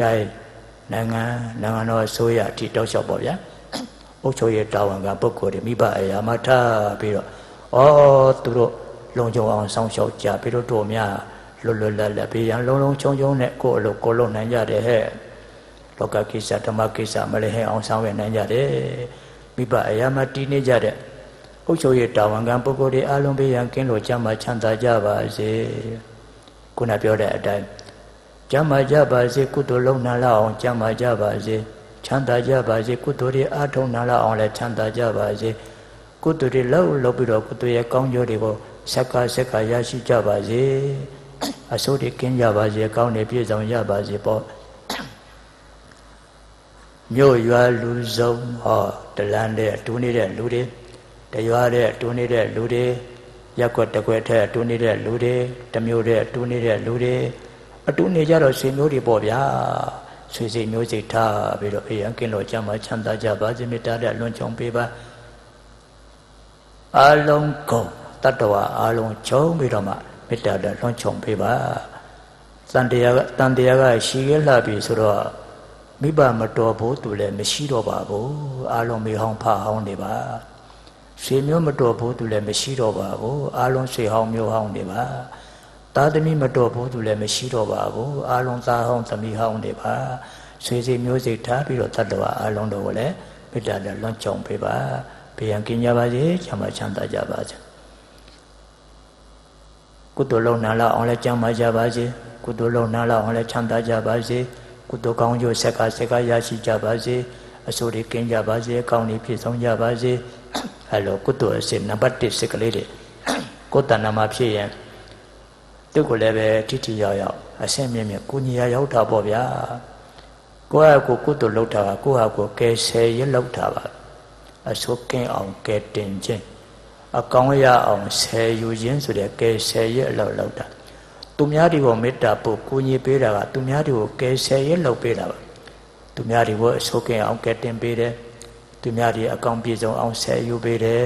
တိုင်းနိုင်ငံနိုင်ငံတော်အစိုးရအထိတောက်လျှောက်ပေါ့ဗျာအုပ်ချုပ်ရေးတာဝန်ကပုဂ္ဂိုလ်တွေမိဘအရာမှာထားပြီးတော့ဩသူတို့လုံခြုံအောင်စောင့်ရှောက်ကြပြီးတော့တို့များလွတ်လွတ်လပ်လပ်ပြီးရန်လုံးလုံးချုံချုံနဲ့ကိုယ်အလုပ်ကိုလုပ်နိုင်ကြတယ်ဟဲ့လောကကိစ္စဓမ္မကိစ္စမလည်းဟဲအောင်ဆောင်ရွက်နိုင်ကြတယ်မိဘအရာမတည်နေကြတဲ့ အုပ်ချုပ်ရေးတာဝန်ခံပုဂ္ဂိုလ်တွေအလုံးပေးရန်ကင်းလို့ကြမ်းမှချမ်းသာကြပါစေခုနပြောတဲ့အတိုင်းကြမ်းမှကြပါစေကုသိုလ်လုံးနာလောက်အောင်ကြမ်းမှကြပါစေချမ်းသာကြပါစေကုသိုလ်တွေအားထုတ်နာလောက်အောင်လည်းချမ်းသာကြပါစေကုသိုလ်တွေလောက်လောက်ပြီးတော့ကုသိုလ်ရဲ့ကောင်းကျိုးတွေကိုဆက်ကဆက်ကရရှိကြပါစေအစိုးတွေကင်းကြပါစေကောင်းနေပြည့်စုံကြပါစေပေါ့မြို့ရွာလူစုံဟောတလန်းတဲ့တူနေတဲ့လူတွေ တရွာတဲ့တူနေတဲ့လူတွေရက်ွက်တကွက်ထက်တူနေတဲ့လူတွေတမျိုးတဲ့တူနေတဲ့လူတွေအတူနေကြတော့ဆွေမျိုးတွေပေါ့ဗျာဆွေစိတ်မျိုးစိတ်ထားပြီးတော့အေးအကင်းလို့ကြမှာချမ်းသာကြပါစေမေတ္တာတဲ့လွန်ချုံပေးပါအလုံးကုန်တတ္တဝါအလုံးချုံပြီးတော့မှမေတ္တာတဲ့လွန်ချုံပေးပါတန်တရားကတန်တရားကရှိရလှပြီဆိုတော့မိဘမတော်ဘူးသူလည်းမရှိတော့ပါဘူးအလုံးမေဟောင်းဖဟောင်းနေပါ ဆွေမျိုးမတော်ဘူးသူလည်းမရှိတော့ပါဘူးအလုံးဆွေဟောင်းမျိုးဟောင်းနေပါသားသမီးမတော်ဘူးသူလည်းမရှိတော့ပါဘူးအလုံးသားဟောင်းသမီးဟောင်းနေပါဆွေစီမျိုးစိတ်ထားပြီးတော့တတ္တဝါအလုံးတို့ကိုလည်းမေတ္တာနဲ့လွန်ကြုံပေးပါဘုရားကင်းကြပါစေချမ်းသာချမ်းသာကြပါစေကုသိုလ်လုံးနာလောက်အောင်လည်းကြမ်းပါကြပါစေကုသိုလ်လုံးနာလောက်အောင်လည်းချမ်းသာကြပါစေကုသိုလ်ကောင်းကျိုးဆက်ကဆက်ကရရှိကြပါစေ အဆိုတွေကင်းကြပါစေကောင်းနေပြည့်စုံကြပါစေအဲလိုကုသိုလ်အစစ်နံပါတ်1စိတ်ကလေးတွေကိုယ်တဏ္ဍမှာဖြစ်ရင်သူ့ကိုလည်းပဲထိထိရောက်ရောက်အဆင့်မြင့်မြင့်ကိုညီရရောက်တာပေါ့ဗျာကိုယ့်အကိုကုသိုလ်လုပ်တာကကိုယ့်အကိုကဲဆယ်ရလုပ်တာပါအဆိုကင်းအောင်ကဲတင်ခြင်းအကောင်းရအောင်ဆယ်ယူခြင်းဆိုတဲ့ကဲဆယ်ရအလုပ်လုပ်တာသူများတွေကိုမေတ္တာပို့ကိုညီပေးတာကသူများတွေကိုကဲဆယ်ရလုပ်ပေးတာပါ သူများတွေကိုအဆိုကင်းအောင်ကဲတင်ပေးတယ်သူများတွေအကောင်ပြေဆုံးအောင်ဆယ်ယူပေးတယ်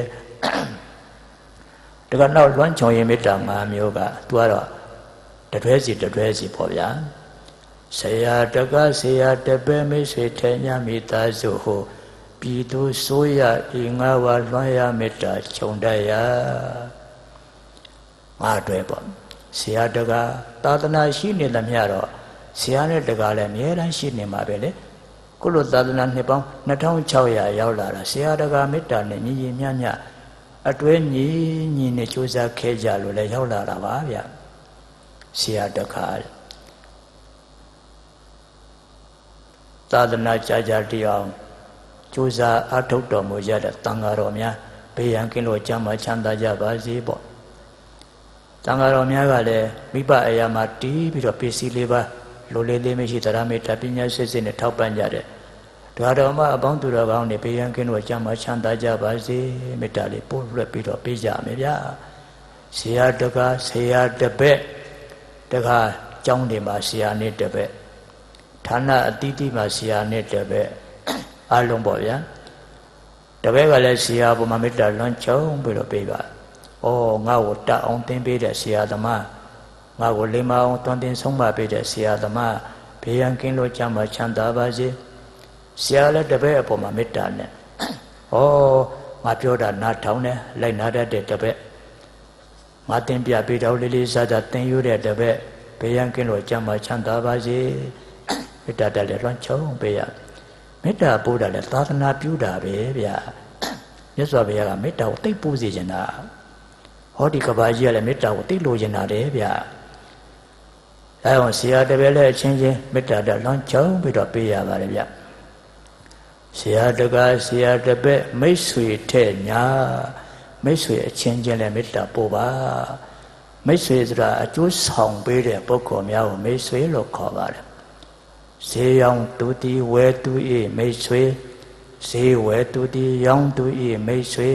ဒါကနောက်လွမ်းချောင်ရင်မေတ္တာ၅မျိုးကသူကတော့တတွဲစီတတွဲစီပေါ့ဗျာဆရာတကဆရာတပည့်မိတ်ဆွေထဲညမိသားစုဟိုပြည်သူစိုးရဤငါးပါးလွှမ်းရမေတ္တာခြုံတတ်ရငါတွဲပေါ့ဆရာတကသာသနာရှိနေသမျှတော့ဆရာနဲ့တကလည်းအများတန်းရှိနေမှာပဲလေ ခုလိုသာသနာနှစ်ပေါင်း2600ရောက်လာတာဆရာတကမေတ္တာနဲ့ညီညီမျှမျှအတွဲညီညီနဲ့ကြိုးစားခဲ့ကြလို့လည်းရောက်လာတာပါဗျဆရာတကသာသနာကြာကြာတရားကြိုးစားအထုတ်တော်မူရတဲ့တန်ဃာတော်များဘေးရန်ကင်းလို့ကြမ်းမှချမ်းသာကြပါစေပေါ့တန်ဃာတော်များကလည်းမိဘအရာမှာတီးပြီးတော့ပစ္စည်းလေးပါ လိုလေးလေးမရှိသရမေတ္တာပညာစစ်စစ်နဲ့ထောက်ပံ့ကြတဲ့ဒွါတော်မအပေါင်းသူတော်ကောင်းတွေဘေးရန်ကင်းလို့ကြမ်းမှချမ်းသာကြပါစေမေတ္တာလေးပို့လွှတ်ပြီးတော့ပေးကြမယ်ဗျာဆရာတကားဆရာတပည့်တကားကျောင်းတွေမှာဆရာနဲ့တပည့်ဌာနအသီးသီးမှာဆရာနဲ့တပည့်အလုံးပေါ့ဗျာတပည့်ကလည်းဆရာဘုမမေတ္တာလွန်ချုံပြီးတော့ပေးပါဩငါ့ကိုတတ်အောင်သင်ပေးတဲ့ဆရာသမား ငါ့ကိုလိမ္မာအောင်တွင်တင်ဆုံးမပေးတဲ့ဆရာသမားဘေးရန်ကင်းလို့ကြမှာချမ်းသာပါစေဆရာလည်းတပည့်အပေါ်မှာမေတ္တာနဲ့ဩငါပြောတာနားထောင်တယ်လိုက်နာတတ်တဲ့တပည့်ငါတင်ပြပေးတော့လေးလေးစားစားသင်ယူတဲ့တပည့်ဘေးရန်ကင်းလို့ကြမှာချမ်းသာပါစေမေတ္တာတက်လည်းလွန်ချုံပေးရမေတ္တာပို့တာလည်းသာသနာပြုတာပဲဗျာမြတ်စွာဘုရားကမေတ္တာကိုသိပို့စေချင်တာဟောဒီကဘာကြီးကလည်းမေတ္တာကိုသိလိုချင်တာတယ်ဗျာ အဲအောင်ဆရာတပည့်လည်းအချင်းချင်းမေတ္တာတော့လွန်ချုံပြီးတော့ပေးရပါတယ်ဗျာဆရာတကားဆရာတပည့်မိတ်ဆွေတဲ့ညာမိတ်ဆွေအချင်းချင်းလည်းမေတ္တာပို့ပါမိတ်ဆွေဆိုတာအကျိုးဆောင်ပေးတဲ့ပုဂ္ဂိုလ်များကိုမိတ်ဆွေလို့ခေါ်ပါတယ်ဈေးရောင်သူတီဝဲသူ၏မိတ်ဆွေဈေးဝဲသူတီရောင်သူ၏မိတ်ဆွေ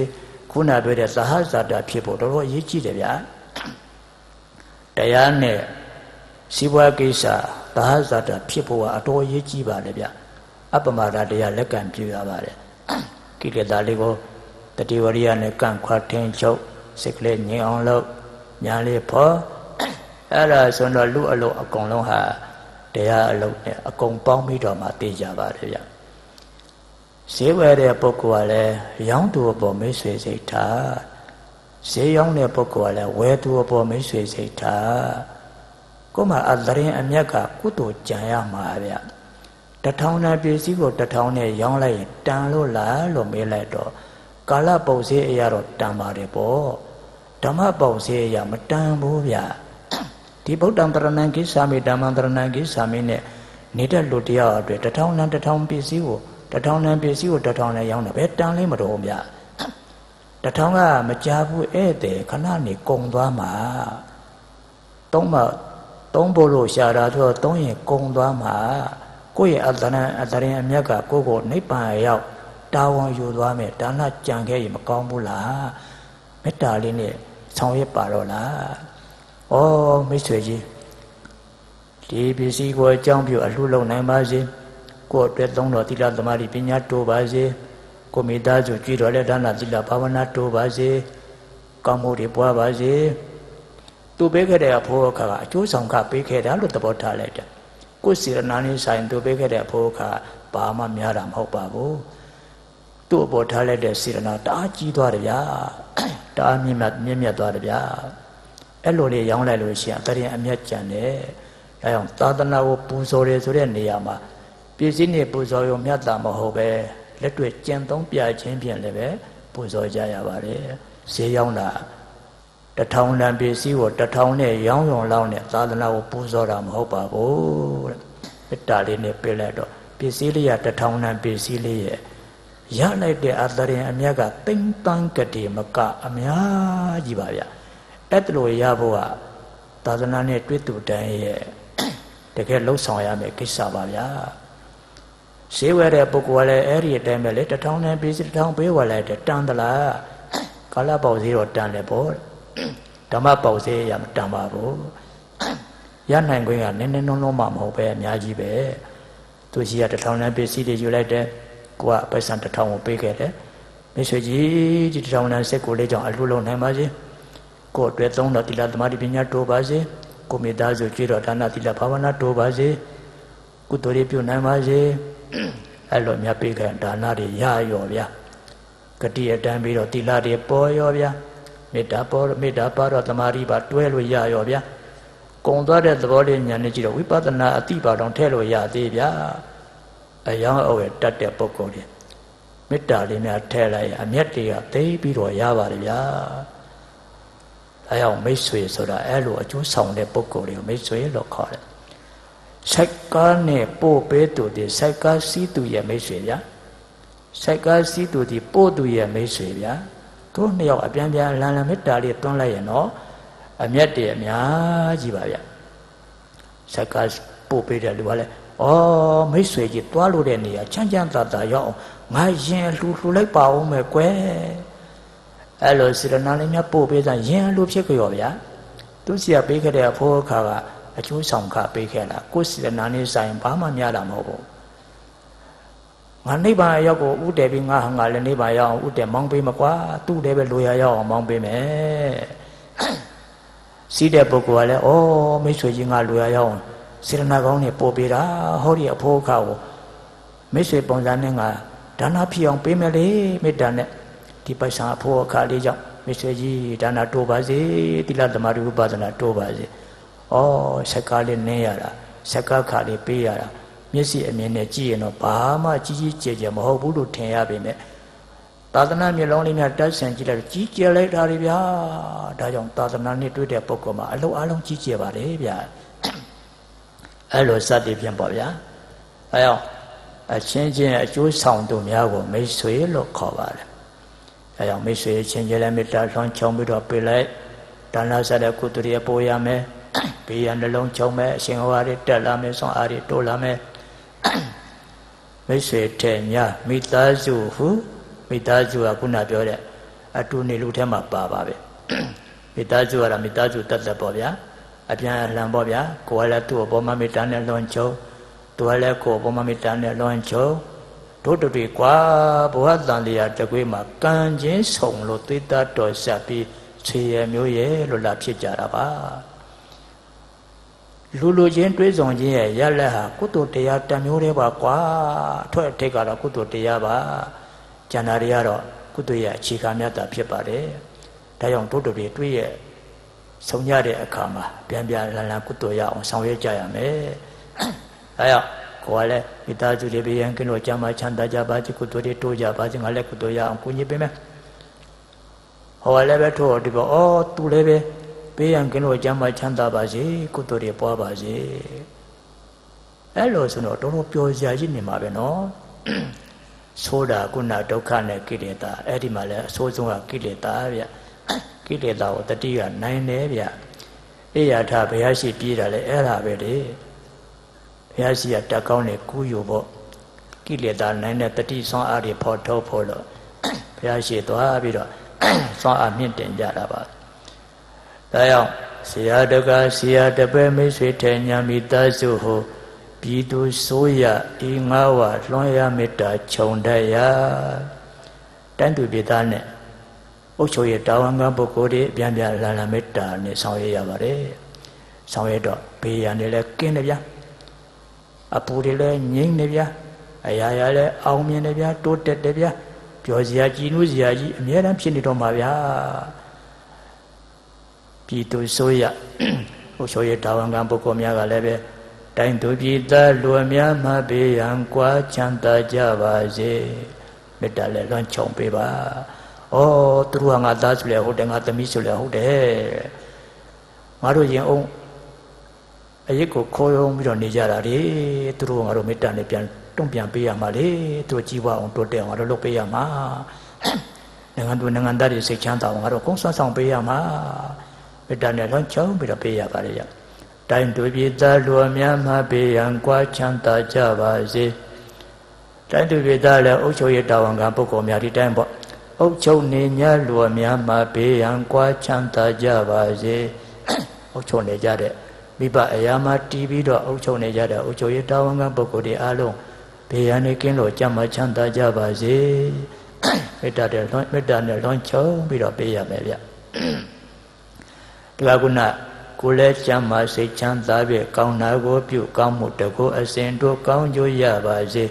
ခုနပြောတဲ့သဟဇာတာဖြစ်ဖို့တော်တော်အရေးကြီးတယ်ဗျာတရားနဲ့ စီးပွားကိစ္စသဟဇာတာဖြစ်ဖို့ကအတော်အရေးကြီးပါလေဗျာအပမဒတရားလက်ကံပြုရပါတယ်ကိလေသာလေးကိုတတိဝရိယနဲ့ကန့်ခွာထင်းချုပ်စိတ်ကလေးငြိမ်အောင်လုပ်ညာလေးဖို့အဲ့ဒါဆိုတော့လူအလုံးအကုန်လုံးဟာတရားအလုံးနဲ့အကုန်ပေါင်းပြီးတော့မှသိကြပါတယ်ဗျဈေးဝယ်တဲ့ပုဂ္ဂိုလ်ကလည်းရောင်းသူအပေါ်မိတ်ဆွေစိတ်ထားဈေးရောင်းတဲ့ပုဂ္ဂိုလ်ကလည်းဝယ်သူအပေါ်မိတ်ဆွေစိတ်ထား ကိုမှအသရင်အမျက်ကကုသိုလ်ကြံရမှာဗျတထောင်နာပစ္စည်းကိုတထောင်နဲ့ရောင်းလိုက်ရင်တန်လို့လားလို့မေးလိုက်တော့ကာလပုံစည်းအရာတော့တန်ပါတယ်ပေါ့ဓမ္မပုံစည်းအရာမတန်ဘူးဗျာဒီဗုဒ္ဓံတရဏံကိသာမိဓမ္မံတရဏံကိသာမိနဲ့နေတဲ့လူတရားအတွက်တထောင်နံတထောင်ပစ္စည်းကိုတထောင်နံပစ္စည်းကိုတထောင်နဲ့ရောင်းတယ်ပဲတန်လေးမတော်ဗျတထောင်ကမကြဘူးဧည့်သည်ခဏနေကုံသွားမှာသုံးမ သုံးဖို့လို့ရှာတာဆိုတော့သုံးရင်ကုံသွားမှာကိုယ့်ရဲ့အတ္တရံအတ္တရင်အမြတ်ကကိုယ့်ကိုနိဗ္ဗာန်ရောက်တာဝန်ယူသွားမယ်ဒါနကြံခဲ့ရင်မကောင်းဘူးလားမေတ္တာလေးနဲ့ဆောင်ရွက်ပါတော့လားဩမိတ်ဆွေကြီးဒီပစ္စည်းကိုအကြောင်းပြုအလှလုံနိုင်ပါစေကိုယ်အတွက်သုံးတော်သီလသမာဓိပညာတိုးပါစေကိုမိသားစုကြည်တော်လက်ဒါနသီလဘာဝနာတိုးပါစေကောင်းမှုတွေပွားပါစေ သူပေးခဲ့တဲ့အဖို့အခါကအကျိုးဆောင်ခပေးခဲ့တယ်လို့သဘောထားလိုက်တယ်ကိုယ်စီရနာနေဆိုင်သူပေးခဲ့တဲ့အဖို့အခါဘာမှများတာမဟုတ်ပါဘူးသူ့အပေါ်ထားလိုက်တဲ့စေရနာတအားကြီးသွားတယ်ဗျာတအားမြင့်မြတ်မြင့်မြတ်သွားတယ်ဗျာအဲ့လိုလေးရောင်းလိုက်လို့ရှိရင်တရင်အမျက်ကြံတယ်အဲအောင်သာသနာကိုပူဇော်တယ်ဆိုတဲ့နေရာမှာပစ္စည်းနဲ့ပူဇော်ရုံမြတ်တာမဟုတ်ပဲလက်တွေ့ကျင့်သုံးပြခြင်းဖြင့်လည်းပဲပူဇော်ကြရပါတယ်ဈေးရောက်တာ တထောင်တန်ပစ္စည်းကိုတထောင်နဲ့ရောင်းရုံလောက်နဲ့သာသနာကိုပူဇော်တာမဟုတ်ပါဘူးတဲ့မေတ္တာလေးနဲ့ပြလိုက်တော့ပစ္စည်းလေးရတထောင်တန်ပစ္စည်းလေးရဲ့ရလိုက်တဲ့အတရင်အမြတ်ကတိမ့်တန်းကတိမကအများကြီးပါဗျအဲ့ဒါလိုရဖို့ကသာသနာနဲ့တွေ့တူတန်းရဲ့တကယ်လှုပ်ဆောင်ရမယ်ကိစ္စပါဗျာဈေးဝယ်တဲ့ပုဂ္ဂိုလ်ကလည်းအဲ့ဒီအတိုင်းပဲလေတထောင်နဲ့ပစ္စည်းတထောင်ပေးဝယ်လိုက်တယ်တန်သလားကာလပေါဈေးတော့တန်တယ်ပေါ့ ဓမ္မပေါဈေးရမတန်ပါဘူးရနိုင်ခွင့်ကနည်းနည်းလုံးလုံးမှမဟုတ်ပဲအများကြီးပဲသူရှိရတထောင်နဲ့ပစ္စည်းတွေယူလိုက်တယ်ကိုကပိုက်ဆံတထောင်ကိုပေးခဲ့တယ်မိတ်ဆွေကြီးဒီတထောင်နဲ့စက်ကိုလေးကြောင့်အလှလုံးနိုင်ပါစေကိုအတွက်သုံးတော်တိလသမာဓိပညာတိုးပါစေကိုမိသားစုကြည်တော်ဒါနတိလဘာဝနာတိုးပါစေကုသိုလ်တွေပြုနိုင်ပါစေအဲ့လိုမြတ်ပေးခဲ့ဒါနတွေရရောဗျာဂတိအတန်းပြီးတော့တိလတွေပေါ်ရောဗျာ မေတ္တာပေါ်မေတ္တာပါတော့တမာရီပါတွဲလို့ရရောဗျာကုံသွားတဲ့သဘောလေးညာနေကြည့်တော့ဝိပဿနာအတိပါတော့ထဲလို့ရသေးဗျာအယောင်းအဝယ်တတ်တဲ့ပုဂ္ဂိုလ်တွေမေတ္တာလေးများထဲလိုက်အမျက်တွေကသိပြီးတော့ရပါတယ်ဗျာအဲအောင်မိတ်ဆွေဆိုတာအဲ့လိုအကျိုးဆောင်တဲ့ပုဂ္ဂိုလ်တွေကိုမိတ်ဆွေလို့ခေါ်တယ်စိုက်ကားနဲ့ပို့ပေးသူဒီစိုက်ကားစီးသူရဲ့မိတ်ဆွေဗျာစိုက်ကားစီးသူဒီပို့သူရဲ့မိတ်ဆွေဗျာ တို့နှစ်ယောက်အပြန်ပြန်လန်လန်မေတ္တာလေးတွန်းလိုက်ရင်တော့အမျက်တွေအများကြီးပါဗျစိုက်ကားပို့ပေးတဲ့လူကလည်းဩမိတ်ဆွေကြီးတွားလို့တဲ့နေရာချမ်းချမ်းသာသာရောက်အောင်ငါရင်လှူလှူလိုက်ပါဦးမယ်ကွယ်အဲ့လိုစေရနာလေးများပို့ပေးစားရင်လှူဖြစ်ကြရောဗျာသူစီကပေးခဲ့တဲ့အဖိုးအခါကအကျိုးဆောင်ခပေးခဲ့တာကိုယ်စေရနာနဲ့ဆိုင်ဘာမှများတာမဟုတ်ဘူး ငါနိဗ္ဗာန်ရောက်ကိုဥတည်ပြီးငါဟာငါလည်းနိဗ္ဗာန်ရောက်အောင်ဥတည်မောင်းပေးမကွာသူ့လည်းပဲလိုရရောက်အောင်မောင်းပေးမယ်စီးတဲ့ပုဂ္ဂိုလ်ကလည်းဩမိတ်ဆွေကြီးငါလိုရရောက်အောင်စေတနာကောင်းနဲ့ပို့ပေးတာဟောဒီအဖို့အခါကိုမိတ်ဆွေပုံစံနဲ့ငါဒါနဖြစ်အောင်ပေးမယ်လေမေတ္တာနဲ့ဒီပိုက်ဆံအဖို့အခါလေးကြောင့်မိတ်ဆွေကြီးဒါနတိုးပါစေတိလသမารိဥပဒနာတိုးပါစေဩဆက်ကားလေးနင်းရတာဆက်ကားခါလေးပေးရတာ မျက်စိအမြင်နဲ့ကြည့်ရင်တော့ဘာမှကြီးကြီးကျယ်ကျယ်မဟုတ်ဘူးလို့ထင်ရပေမဲ့သာသနာမျိုးလုံးလေးများတက်ဆင်ကြည့်လိုက်ကြီးကျယ်လိုက်တာတွေဗျာဒါကြောင့်သာသနာနဲ့တွေ့တဲ့ပုဂ္ဂိုလ်မှာအလုံးအလုံးကြီးကျယ်ပါလေဗျာအဲ့လိုစသည်ဖြင့်ပေါ့ဗျာအဲအောင်အချင်းချင်းအကျိုးဆောင်သူများကိုမိတ်ဆွေလို့ခေါ်ပါတယ်အဲအောင်မိတ်ဆွေချင်းချင်းလည်းမေတ္တာလွှမ်းခြုံပြီးတော့ပြလိုက်ဒါနဆက်တဲ့ကုသိုလ်ရပို့ရမယ်ဘေးရနှလုံးခြုံမယ်အရှင်ဟောရတက်လာမယ်ဆွမ်းအားတွေတိုးလာမယ် မိတ်ဆွေတဲ့ညမိသားစုဟုမိသားစုကခုနပြောတဲ့အတူနေလူထဲမှာပါပါပဲမိသားစုကတော့မိသားစုတတ်တတ်ပေါ့ဗျာအပြန်အလှန်ပေါ့ဗျာကိုယ်ကလည်းသူ့အပေါ်မှာမေတ္တာနဲ့လွန်ချုံသူကလည်းကိုယ်အပေါ်မှာမေတ္တာနဲ့လွန်ချုံတို့တို့တွေကွာဘဝတန်တရားတကွေးမှာကံချင်းဆုံလို့သိတတ်တော်ဆက်ပြီးခြေရမျိုးရဲ့လို့လာဖြစ်ကြတာပါ လူလူချင်းတွေးဆောင်ခြင်းရဲ့ရလက်ဟာကုသိုလ်တရားတမျိုးတည်းပါကွာထွက်ထိတ်ကတော့ကုသိုလ်တရားပါကျန်တာတွေကတော့ကုသိုလ်ရဲ့အခြေခံမြတ်တာဖြစ်ပါတယ်ဒါကြောင့်တို့တို့တွေတွေးရဲ့ဆုံးရတဲ့အခါမှာပြန်ပြန်လန်လန်ကုသိုလ်ရအောင်ဆောင်ရွက်ကြရမယ်။အဲရောက်ကိုယ်ကလည်းမိသားစုတွေဘေးရန်ကင်းလို့ကြမှာချမ်းသာကြပါစေကုသိုလ်တွေတိုးကြပါစေငါလည်းကုသိုလ်ရအောင်ကူညီပေးမယ်။ဟောလည်းပဲထို့ဒီပေါ်အော်သူလည်းပဲ ဘေးရန်ကင်းလို့ကြမှာချမ်းသာပါစေကုသိုလ်တွေပွားပါစေ။အဲလိုဆိုတော့တော်တော်ပျော်စရာကြီးနေမှာပဲနော်။ဆိုးတာကုဏဒုက္ခနဲ့ကိလေသာအဲ့ဒီမှာလည်းအဆိုးဆုံးကကိလေသာဗျ။ကိလေသာကိုတတိကနိုင်တယ်ဗျအေရထဘုရားရှိပြေးတာလေအဲ့ဒါပဲလေဘုရားရှိကတက်ကောင်းနေကူးယူဖို့ကိလေသာနိုင်တဲ့တတိဆွမ်းအားတွေဖော်ထုတ်ဖို့လို့ဘုရားရှိသွားပြီးတော့ဆွမ်းအားမြင့်တင်ကြတာပါ ဒါကြောင့်ဆရာတကာဆရာတပည့်မိတ်ဆွေထေညာမိသားစုဟိုပြည်သူဆိုးရဤငါးဝလွှမ်းရမေတ္တာခြုံတတ်ရတန်သူပြည်သားနဲ့အုတ်ချုပ်ရတာဝန်ကပုဂ္ဂိုလ်တွေပြန်ပြန်လာလာမေတ္တာနဲ့ဆောင်ရွက်ရပါတယ်ဆောင်ရွက်တော့ဘေးရန်တွေလည်းကင်းတယ်ဗျာအပူတွေလည်းငြိမ့်တယ်ဗျာအရာရာလည်းအောင်မြင်တယ်ဗျာတိုးတက်တယ်ဗျာပျော်စရာကြည်နူးစရာကြီးအများအားဖြစ်နေတော့မှာဗျာ ပြည်သူဆိုရဟိုဆိုရတာဝန်ကပုဂ္ဂိုလ်များကလည်းပဲတိုင်းသူပြည်သားလူအများမှပေးရန်ကွာချမ်းသာကြပါစေမေတ္တာလည်းလွှမ်းခြုံပေးပါဩသူတို့ကငါသားဆိုလဲဟုတ်တယ်ငါသမီးဆိုလဲဟုတ်တယ်ငါတို့ရင်အောင်အရစ်ကိုခေါ်ရုံပြီးတော့နေကြတာလေသူတို့ကငါတို့မေတ္တာနဲ့ပြန်တုံ့ပြန်ပေးရမှာလေသူတို့ကြီးပွားအောင်တိုးတက်အောင်ငါတို့လုပ်ပေးရမှာနိုင်ငံသူနိုင်ငံသားတွေစိတ်ချမ်းသာအောင်ငါတို့ကုန်းဆွမ်းဆောင်ပေးရမှာ မေတ္တာနဲ့လွှမ်းခြုံပြီးတော့ပေးရပါလေရတိုင်းသူပြည်သားလူအများမှပေးရန်ကြွားချမ်းသာကြပါစေတိုင်းသူပြည်သားလည်းအုပ်ချုပ်ရေးတာဝန်ခံပုဂ္ဂိုလ်များဒီတိုင်းပေါ့အုပ်ချုပ်နေ냐လူအများမှပေးရန်ကြွားချမ်းသာကြပါစေအုပ်ချုပ်နေကြတဲ့မိဘအရာမှာတီးပြီးတော့အုပ်ချုပ်နေကြတဲ့အုပ်ချုပ်ရေးတာဝန်ခံပုဂ္ဂိုလ်တွေအားလုံးဘေးရန်နေကင်းလို့ကြမ်းမချမ်းသာကြပါစေမေတ္တာနဲ့လွန်မေတ္တာနဲ့လွန်ချုံပြီးတော့ပေးရမယ်ဗျ ဒီကကုဏကိုလည်းချမ်းသာစိတ်ချမ်းသာပြီကောင်းတာကိုပြုကောင်းမှုတကူအစဉ်တို့ကောင်းကျိုးရပါစေ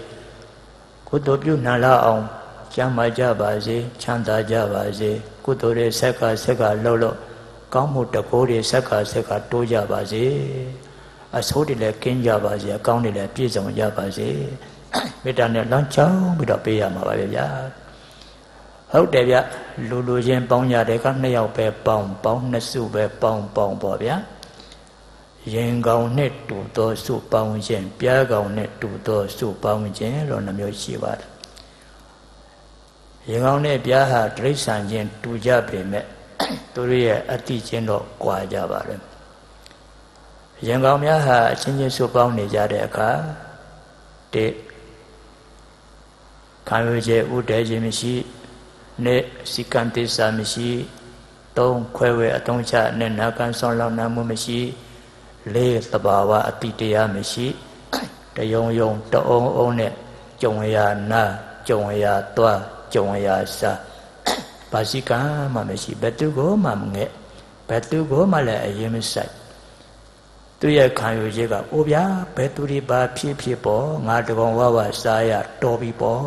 ကုသိုလ်ပြုနာလာအောင်ချမ်းသာကြပါစေချမ်းသာကြပါစေကုသိုလ်တွေဆက်ကဆက်ကလှုပ်လို့ကောင်းမှုတကူတွေဆက်ကဆက်ကတိုးကြပါစေအဆိုးတွေလည်းကင်းကြပါစေအကောင်းတွေလည်းပြည့်စုံကြပါစေမေတ္တာနဲ့လမ်းချောင်းပြီးတော့ပေးရမှာပါဗျာ ဟုတ်တယ်ဗျလူလူချင်းပေါင်းကြတဲ့ကနှစ်ယောက်ပဲပေါင်းပေါင်းနှစ်စုပဲပေါင်းပေါင်းပေါ့ဗျာရင်ကောင်နဲ့တူသောစုပေါင်းခြင်းပြားကောင်နဲ့တူသောစုပေါင်းခြင်းလို့နှမျိုးရှိပါတယ်ရင်ကောင်နဲ့ပြားဟာတိရစ္ဆာန်ချင်းတူကြပေမဲ့သူတို့ရဲ့အတိချင်းတော့ကွာကြပါတယ်ရင်ကောင်များဟာအချင်းချင်းစုပေါင်းနေကြတဲ့အခါတဲ့ခံရခြင်းဥဒဲခြင်းမရှိ နဲ့စိကံသစ္စာမရှိသုံးခွဲဝဲအတုံးချနဲ့နာကံဆောင်လောင်နာမှုမရှိလေးသဘာဝအတိတရားမရှိတယုံယုံတအုံအုံနဲ့ကြုံရနာကြုံရသွားကြုံရစာဘာရှိကံမှမရှိဘယ်သူကိုမှမငဲ့ဘယ်သူကိုမှလည်းအရင်မဆိုင်သူရဲ့ခံယူချက်ကအိုဗျာဘယ်သူဒီဘာဖြစ်ဖြစ်ပေါ့ငါတကောင်ဝဝစားရတော်ပြီပေါ့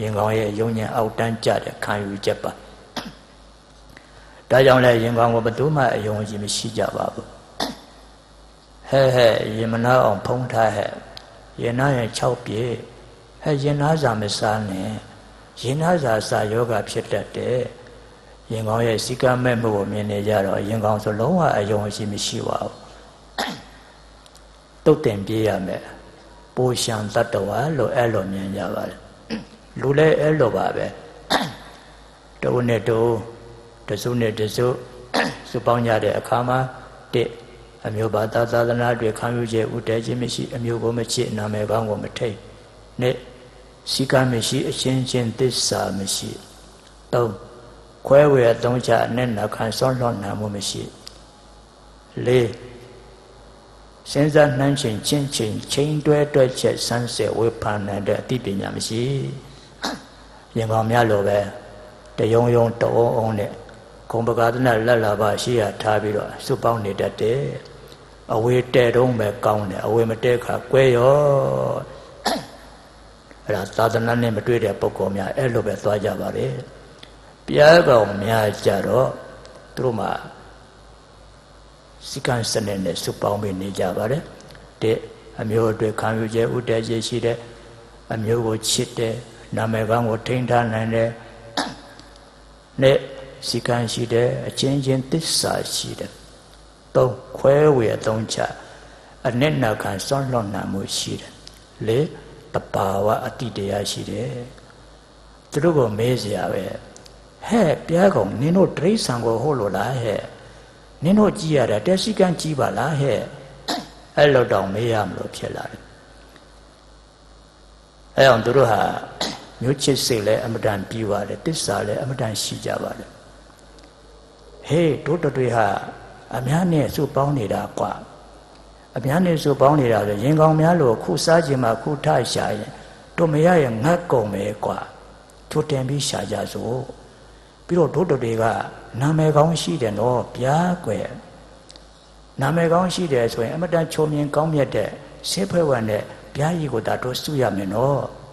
ရင်ကောင်းရဲ့ယုံညံအောက်တန်းကြတဲ့ခံယူချက်ပါဒါကြောင့်လဲရင်ကောင်းကိုဘယ်သူမှအယုံကြည်မရှိကြပါဘူးဟဲ့ဟဲ့ရင်မနာအောင်ဖုံးထားဟဲ့ရင်နာရဲ့6ပြည့်ဟဲ့ရင်နာစာမစားနဲ့ရင်နာစာစာယောဂဖြစ်တတ်တယ်ရင်ကောင်းရဲ့စိကမဲ့မှုကိုမြင်နေကြတော့ရင်ကောင်းဆိုလုံးဝအယုံကြည်မရှိပါဘူးတုတ်တင်ပြေးရမယ်ပိုရှံတတ္တဝါလို့အဲ့လိုမြင်ကြပါတယ် လူလည်းအဲ့လိုပါပဲတုံးနဲ့တုံးတစုနဲ့တစုစုပေါင်းကြတဲ့အခါမှာတဲ့အမျိုးဘာသာသာသနာတွေခံယူချက်ဥတည်ခြင်းမရှိအမျိုးကိုမချစ်နာမည်ကောင်းကိုမထိတ်နဲ့စီကမရှိအချင်းချင်းသစ္စာမရှိသုံးခွဲဝေအသုံးချအနဲ့နာခံစောလွန်နာမှုမရှိလေးစဉ်းစားနှမ်းချိန်ချင်းချင်းချိန်တွဲတွဲချက်စမ်းစစ်ဝေဖန်နိုင်တဲ့အသိပညာမရှိ ရင်ကောင်များလိုပဲတယုံယုံတအုံအုံနဲ့ဂုံပကာသနာလက်လာပါရှိရထားပြီးတော့စုပေါင်းနေတတ်တယ်အဝေးတဲ့တုံးပဲကောင်းတယ်အဝေးမတဲ့ခါကွဲရောအဲ့ဒါသာသနာနဲ့မတွေ့တဲ့ပုဂ္ဂိုလ်များအဲ့လိုပဲသွားကြပါလေပြားကောင်များကြတော့သူတို့မှာစိကံစနစ်နဲ့စုပေါင်းပြီးနေကြပါတယ်တဲ့အမျိုးအတွက်ခံယူချက်ဥတည်ချက်ရှိတဲ့အမျိုးကိုချစ်တယ် နာမည်ကောင်းကိုထိန်းထားနိုင်တယ်နဲ့စီကံရှိတယ်အချင်းချင်းသစ္စာရှိတယ်သုံးခွဲဝေအသုံးချအနစ်နာခံစွန့်လွတ်နိုင်မှုရှိတယ်လေးတဘာဝအတိတရားရှိတယ်သူတို့ကမေးစရာပဲဟဲ့ပြားကောင်နင်တို့တိရစ္ဆာန်ကိုဟုတ်လို့လားဟဲ့နင်တို့ကြည်ရတာတက်စီကံကြည်ပါလားဟဲ့အဲ့လိုတောင်မေးရမလို့ဖြစ်လာတယ်အဲ့အောင်သူတို့ဟာ မျိုးချစ်စိတ်လည်းအမတန်ပြီးပါတယ်တစ္ဆာလည်းအမတန်ရှိကြပါတယ်ဟေးတို့တွေဟာအများနဲ့စုပေါင်းနေတာကွာအများနဲ့စုပေါင်းနေတာဆိုရင်ကောင်များလို့ခုစားခြင်းမှာခုထရှာရင်တို့မရရင်ငတ်ကုန်ပဲကွာထိုတင်ပြီးရှာကြစို့ပြီးတော့တို့တွေကနာမည်ကောင်းရှိတယ်နော်ဗျာကွယ်နာမည်ကောင်းရှိတယ်ဆိုရင်အမတန်ချုံမြင်ကောင်းမြတ်တဲ့ဆေးဖွဲ့ဝင်တဲ့ဗျာကြီးကိုဒါတို့စုရမယ်နော်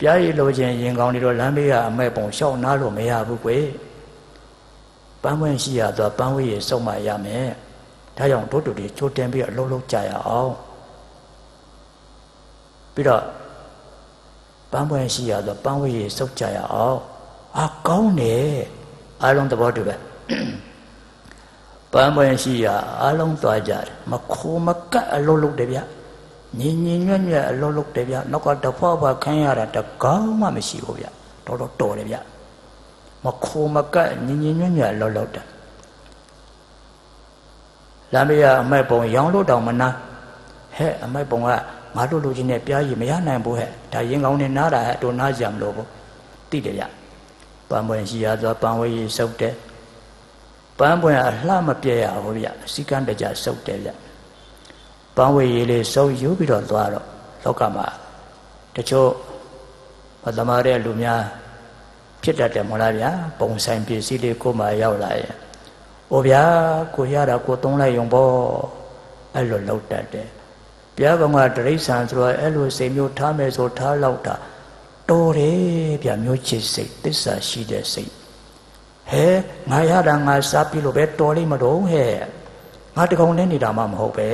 ဗျာကြီးလိုချင်ရင်ကောင်းနေတော့လမ်းဘေးကအမဲ့ပုံရှောက်နားလို့မရဘူးကွယ်ပန်းပွင့်ရှိရတော့ပန်းဝေးရစုံမရမယ်ဒါကြောင့်တို့တို့တွေချိုးတင်ပြီးအလုံးလုံးကြရအောင်ပြီးတော့ပန်းပွင့်ရှိရတော့ပန်းဝေးရစုပ်ကြရအောင်အာကောင်းတယ်အားလုံးသဘောတူပဲပန်းပွင့်ရှိရအားလုံးသွားကြတယ်မခိုးမကတ်အလုံးလုံးတယ်ဗျ ညင်ညင်ညွတ်ညွတ်အလုံးလုံးတယ်ဗျနောက်ကတဖွာဖွာခန်းရတာတကောင်းမှမရှိဘူးဗျတော်တော်တော်တယ်ဗျမခိုးမကတ်ညင်ညင်ညွတ်ညွတ်အလုံးလုံးတယ်လမ်းမေးရအမိုက်ပုံရောင်းလို့တောင်မနာဟဲ့အမိုက်ပုံကငါတို့လူချင်းနဲ့ပြားရည်မရနိုင်ဘူးဟဲ့ဒါရင်ကောင်းနဲ့နားတာဟဲ့တို့နားကြမလို့ဘူးတိတယ်ဗျပန်းပွင့်ရှိရသောပန်းဝေးရည်စုပ်တယ်ပန်းပွင့်အလှမပြဲရဘူးဗျစီကံတကြစုပ်တယ်ဗျ ပန်းဝေးရည်လေးစုပ်ယူပြီးတော့သွားတော့လောကမှာတချို့မသမားတဲ့လူများဖြစ်တတ်တယ်မဟုတ်လားဗျာပုံဆိုင်ပစ္စည်းလေးကိုမှရောက်လာရင်။အိုဗျာကိုရတာကိုသုံးလိုက်ရုံပေါ့အဲ့လိုလောက်တတ်တယ်။ဘုရားကောင်ကတရိษံဆိုတော့အဲ့လိုစိတ်မျိုးထားမယ်ဆိုထားလောက်တာတော်တယ်ဗျမျိုးချစ်စိတ်သစ္စာရှိတဲ့စိတ်ဟဲငါရတာငါစားပြီလို့ပဲတော်လိမ့်မတော့ဟဲ့ငါတကောင်နဲ့နေတာမှမဟုတ်ပဲ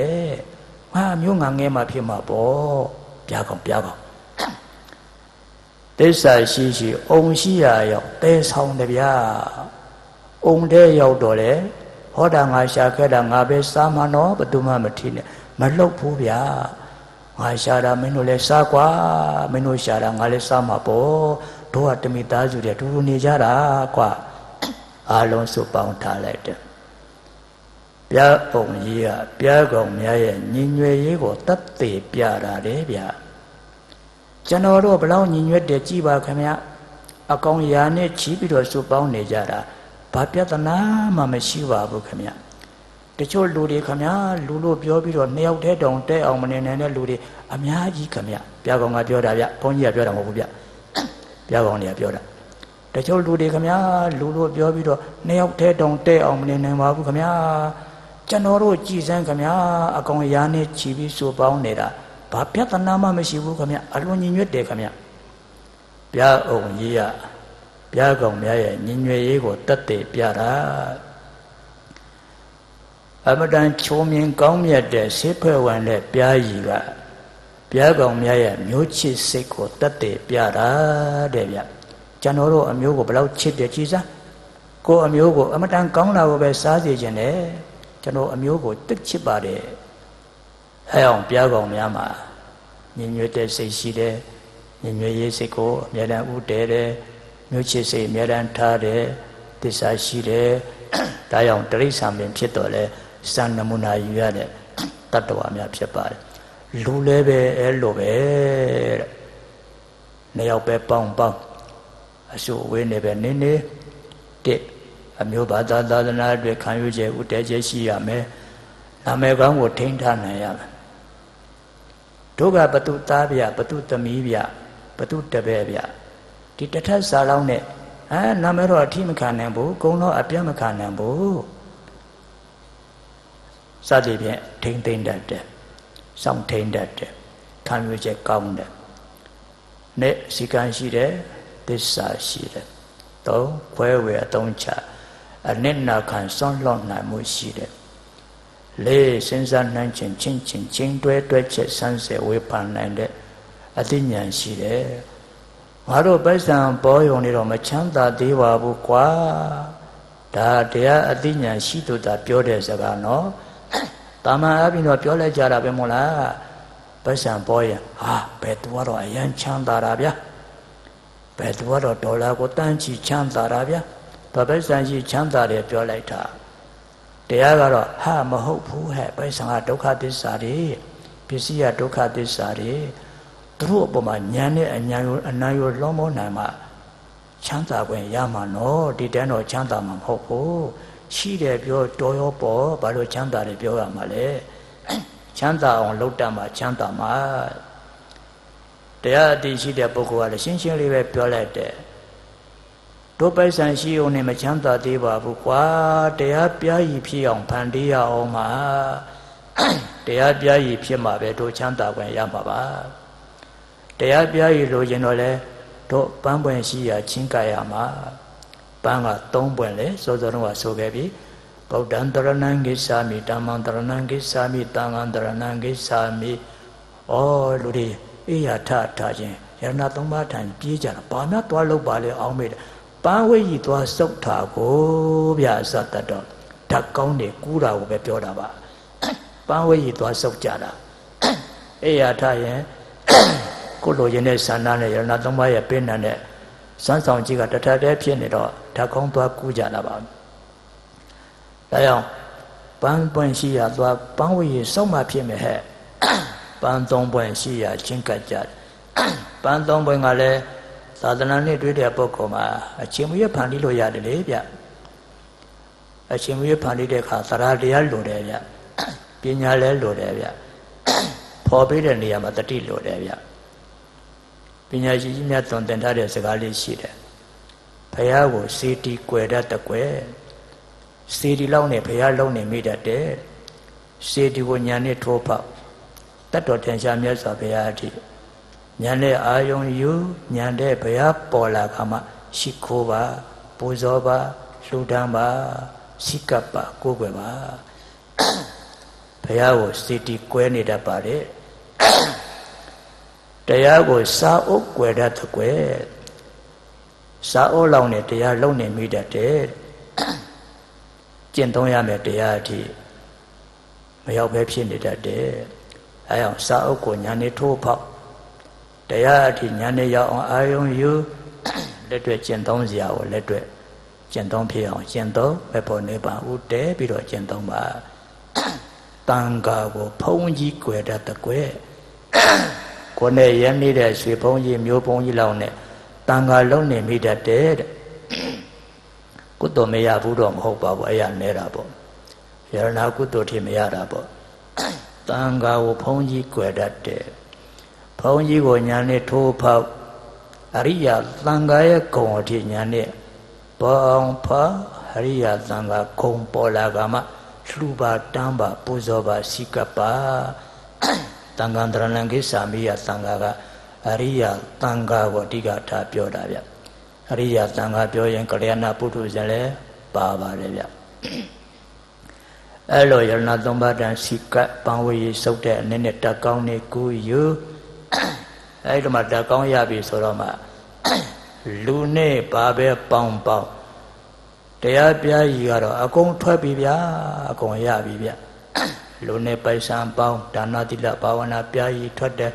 ငါမျိုးငါငဲမှဖြစ်မှာပေါ့ပြားကောင်ပြားကောင်သစ္စာရှိရှိအုံရှိရရောက်တဲဆောင်တယ်ဗျာအုံတဲ့ရောက်တော့လေဟောတာငါရှာခဲ့တာငါပဲစားမှာနော်ဘယ်သူမှမထီနဲ့မလှုပ်ဘူးဗျာငါရှာတာမင်းတို့လည်းစားကွာမင်းတို့ရှာတာငါလည်းစားမှာပေါ့တို့ကတမိသားစုတွေတူတူနေကြတာကွာအားလုံးစုပေါင်းထားလိုက်တယ် ပြားပုံကြီးကပြားကောင်များရဲ့ညီညွယ်ရေးကိုတတ်သေးပြတာတယ်ဗျာကျွန်တော်တို့ဘလောက်ညီညွတ်တယ်ကြည်ပါခင်ဗျအကောင်ရာနဲ့ချီးပြီးတော့စုပေါင်းနေကြတာဘာပြဿနာမှမရှိပါဘူးခင်ဗျတချို့လူတွေခင်ဗျလူလို့ပြောပြီးတော့နှစ်ယောက်တည်းတောင်တဲအောင်မနေနိုင်တဲ့လူတွေအများကြီးခင်ဗျပြာကောင်ကပြောတာဗျဘုန်းကြီးကပြောတာမဟုတ်ဘူးဗျပြာကောင်တွေကပြောတာတချို့လူတွေခင်ဗျလူလို့ပြောပြီးတော့နှစ်ယောက်တည်းတောင်တဲအောင်မနေနိုင်ပါဘူးခင်ဗျ ကျွန်တော်တို့ကြည်စမ်းခင်ဗျအကောင်ရာနဲ့ခြီးပြီးစူပေါင်းနေတာဘာပြဿနာမှမရှိဘူးခင်ဗျအလွန်ညီညွတ်တယ်ခင်ဗျပြာအောင်ကြီးကဘုရားကောင်များရဲ့ညီညွတ်ရေးကိုတတ်သိပြတာအမတန်ချုံမြင်ကောင်းမြတ်တဲ့ဆေးဖွဲ့ဝင်တဲ့ဘုရားကြီးကဘုရားကောင်များရဲ့မျိုးချစ်စိတ်ကိုတတ်သိပြတာတဲ့ဗျကျွန်တော်တို့အမျိုးကိုဘယ်လောက်ချစ်တယ်ကြည်စားကိုအမျိုးကိုအမတန်ကောင်းတာကိုပဲစားစေခြင်းနဲ့ ကျွန်တော်အမျိုးကိုတစ်ချစ်ပါတယ်အဲအောင်ဘုရားကောင်များမှာညီညွတ်တဲ့စိတ်ရှိတယ်ညီညွတ်ရေးစိတ်ကိုအမြဲတမ်းဥတည်တယ်မျိုးချစ်စိတ်အများတန်းထားတယ်သစ္စာရှိတယ်ဒါကြောင့်တရိษံပင်ဖြစ်တော်လဲစံနမူနာယူရတဲ့တတ္တဝါများဖြစ်ပါတယ်လူလည်းပဲအဲ့လိုပဲတဲ့နှစ်ယောက်ပဲပေါင်းပေါင်းအစုဝေးနေပဲနင်းနေတဲ့ အမျိုးဘာသာသာသနာတွေခံယူချက်ဥတည်ချက်ရှိရမယ်နာမည်ကောင်းကိုထိန်းထားနိုင်ရမယ်တို့ကဘတုသားဗျဘတုသမီးဗျဘတုတပည့်ဗျဒီတထက်စာလောင်းနဲ့အဲနာမည်တော့အထိမခံနိုင်ဘူးဂုံတော့အပြတ်မခံနိုင်ဘူးစသည်ဖြင့်ထိမ့်သိမ့်တတ်တယ်စောင့်ထိန်တတ်တယ်ခံယူချက်ကောင်းတယ်နဲ့စီကံရှိတယ်သစ္စာရှိတယ်သုံးခွဲဝေအသုံးချ အနစ်နာခံစွန့်လွတ်နိုင်မှုရှိတယ်လေးစဉ်းစားနှံ့ခြင်းချင်းချင်းချင်းတွဲတွဲချက်ဆန်းစေဝေဖန်နိုင်တဲ့အသိဉာဏ်ရှိတယ်ငါတို့ပိုက်ဆံပေါ်ယုံနေတော့မချမ်းသာသေးပါဘူးကွာဒါတရားအသိဉာဏ်ရှိသူသာပြောတဲ့စကားနော်တာမန်အပြင်တော့ပြောလိုက်ကြတာပဲမို့လားပိုက်ဆံပေါ်ရင်ဟာဘယ်သူကတော့အရန်ချမ်းသာတာဗျာဘယ်သူကတော့ဒေါ်လာကိုတန်းချီချမ်းသာတာဗျာ ဘာပိုက်ဆံရှိချမ်းသာတယ်ပြောလိုက်တာတရားကတော့ဟာမဟုတ်ဘူးဟဲ့ပိုက်ဆံကဒုက္ခသစ္စာတွေပစ္စည်းကဒုက္ခသစ္စာတွေသူတို့အပေါ်မှာဉာဏ်နဲ့အညာရောအနာရောလွန်မောနိုင်မှချမ်းသာခွင့်ရမှာနော်ဒီတန်းတော့ချမ်းသာမှာမဟုတ်ဘူးရှိတယ်ပြောတော်ရောပေါ်ဘာလို့ချမ်းသာတယ်ပြောရမှာလဲချမ်းသာအောင်လုပ်တတ်မှာချမ်းသာမှာတရားအတိရှိတဲ့ပုဂ္ဂိုလ်ကလည်းရှင်းရှင်းလေးပဲပြောလိုက်တယ် တို့ပိုက်ဆံရှိုံနဲ့မချမ်းသာသေးပါဘူးကွာတရားပြားရည်ဖြစ်အောင်ဖန်တီးရအောင်မှာတရားပြားရည်ဖြစ်မှာပဲတို့ချမ်းသာခွင့်ရမှာပါတရားပြားရည်လိုချင်တော့လဲတို့ပန်းပွင့်ရှိရာချင်းကရမှာပန်းက၃ပွင့်လေစောစောတော့ဆိုခဲ့ပြီဗုဒ္ဓံတရဏံဂိသာမိဓမ္မံတရဏံဂိသာမိသံဃံတရဏံဂိသာမိဩလူတွေအေးရထထခြင်းယရဏသုံးပါးထံပြေးကြတာဘာမှသွားလို့ပါလေအောင်မေးတယ် ပန်းဝိကြီးသွားစုတ်တာကိုဗျာဇတ်တတော်ဓာတ်ကောင်းတယ်ကူးတာကိုပဲပြောတာပါပန်းဝိကြီးသွားစုတ်ကြတာအေးရထရင်ကိုလိုရင်းတဲ့ဆန္ဒနဲ့ယရဏသုံးပါးရဲ့ပြင်းတဲ့စမ်းဆောင်ကြီးကတထတည်းဖြစ်နေတော့ဓာတ်ကောင်းသွားကူးကြတာပါဒါကြောင့်ပန်းပွင့်ရှိရသွားပန်းဝိကြီးစုတ်မှဖြစ်မယ်ဟဲ့ပန်းသုံးပွင့်ရှိရချင်းကပ်ကြတယ်ပန်းသုံးပွင့်ကလည်း သာသနာနဲ့တွေ့တဲ့ပုဂ္ဂိုလ်မှာအချိန်မရွေးဖန်တီးလို့ရတယ်လေဗျအချိန်မရွေးဖန်တီးတဲ့အခါသရတရားလိုတယ်ဗျပညာလည်းလိုတယ်ဗျဖော်ပေးတဲ့နေရာမှာတတိလိုတယ်ဗျပညာရှိကြီးများသွန်သင်ထားတဲ့စကားလေးရှိတယ်ဘုရားကိုစေတီကွယ်တတ်တကွယ်စေတီလောက်နဲ့ဘုရားလုံးနဲ့မိတတ်တယ်စေတီကိုညာနဲ့ထိုးပေါက်တတ်တော်ထင်ရှားမြတ်စွာဘုရားအထိ ညာနဲ့အာယုံယူညာတဲ့ဘုရားပေါ်လာခါမှရှိခိုးပါပူဇော်ပါလှူဒန်းပါစိကပ်ပါကိုးကွယ်ပါဘုရားကိုစိတိကွဲနေတတ်ပါတယ်တရားကိုစာအုပ်ကွယ်တတ်တဲ့ကွယ်စာအုပ်လောင်နဲ့တရားလုံနေမိတတ်တယ်ကျင့်သုံးရမယ်တရားအထိမရောက်ပဲဖြစ်နေတတ်တယ်အဲအောင်စာအုပ်ကိုညာနေထိုးဖောက် တရားအထိညာနဲ့ရောက်အောင်အာယုံယူလက်တွေ့ကျင့်သုံးစရာကိုလက်တွေ့ကျင့်သုံးဖြစ်အောင်ကျင့်သုံးပဲဖို့နေပါဦးတဲပြီးတော့ကျင့်သုံးပါတန်ခါကိုဖုံးကြီးကွယ်တတ်တဲ့ကွယ်ကိုနဲ့ရမ်းနေတဲ့ရွှေဖုံးကြီးမျိုးဖုံးကြီးလောက်နဲ့တန်ခါလုံးနေမိတတ်တယ်တဲ့ကုသိုလ်မရဘူးတော့မဟုတ်ပါဘူးအဲ့ရနေတာပေါ့ယရနာကုသိုလ်ထိမရတာပေါ့တန်ခါကိုဖုံးကြီးကွယ်တတ်တယ် ဘုန်းကြီးကိုညာနဲ့ထိုးဖောက်အရိယာသံဃာရဲ့ဂုံအထိညာနဲ့ဘောအောင်ဖာအရိယာသံဃာဂုံပေါ်လာကမှလှူပါတန်းပါပူဇော်ပါစိကပ်ပါတန်ခန္တရဏံကိသာမိယသံဃာကအရိယာသံဃာကိုအဓိကထားပြောတာဗျအရိယာသံဃာပြောရင်ကလျာဏပုထုဇဉ်လည်းပါပါတယ်ဗျအဲ့လိုယရဏသုံးပါးတန်စိကပ်ပံဝေစုတ်တဲ့အနေနဲ့တက်ကောင်းနေကူယူ အဲ့ဒီမှာဓာတ်ကောင်းရပြီဆိုတော့မှလူနဲ့ပါပဲပေါင်းပေါင်းတရားပြားကြီးကတော့အကုန်ထွက်ပြီဗျာအကုန်ရပြီဗျလူနဲ့ပိုက်ဆံပေါင်းဒါနတိလဘာဝနာပြားကြီးထွက်တယ်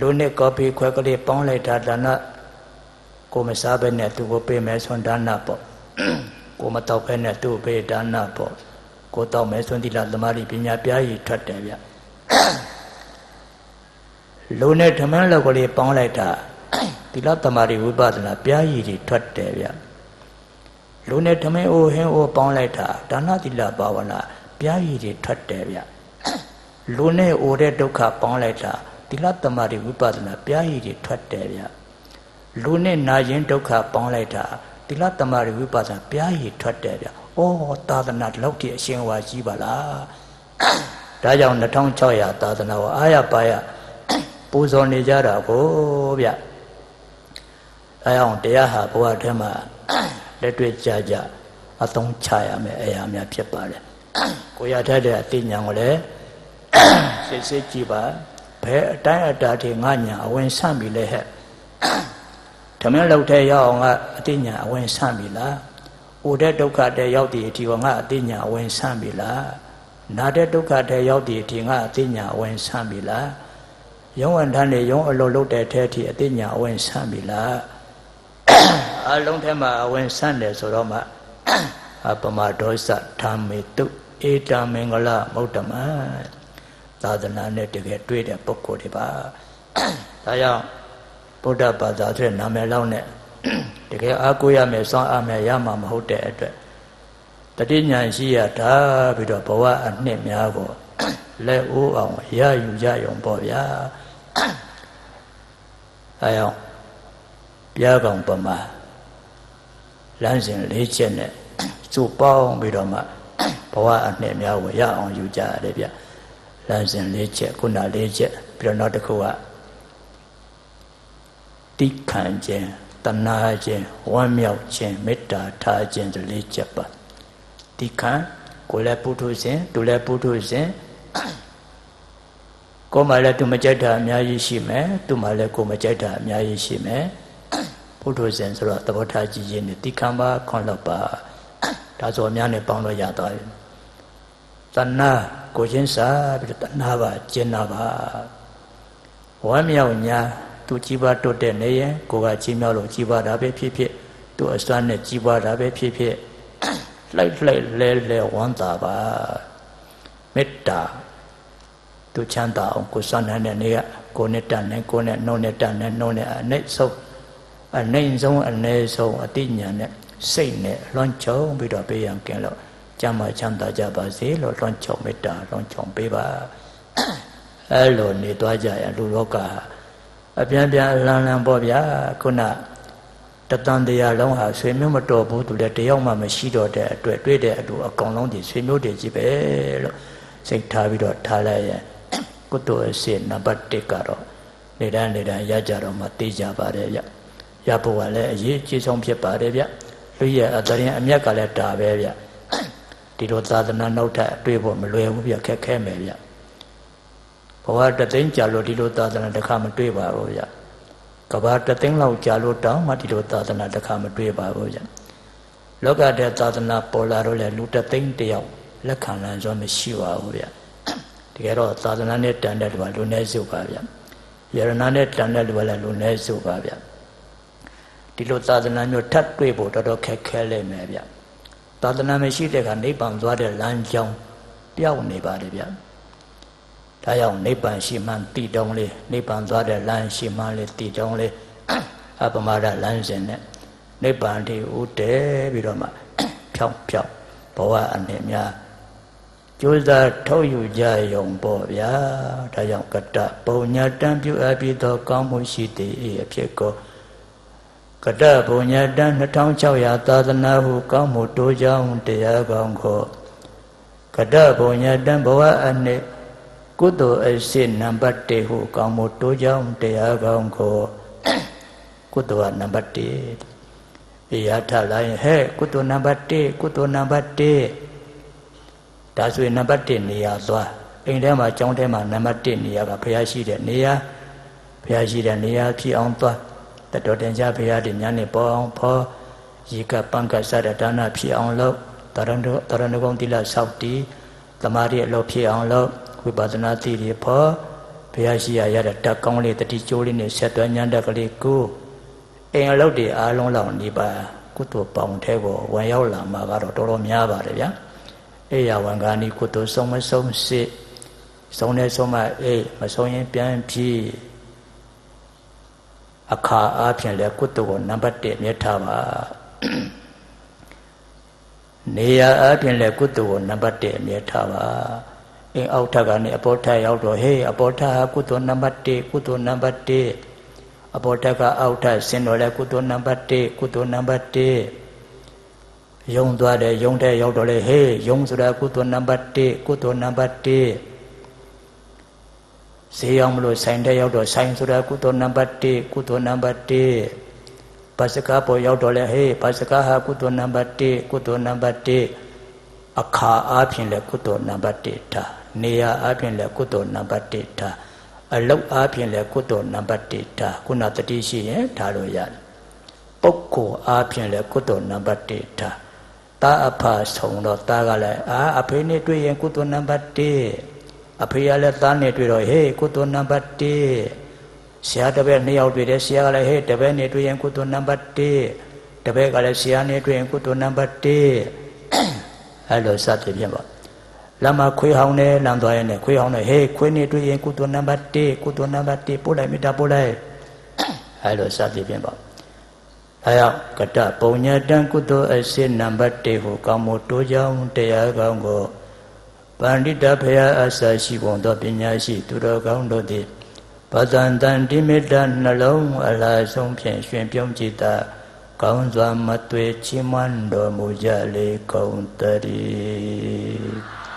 လူနဲ့ကော်ဖီခွက်ကလေးပေါင်းလိုက်တာဒါနကိုမစားဘဲနဲ့သူ့ကိုပေးမယ်ဆွမ်းဒါနပေါ့ကိုမတောက်ဘဲနဲ့သူ့ကိုပေးဒါနပေါ့ကိုတောက်မယ်ဆွမ်းတိလသမာဓိပညာပြားကြီးထွက်တယ်ဗျ လူနဲ့ဓမ္မလောက်ကလေးပေါင်းလိုက်တာသီလတမာရီဝိပဿနာပြားရည်တွေထွက်တယ်ဗျလူနဲ့ဓမ္မအိုဟင်းအိုပေါင်းလိုက်တာဒါနသီလဘာဝနာပြားရည်တွေထွက်တယ်ဗျလူနဲ့အိုတဲ့ဒုက္ခပေါင်းလိုက်တာသီလတမာရီဝိပဿနာပြားရည်တွေထွက်တယ်ဗျလူနဲ့နာရင်ဒုက္ခပေါင်းလိုက်တာသီလတမာရီဝိပဿနာပြားရည်ထွက်တယ်ဗျဩသာသနာလောက်တည်းအရှင်ဝါကြီးပါလားဒါကြောင့်2600သာသနာကိုအားရပါရ ပူဇော်နေကြတာကိုဗျအဲအောင်တရားဟာဘဝထဲမှာလက်တွေ့ကြကြအသုံးချရမယ်အရာများဖြစ်ပါတယ်ကိုရထက်တဲ့အသိဉာဏ်ကိုလည်းစစ်စစ်ကြည့်ပါဘယ်အတိုင်းအတာထိငါညာအဝင်ဆန့်ပြီလဲဟဲ့ဓမ္မလောက်တဲ့ရောက်အောင်ကအသိဉာဏ်အဝင်ဆန့်ပြီလားဥတဲ့ဒုက္ခတဲ့ရောက်တဲ့အထိကငါအသိဉာဏ်အဝင်ဆန့်ပြီလားနာတဲ့ဒုက္ခတဲ့ရောက်တဲ့အထိငါအသိဉာဏ်အဝင်ဆန့်ပြီလား ရုံးဝန်ထမ်းတွေရုံးအလုပ်လုပ်တဲ့အထက်ထိအသိဉာဏ်အဝင်ဆန့်ပြီလားအလုံးထဲမှာအဝင်ဆန့်တယ်ဆိုတော့မှအပမဒောစဓမ္မေတုဧတမင်္ဂလမௌတ္တမသာသနာနဲ့တကယ်တွေ့တဲ့ပုဂ္ဂိုလ်တွေပါဒါကြောင့်ဗုဒ္ဓဘာသာဆိုတဲ့နာမည်လောက်နဲ့တကယ်အားကိုးရမယ်စောင့်အားမယ်ရမှာမဟုတ်တဲ့အတွက်တတိညာရှိရတာပြီးတော့ဘဝအနှစ်များကိုလက်ဦးအောင်ရယူကြရုံပေါ့ဗျာ အဲအောင်ပြားကောင်ပမာလမ်းစဉ်၄ချက်နဲ့စုပေါင်းပြီးတော့မှဘဝအနှစ်များကိုရအောင်ယူကြရတယ်ဗျလမ်းစဉ်၄ချက်ခုန၄ချက်ပြီးတော့နောက်တစ်ခုကတိခံခြင်းတဏှာခြင်းဝမ်းမြောက်ခြင်းမေတ္တာထားခြင်းဒီ၄ချက်ပါတိခံကိုယ်လည်းပုထုဇဉ်သူလည်းပုထုဇဉ် ကိုယ်မှလည်းသူမကြိုက်တာအများကြီးရှိမယ်သူမှလည်းကိုယ်မကြိုက်တာအများကြီးရှိမယ်ပုထုဇဉ်ဆိုတော့သဘောထားကြည့်ရင်တိခံပါခွန်လောက်ပါဒါဆိုအများနဲ့ပေါင်းလို့ရသွားပြီတဏှာကိုချင်းစားပြီးတော့တဏှာပါကျင်နာပါဝမ်းမြောက်ညာသူကြီးပွားတိုးတက်နေရင်ကိုကကြီးမြောက်လို့ကြီးပွားတာပဲဖြစ်ဖြစ်သူအစွမ်းနဲ့ကြီးပွားတာပဲဖြစ်ဖြစ်လှိုက်လှိုက်လဲလဲဝမ်းသာပါမေတ္တာ သူချမ်းသာအောင်ကိုစွမ်းနိုင်တဲ့နေကကိုနဲ့တန်နဲ့ကိုနဲ့နှုံးနဲ့တန်နဲ့နှုံးနဲ့အနှိမ့်ဆုံးအနှိမ့်ဆုံးအ ਨੇ ဆုံးအတိညာနဲ့စိတ်နဲ့လွန်ချုံပြီးတော့ပေးရန်ကင်းလို့ကျမ်းမာချမ်းသာကြပါစေလို့လွန်ချုံမေတ္တာလွန်ချုံပေးပါအဲလိုနေသွားကြရလူလောကအပြန်ပြန်လန်းလန်းပေါ့ဗျာခုနတတန်တရားလုံးဟာဆွေမျိုးမတော်ဘူးသူလည်းတယောက်မှမရှိတော့တဲ့အတွက်တွေ့တဲ့အတူအကောင်လုံးဒီဆွေမျိုးတွေကြီးပဲလို့စိတ်ထားပြီးတော့ထားလိုက်ရင် ကုသိုလ်အစစ်နံပါတ်1ကတော့နေတိုင်းနေတိုင်းရကြတော့မှသိကြပါတယ်ဗျရဖို့ကလည်းအရေးကြီးဆုံးဖြစ်ပါတယ်ဗျလူရဲ့အတရင်အမျက်ကလည်းဒါပဲဗျဒီလိုသာသနာနောက်ထပ်အတွေ့ဖို့မလွယ်ဘူးဗျခက်ခဲမယ်ဗျဘဝတသိန်းကြာလို့ဒီလိုသာသနာတစ်ခါမတွေ့ပါဘူးဗျကဘာတသိန်းလောက်ကြာလို့တောင်းမှဒီလိုသာသနာတစ်ခါမတွေ့ပါဘူးဗျလောကတဲ့သာသနာပေါ်လာတော့လေလူတသိန်းတယောက်လက်ခံလန်းစွာမရှိပါဘူးဗျ တကယ်တော့သာသနာနဲ့တန်တဲ့လူကလူနည်းစုပါဗျယရဏနဲ့တန်တဲ့လူကလည်းလူနည်းစုပါဗျဒီလိုသာသနာမျိုးထပ်တွေ့ဖို့တော်တော်ခက်ခဲလိမ့်မယ်ဗျသာသနာမရှိတဲ့ကနိဗ္ဗာန်သွားတဲ့လမ်းကြောင်းပျောက်နေပါတယ်ဗျဒါကြောင့်နိဗ္ဗာန်ရှိမှန်တည်တုံးလေးနိဗ္ဗာန်သွားတဲ့လမ်းရှိမှန်လေးတည်တုံးလေးအပမဒလမ်းစဉ်နဲ့နိဗ္ဗာန်တည်ဦးတည်ပြီးတော့မှဖြောင်းဖြောင်းဘဝအနေများ ကျိုးစားထုတ်ယူကြယုံပေါ့ဗျာဒါကြောင့်ကတပုံညာတံပြုအပ်ပြီးသောကောင်းမှုရှိသည်အဖြစ်ကိုကတဘုံညာတံ2600သာသနာဟုကောင်းမှုတိုးကြောင်းတရားကောင်းခေါ်ကတဘုံညာတံဘဝအနှစ်ကုသိုလ်အစစ်နံပါတ်1ဟုကောင်းမှုတိုးကြောင်းတရားကောင်းခေါ်ကုသိုလ်ကနံပါတ်1အေရထလာရင်ဟဲ့ကုသိုလ်နံပါတ်1ကုသိုလ်နံပါတ်1 ဒါဆိုရင်နံပါတ်1နေရာသွားအိမ်ထဲမှာကျောင်းထဲမှာနံပါတ်1နေရာကဘုရားရှိတဲ့နေရာဘုရားရှိတဲ့နေရာဖြစ်အောင်သွားတတော်တင်ကြဘုရားဒီညနေပေါ်အောင်ဖောရေကပံကစတဲ့ဒါနဖြစ်အောင်လုပ်တရဏတရဏဂုံတိလဆောက်တီသမာဓိအလုပ်ဖြစ်အောင်လုပ်ဝိပဿနာသိရဖောဘုရားရှိရရတဲ့တက်ကောင်းလေးတတိကျိုးလေးနဲ့ဆက်သွယ်ညံတက်ကလေးကိုအိမ်အလုပ်တွေအားလုံးလောက်နေပါကုသိုလ်ပေါင်းထဲကိုဝင်ရောက်လာမှာကတော့တော်တော်များပါတယ်ဗျာ အေယဝန်ကာနီကုသိုလ်ဆုံးမဆုံးစစ်ဆုံးနေဆုံးမအေးမဆုံးရင်ပြန်ပြီးအခါအားဖြင့်လည်းကုသိုလ်ကိုနံပါတ်1မြတ်ထားပါနေရာအားဖြင့်လည်းကုသိုလ်ကိုနံပါတ်1အမြဲထားပါအင်းအောက်ထပ်ကနေအပေါ်ထပ်ရောက်တော့ဟေးအပေါ်ထပ်ဟာကုသိုလ်နံပါတ်1ကုသိုလ်နံပါတ်1အပေါ်ထပ်ကအောက်ထပ်ဆင်းတော့လဲကုသိုလ်နံပါတ်1ကုသိုလ်နံပါတ်1 ယုံသွားတယ်ယုံတဲ့ရောက်တော့လေဟေးယုံဆိုတာကုသိုလ်နံပါတ်1ကုသိုလ်နံပါတ်1ဈေးအောင်မလို့ဆိုင်တဲ့ရောက်တော့ဆိုင်ဆိုတာကုသိုလ်နံပါတ်1ကုသိုလ်နံပါတ်1ပါစကားပေါ်ရောက်တော့လေဟေးပါစကားဟာကုသိုလ်နံပါတ်1ကုသိုလ်နံပါတ်1အခါအားဖြင့်လည်းကုသိုလ်နံပါတ်1ထားနေရာအားဖြင့်လည်းကုသိုလ်နံပါတ်1ထားအလုတ်အားဖြင့်လည်းကုသိုလ်နံပါတ်1ထားခုနတတိရှိရင်ထားလို့ရတယ်ပုဂ္ဂိုလ်အားဖြင့်လည်းကုသိုလ်နံပါတ်1ထား တာအဖဆုံးတော့တာကလည်းအာအဖေနဲ့တွေ့ရင်ကုသိုလ်နံပါတ်1အဖေကလည်းသားနဲ့တွေ့တော့ဟေးကုသိုလ်နံပါတ်1ဆရာတပည့်နှစ်ယောက်တွေ့တယ်ဆရာကလည်းဟေးတပည့်နဲ့တွေ့ရင်ကုသိုလ်နံပါတ်1တပည့်ကလည်းဆရာနဲ့တွေ့ရင်ကုသိုလ်နံပါတ်1အဲ့လိုစသဖြင့်ပေါ့လမ်းမှာခွေးဟောင်းနဲ့လမ်းသွားရင်လည်းခွေးဟောင်းနဲ့ဟေးခွေးနဲ့တွေ့ရင်ကုသိုလ်နံပါတ်1ကုသိုလ်နံပါတ်1ပို့လိုက်မိတာပို့လိုက်အဲ့လိုစသဖြင့်ပေါ့ ဒါအယောကတပုံညာတံကုသိုလ်အစစ်နံပါတ်1ဟုကောင်းမှုတိုးကြောင်းတရားကောင်းကိုပန္တိတဖရာအစရှိပုံသောပညာရှိ သူတော်ကောင်းတို့သည်ပဇံတန်တိမေတ္တာနှလုံးအလားဆုံးဖြင့်ရှင်ပြုံးကြည်သာကောင်းစွာမသွေချီးမွမ်းတော်မူကြလေကုန်တည်း